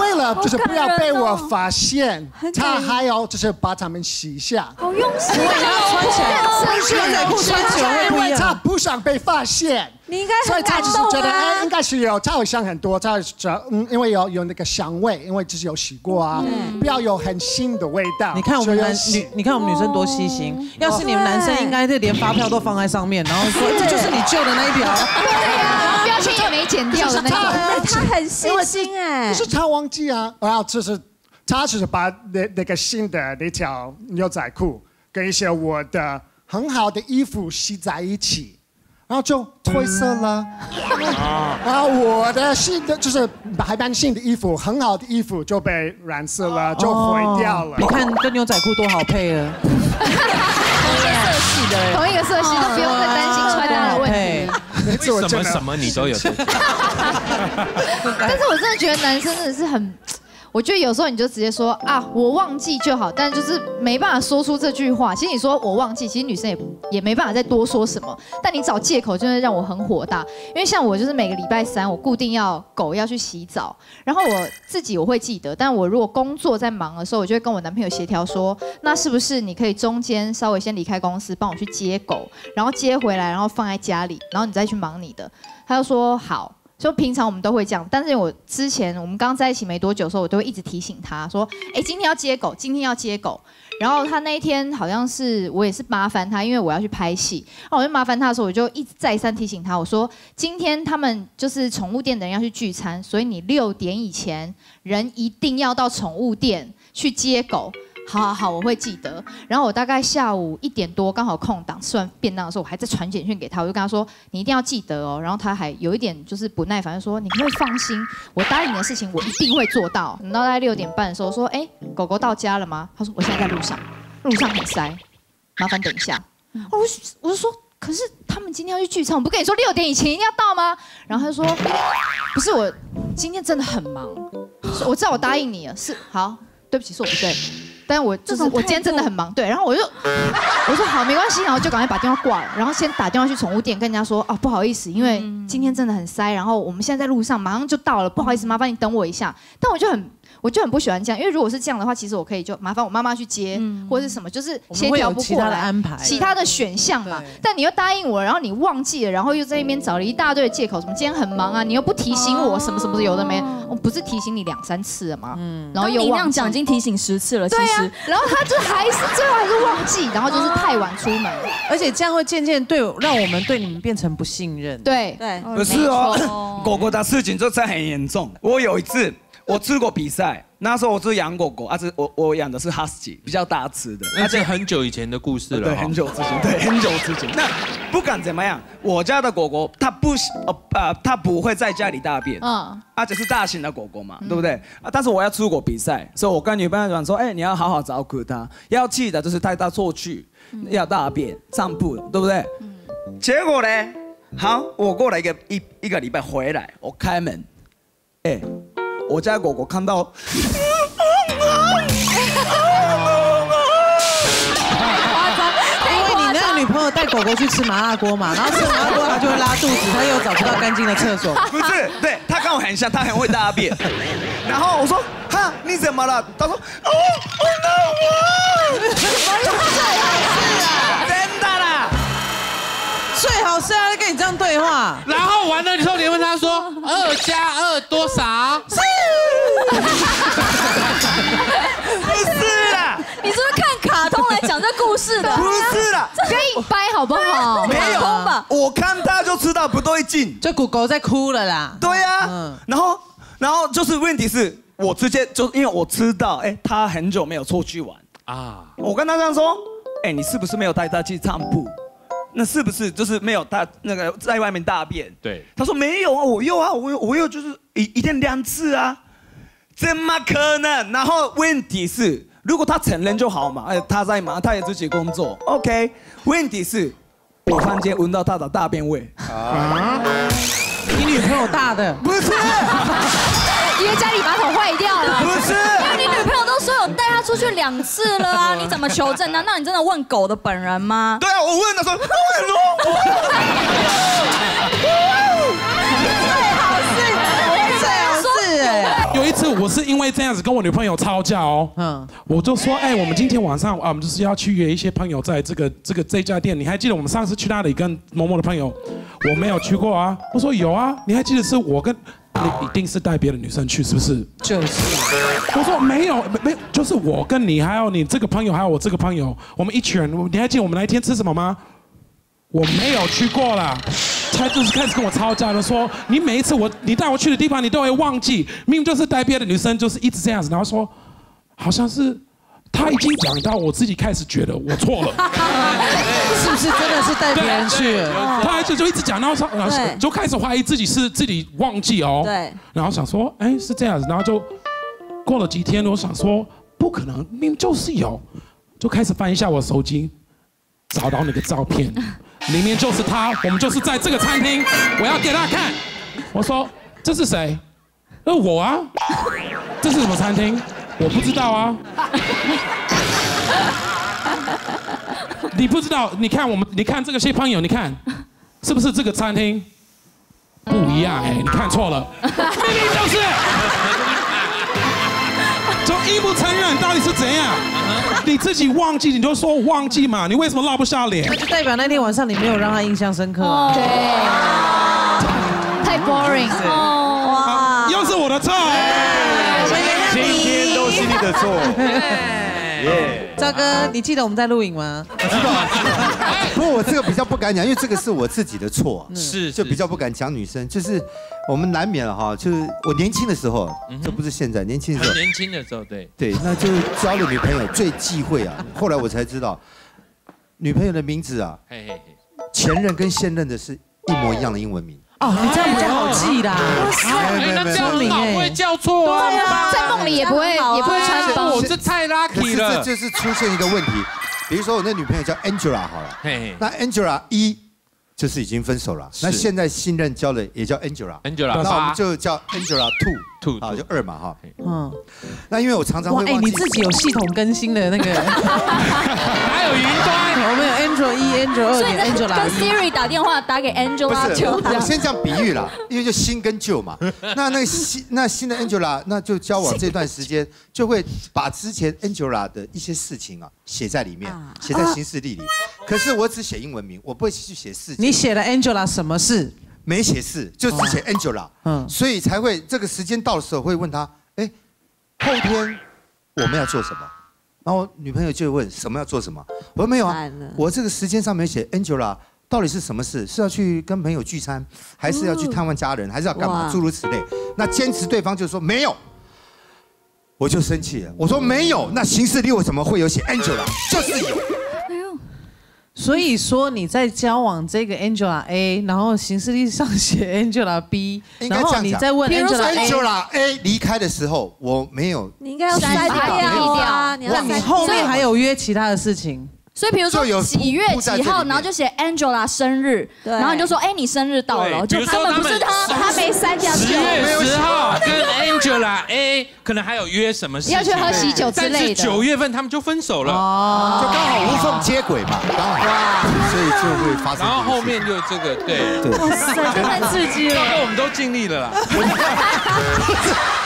为了就是不要被我发现，他还要就是把它们洗一下。好用心穿起来牛仔裤穿起来因为他不想被发现。你应该所以他就是觉得，啊哎，应该是有，他会想很多，他会觉，嗯，因为有有那个香味，因为就是有洗过啊，不要有很腥的味道。你看我们男女，你看我们女生多细心。要是你们男生，应该是连发票都放在上面，然后说这就是你旧的那一条。对呀，标签也没剪掉的那种。他很细心哎可是他忘记啊，然后就是他只是把那那个新的那条牛仔裤跟一些我的很好的衣服洗在一起，然后就褪色了。然后我的新的就是还蛮新的衣服，很好的衣服就被染色了，就毁掉了。哦你看跟牛仔裤多好配了。色系的，同一个色系都不用再担心穿搭的问题。为什么什么你都有？但是我真的觉得男生真的是很，我觉得有时候你就直接说啊，我忘记就好，但就是没办法说出这句话。其实你说我忘记，其实女生也也没办法再多说什么。但你找借口，真的让我很火大。因为像我就是每个礼拜三，我固定要狗要去洗澡，然后我自己我会记得，但我如果工作在忙的时候，我就会跟我男朋友协调说，那是不是你可以中间稍微先离开公司，帮我去接狗，然后接回来，然后放在家里，然后你再去忙你的。他就说好。就平常我们都会这样，但是我之前我们刚在一起没多久的时候，我都会一直提醒他说，哎，今天要接狗，今天要接狗。然后他那一天好像是我也是麻烦他，因为我要去拍戏，然后我就麻烦他的时候，我就一直再三提醒他，我说今天他们就是宠物店的人要去聚餐，所以你六点以前人一定要到宠物店去接狗。好好好，我会记得。然后我大概下午一点多刚好空档，吃完便当的时候，我还在传简讯给他，我就跟他说：“你一定要记得哦。”然后他还有一点就是不耐烦，说：“你可不可以放心，我答应你的事情我一定会做到。”等到大概六点半的时候，我说：“哎，狗狗到家了吗？”他说：“我现在在路上，路上很塞，麻烦等一下。”我我就说。可是他们今天要去聚餐，我不跟你说六点以前一定要到吗？然后他就说，不是我今天真的很忙，我知道我答应你了，是好，对不起，是我不对。但我就是我今天真的很忙，对，然后我就 我说好没关系，然后就赶快把电话挂了，然后先打电话去宠物店跟人家说啊不好意思，因为今天真的很塞，然后我们现在在路上，马上就到了，不好意思，麻烦你等我一下。但我就很我就很不喜欢这样，因为如果是这样的话，其实我可以就麻烦我妈妈去接，或者是什么，就是协调不其他的过来，安排其他的选项嘛。但你又答应我，然后你忘记了，然后又在那边找了一大堆的借口，什么今天很忙啊，你又不提醒我，什么什么有的没，我不是提醒你两三次了吗？嗯然后又忘记讲已经提醒十次了，其对啊实。，然后他就还是最后还是忘记，然后就是太晚出门，而且这样会渐渐对让我们对你们变成不信任。对对，可是哦，狗狗的事情就真很严重。我有一次我吃过比赛，那时候我是养狗狗，啊，是我我养的是哈士奇比较大只的，那是很久以前的故事了。对，很久之前，对，很久之前。那不管怎么样，我家的狗狗它不呃呃它不会在家里大便，嗯，而且是大型的狗狗嘛，对不对？啊，但是我要出国比赛，所以我跟女朋友讲说，哎，你要好好照顾它，要记得就是带它出去，要大便、散步，对不对？结果呢，好，我过了一个一一个礼拜回来，我开门，哎，我家狗狗看到。因为你那个女朋友带狗狗去吃麻辣锅嘛，然后吃麻辣锅它就会拉肚子，它又找不到干净的厕所。不是，对他跟我很像，他很会大便。然后我说，哈，你怎么了？他说，哦，哦，那我，真的啦。最好是要跟你这样对话，然后完了之后，你问他说二加二多少？不是的？不是啦，所以掰好不好？没有吧？我看他就知道不对劲，就狗狗在哭了啦。对呀、然后然后就是问题是我直接就因为我知道，哎，他很久没有出去玩啊，我跟他这样说，哎，你是不是没有带他去散步？那是不是就是没有大那个在外面大便？对，他说没有啊，我又啊，我有我又就是一一天两次啊，怎么可能？然后问题是，如果他承认就好嘛，哎，他在忙，他也自己工作，OK。问题是，我房间闻到他的大便味啊，你女朋友大的？不是，因为家里马桶坏掉了。不是因为你女朋友都说有带他出去两次了啊，你怎么求证？难道你真的问狗的本人吗？对啊，我问他说，一次，我是因为这样子跟我女朋友吵架哦，嗯，我就说，哎，我们今天晚上啊，我们就是要去约一些朋友在这个这个这家店，你还记得我们上次去那里跟某某的朋友，我没有去过啊，我说有啊，你还记得是我跟你一定是带别的女生去，是不是？就是，我说没有，没就是我跟你还有你这个朋友，还有我这个朋友，我们一群人，你还记得我们那一天吃什么吗？我没有去过啦，他就是开始跟我吵架了，说你每一次我你带我去的地方，你都会忘记，明明就是带别的女生，就是一直这样子，然后说好像是他已经讲到我自己开始觉得我错了，是不是真的是带别人去？了？他就就一直讲，然后说然后就开始怀疑自己是自己忘记哦，对，然后想说哎是这样子，然后就过了几天，我想说不可能，明明就是有，就开始翻一下我手机，找到那个照片。里面就是他，我们就是在这个餐厅，我要给他看。我说这是谁？呃我啊，这是什么餐厅？我不知道啊。你不知道？你看我们，你看这个些朋友，你看是不是这个餐厅？不一样哎、你看错了，明明就是。就一不承认，到底是怎样？你自己忘记，你就说忘记嘛，你为什么落不下脸那？就代表那天晚上你没有让他印象深刻啊。对，太 boring 哇，又是我的错。今天都是你的错。耶，赵哥，你记得我们在录影吗？知 道不过我这个比较不敢讲，因为这个是我自己的错，是就比较不敢讲女生，就是我们难免了哈，就是我年轻的时候，这不是现在，年轻的时候，年轻的时候，对，对，那就是交了女朋友最忌讳啊。后来我才知道，女朋友的名字啊，嘿嘿嘿，前任跟现任的是一模一样的英文名。哦，你这样比较好记啦。哎，那这样很好，不会叫错啊。对啊，在梦里也不会也不会穿帮。我这太可 lucky 是这了。就是出现一个问题，比如说我那女朋友叫 Angela 好了，嘿嘿那 Angela 一就是已经分手了，那现在新任交的也叫 Angela。Angela 那我八们就叫 Angela Two Two 啊，就二嘛哈。嗯，那因为我常常会忘记，你自己有系统更新的那个，哪有云端？我们有 Android 一、Android 二所以跟 Angela 跟。Siri 打电话打给 Angela 是，就我先这样比喻啦，因为就新跟旧嘛。那那个新那新的 Angela，那就交往这段时间，就会把之前 Angela 的一些事情啊写在里面，写在行事历里。可是我只写英文名，我不会去写事情。你写了 Angela 什么事？没写事，就只写 Angela，嗯所以才会这个时间到的时候会问他，哎，后天我们要做什么？然后女朋友就会问什么要做什么？我说没有啊，我这个时间上面写 Angela。到底是什么事？是要去跟朋友聚餐，还是要去探望家人，还是要干嘛？诸如此类。那坚持对方就说没有，我就生气了。我说没有，那行事历为什么会有写 Angela？就是有。所以说你在交往这个 Angela A，然后行事历上写 Angela B，然后你再问 Angela A 离开的时候，我没有你应该要删删掉掉啊！那你后面还有约其他的事情。所以比如说几月几号，然后就写 Angela 生日，然后你就说，哎，你生日到了，就根说他们本不是他，他没删掉。十月十号。跟 Angela A 可能还有约什么事情，要去喝喜酒之类的。但是九月份他们就分手了，哦，就刚好无缝接轨嘛，刚好，所以就会发生。然后后面就这个对，对哇塞，这太刺激了！那我们都尽力了啦。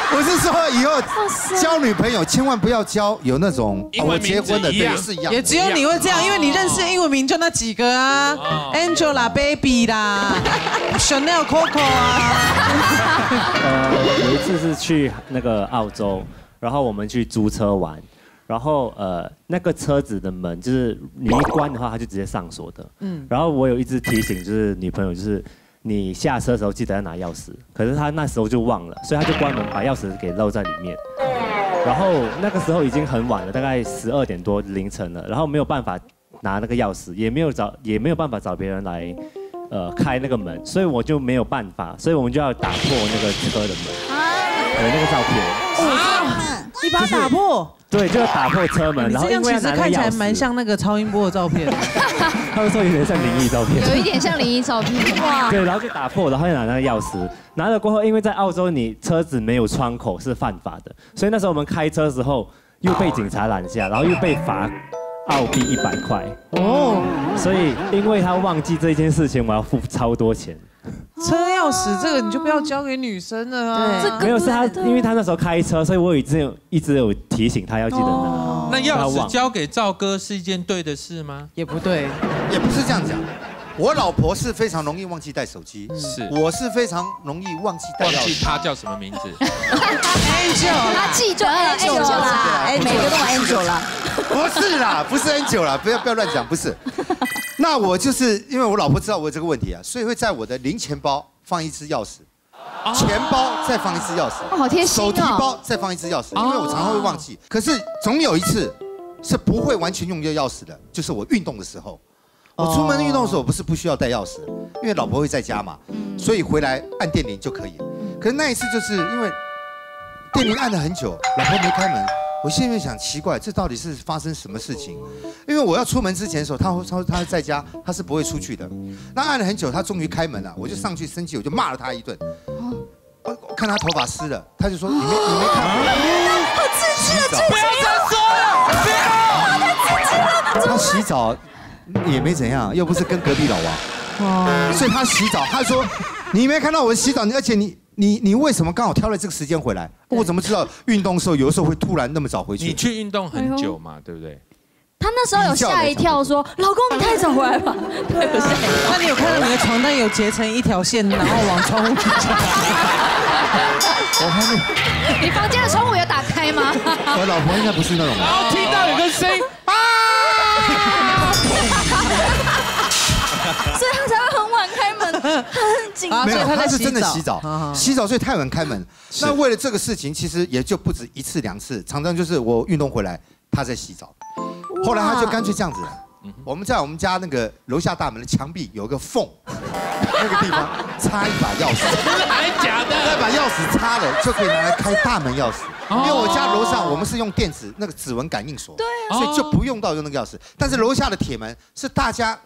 我是说以后交女朋友千万不要交有那种我结婚的，对，是一样。也只有你会这样，因为你认识英文名就那几个啊哦，Angela Baby 啦，Chanel Coco 啊，呃，有一次是去那个澳洲，然后我们去租车玩，然后呃那个车子的门就是你一关的话，它就直接上锁的。嗯，然后我有一直提醒就是女朋友就是。你下车的时候记得要拿钥匙，可是她那时候就忘了，所以她就关门把钥匙给漏在里面。然后那个时候已经很晚了，大概十二点多凌晨了，然后没有办法拿那个钥匙，也没有找也没有办法找别人来呃开那个门，所以我就没有办法，所以我们就要打破那个车的门。有那个照片，啊，你把它打破。对，就要打破车门，然后因为其实看起来蛮像那个超音波的照片。他们说有点像灵异照片，有一点像灵异照片。哇对，然后就打破，然后又拿那个钥匙，拿了过后，因为在澳洲你车子没有窗口是犯法的，所以那时候我们开车的时候又被警察拦下，然后又被罚澳币一百块。哦，所以因为他忘记这件事情，我要付超多钱。车钥匙这个你就不要交给女生了啊。没有，是他，因为他那时候开车，所以我一直有一直有提醒他要记得拿。那钥匙交给赵哥是一件对的事吗？也不对，也不是这样讲。我老婆是非常容易忘记带手机，是我是非常容易忘记带忘。记她叫什么名字？Angel，她记住 Angel 啦，哎，每个都玩 Angel 啦。不是啦，不是 Angel 啦，不要不要乱讲，不是。那我就是因为我老婆知道我有这个问题啊，所以会在我的零钱包放一支钥匙，钱包再放一支钥匙，哦好贴心哦手提包再放一支钥匙，因为我常常会忘记。可是总有一次是不会完全用这个钥匙的，就是我运动的时候。我出门运动的时候，不是不需要带钥匙，因为老婆会在家嘛，所以回来按电铃就可以了。可是那一次就是因为电铃按了很久，老婆没开门，我心里面想奇怪，这到底是发生什么事情？因为我要出门之前的时候，他会他他在家，他是不会出去的。那按了很久，他终于开门了，我就上去生气，我就骂了他一顿。我我看他头发湿了，他就说你没你没看我好刺激的剧情，不要再说了，不要，太刺激了。他洗澡也没怎样，又不是跟隔壁老王，所以他洗澡，他说你没看到我洗澡，而且你你你为什么刚好挑了这个时间回来？我怎么知道运动的时候有的时候会突然那么早回去？你去运动很久嘛，对不对？他那时候有吓一跳，说：“老公，你太早回来吧。”对，有吓一跳。那你有看到你的床单有结成一条线，然后往窗户去讲？我还没，你房间的窗户有打开吗？我老婆应该不是那种。然后听到有个声音很紧张。没有，他是真的洗洗澡澡，洗澡所以太晚开门。那为了这个事情，其实也就不止一次两次，常常就是我运动回来，他在洗澡。后来他就干脆这样子了。我们在我们家那个楼下大门的墙壁有个缝，那个地方 插一把钥匙，还假的？那把钥匙插了就可以拿来开大门钥匙。哦因为我家楼上我们是用电子那个指纹感应锁，对啊所以就不用到用那个钥匙。但是楼下的铁门是大家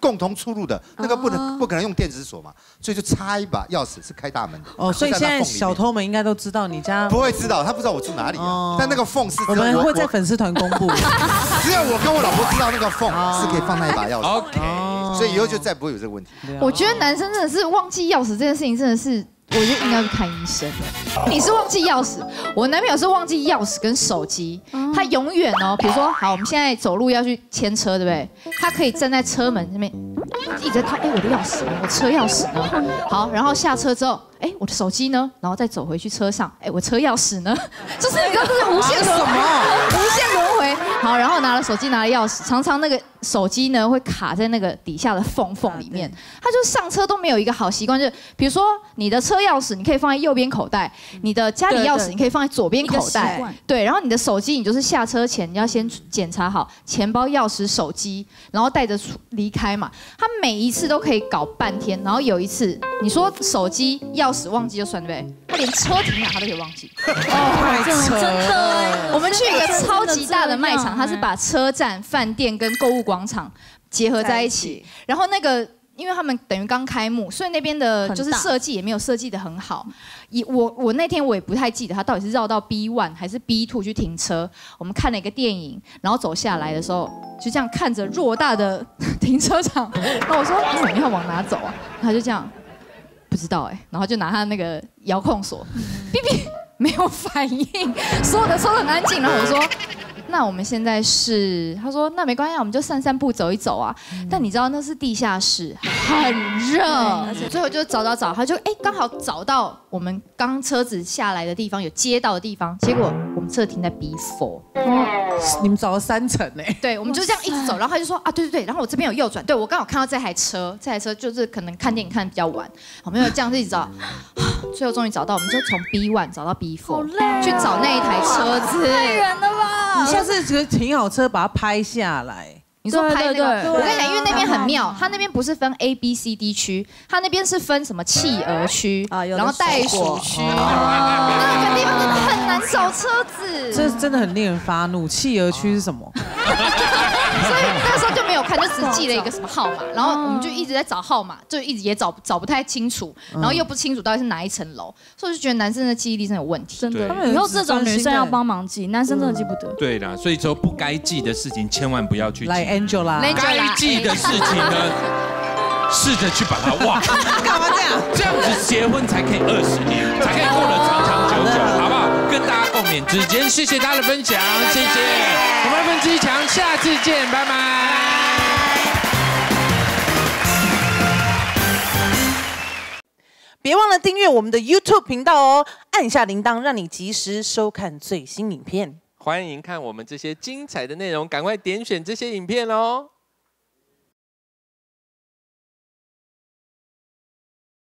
共同出入的，那个不能不可能用电子锁嘛，所以就插一把钥匙是开大门的。哦，所以现在小偷们应该都知道你家不会知道，他不知道我住哪里啊。但那个缝是我们会在粉丝团公布。只有我跟我老婆知道那个缝是可以放那一把钥匙。OK，所以以后就再不会有这个问题。我觉得男生真的是忘记钥匙这件事情，真的是，我觉得应该去看医生的。你是忘记钥匙，我男朋友是忘记钥匙跟手机，他永远哦，比如说好，我们现在走路要去牵车，对不对？他可以站在车门那边，一直在看，哎，我的钥匙呢？我车钥匙呢？好，然后下车之后，哎，我的手机呢？然后再走回去车上，哎，我车钥匙呢？这是一个，这是无限轮什么无限轮回。好，然后拿了手机，拿了钥匙，常常那个手机呢会卡在那个底下的缝缝里面。他就上车都没有一个好习惯，就是比如说你的车钥匙你可以放在右边口袋，你的家里钥匙你可以放在左边口袋惯，对，然后你的手机你就是下车前你要先检查好钱包、钥匙、手机，然后带着出离开嘛。他每一次都可以搞半天，然后有一次你说手机、钥匙忘记就算对不对？他连车停哪他都可以忘记。太扯了我们去一个超级大的卖场，它是把车站、饭店跟购物广场结合在一起。然后那个，因为他们等于刚开幕，所以那边的就是设计也没有设计的很好。也我我那天我也不太记得他到底是绕到 B one 还是 B two 去停车。我们看了一个电影，然后走下来的时候，就这样看着偌大的 停车场，然后我说：“你们要往哪走啊？”他就这样。不知道哎、然后就拿他那个遥控锁，哔哔没有反应，所有的车都很安静。然后我说，那我们现在是，他说那没关系啊，我们就散散步走一走啊。但你知道那是地下室，很热，最后就找找找，他就哎刚好找到我们刚车子下来的地方，有街道的地方。结果我们车停在 B four。你们找了三层呢？对，我们就这样一直走，然后他就说啊，对对对，然后我这边有右转，对我刚好看到这台车，这台车就是可能看电影看的比较晚，我们就这样子一直找，最后终于找到，我们就从 B one 找到 B four，去找那一台车子，太远了吧？你下次就停好车把它拍下来。你说拍那个，对我跟你讲，因为那边很妙，它那边不是分 A、B、C、D 区，它那边是分什么企鹅区，然后袋鼠区，那个地方真的很难找车子。这真的很令人发怒。企鹅区是什么？所以看，就只记了一个什么号码，然后我们就一直在找号码，就一直也找找不太清楚，然后又不清楚到底是哪一层楼，所以我就觉得男生的记忆力真的有问题。真的以后这种女生要帮忙记，男生真的记不得。对啦，所以说不该记的事情千万不要去记。来 Angela，该记的事情呢，试着去把它忘。干嘛这样？这样子结婚才可以二十年，才可以过得长长久久，好不好？跟大家共勉之间，谢谢大家的分享，谢谢。我们分之强，下次见，拜拜。别忘了订阅我们的 YouTube 频道哦，按下铃铛，让你及时收看最新影片。欢迎看我们这些精彩的内容，赶快点选这些影片哦。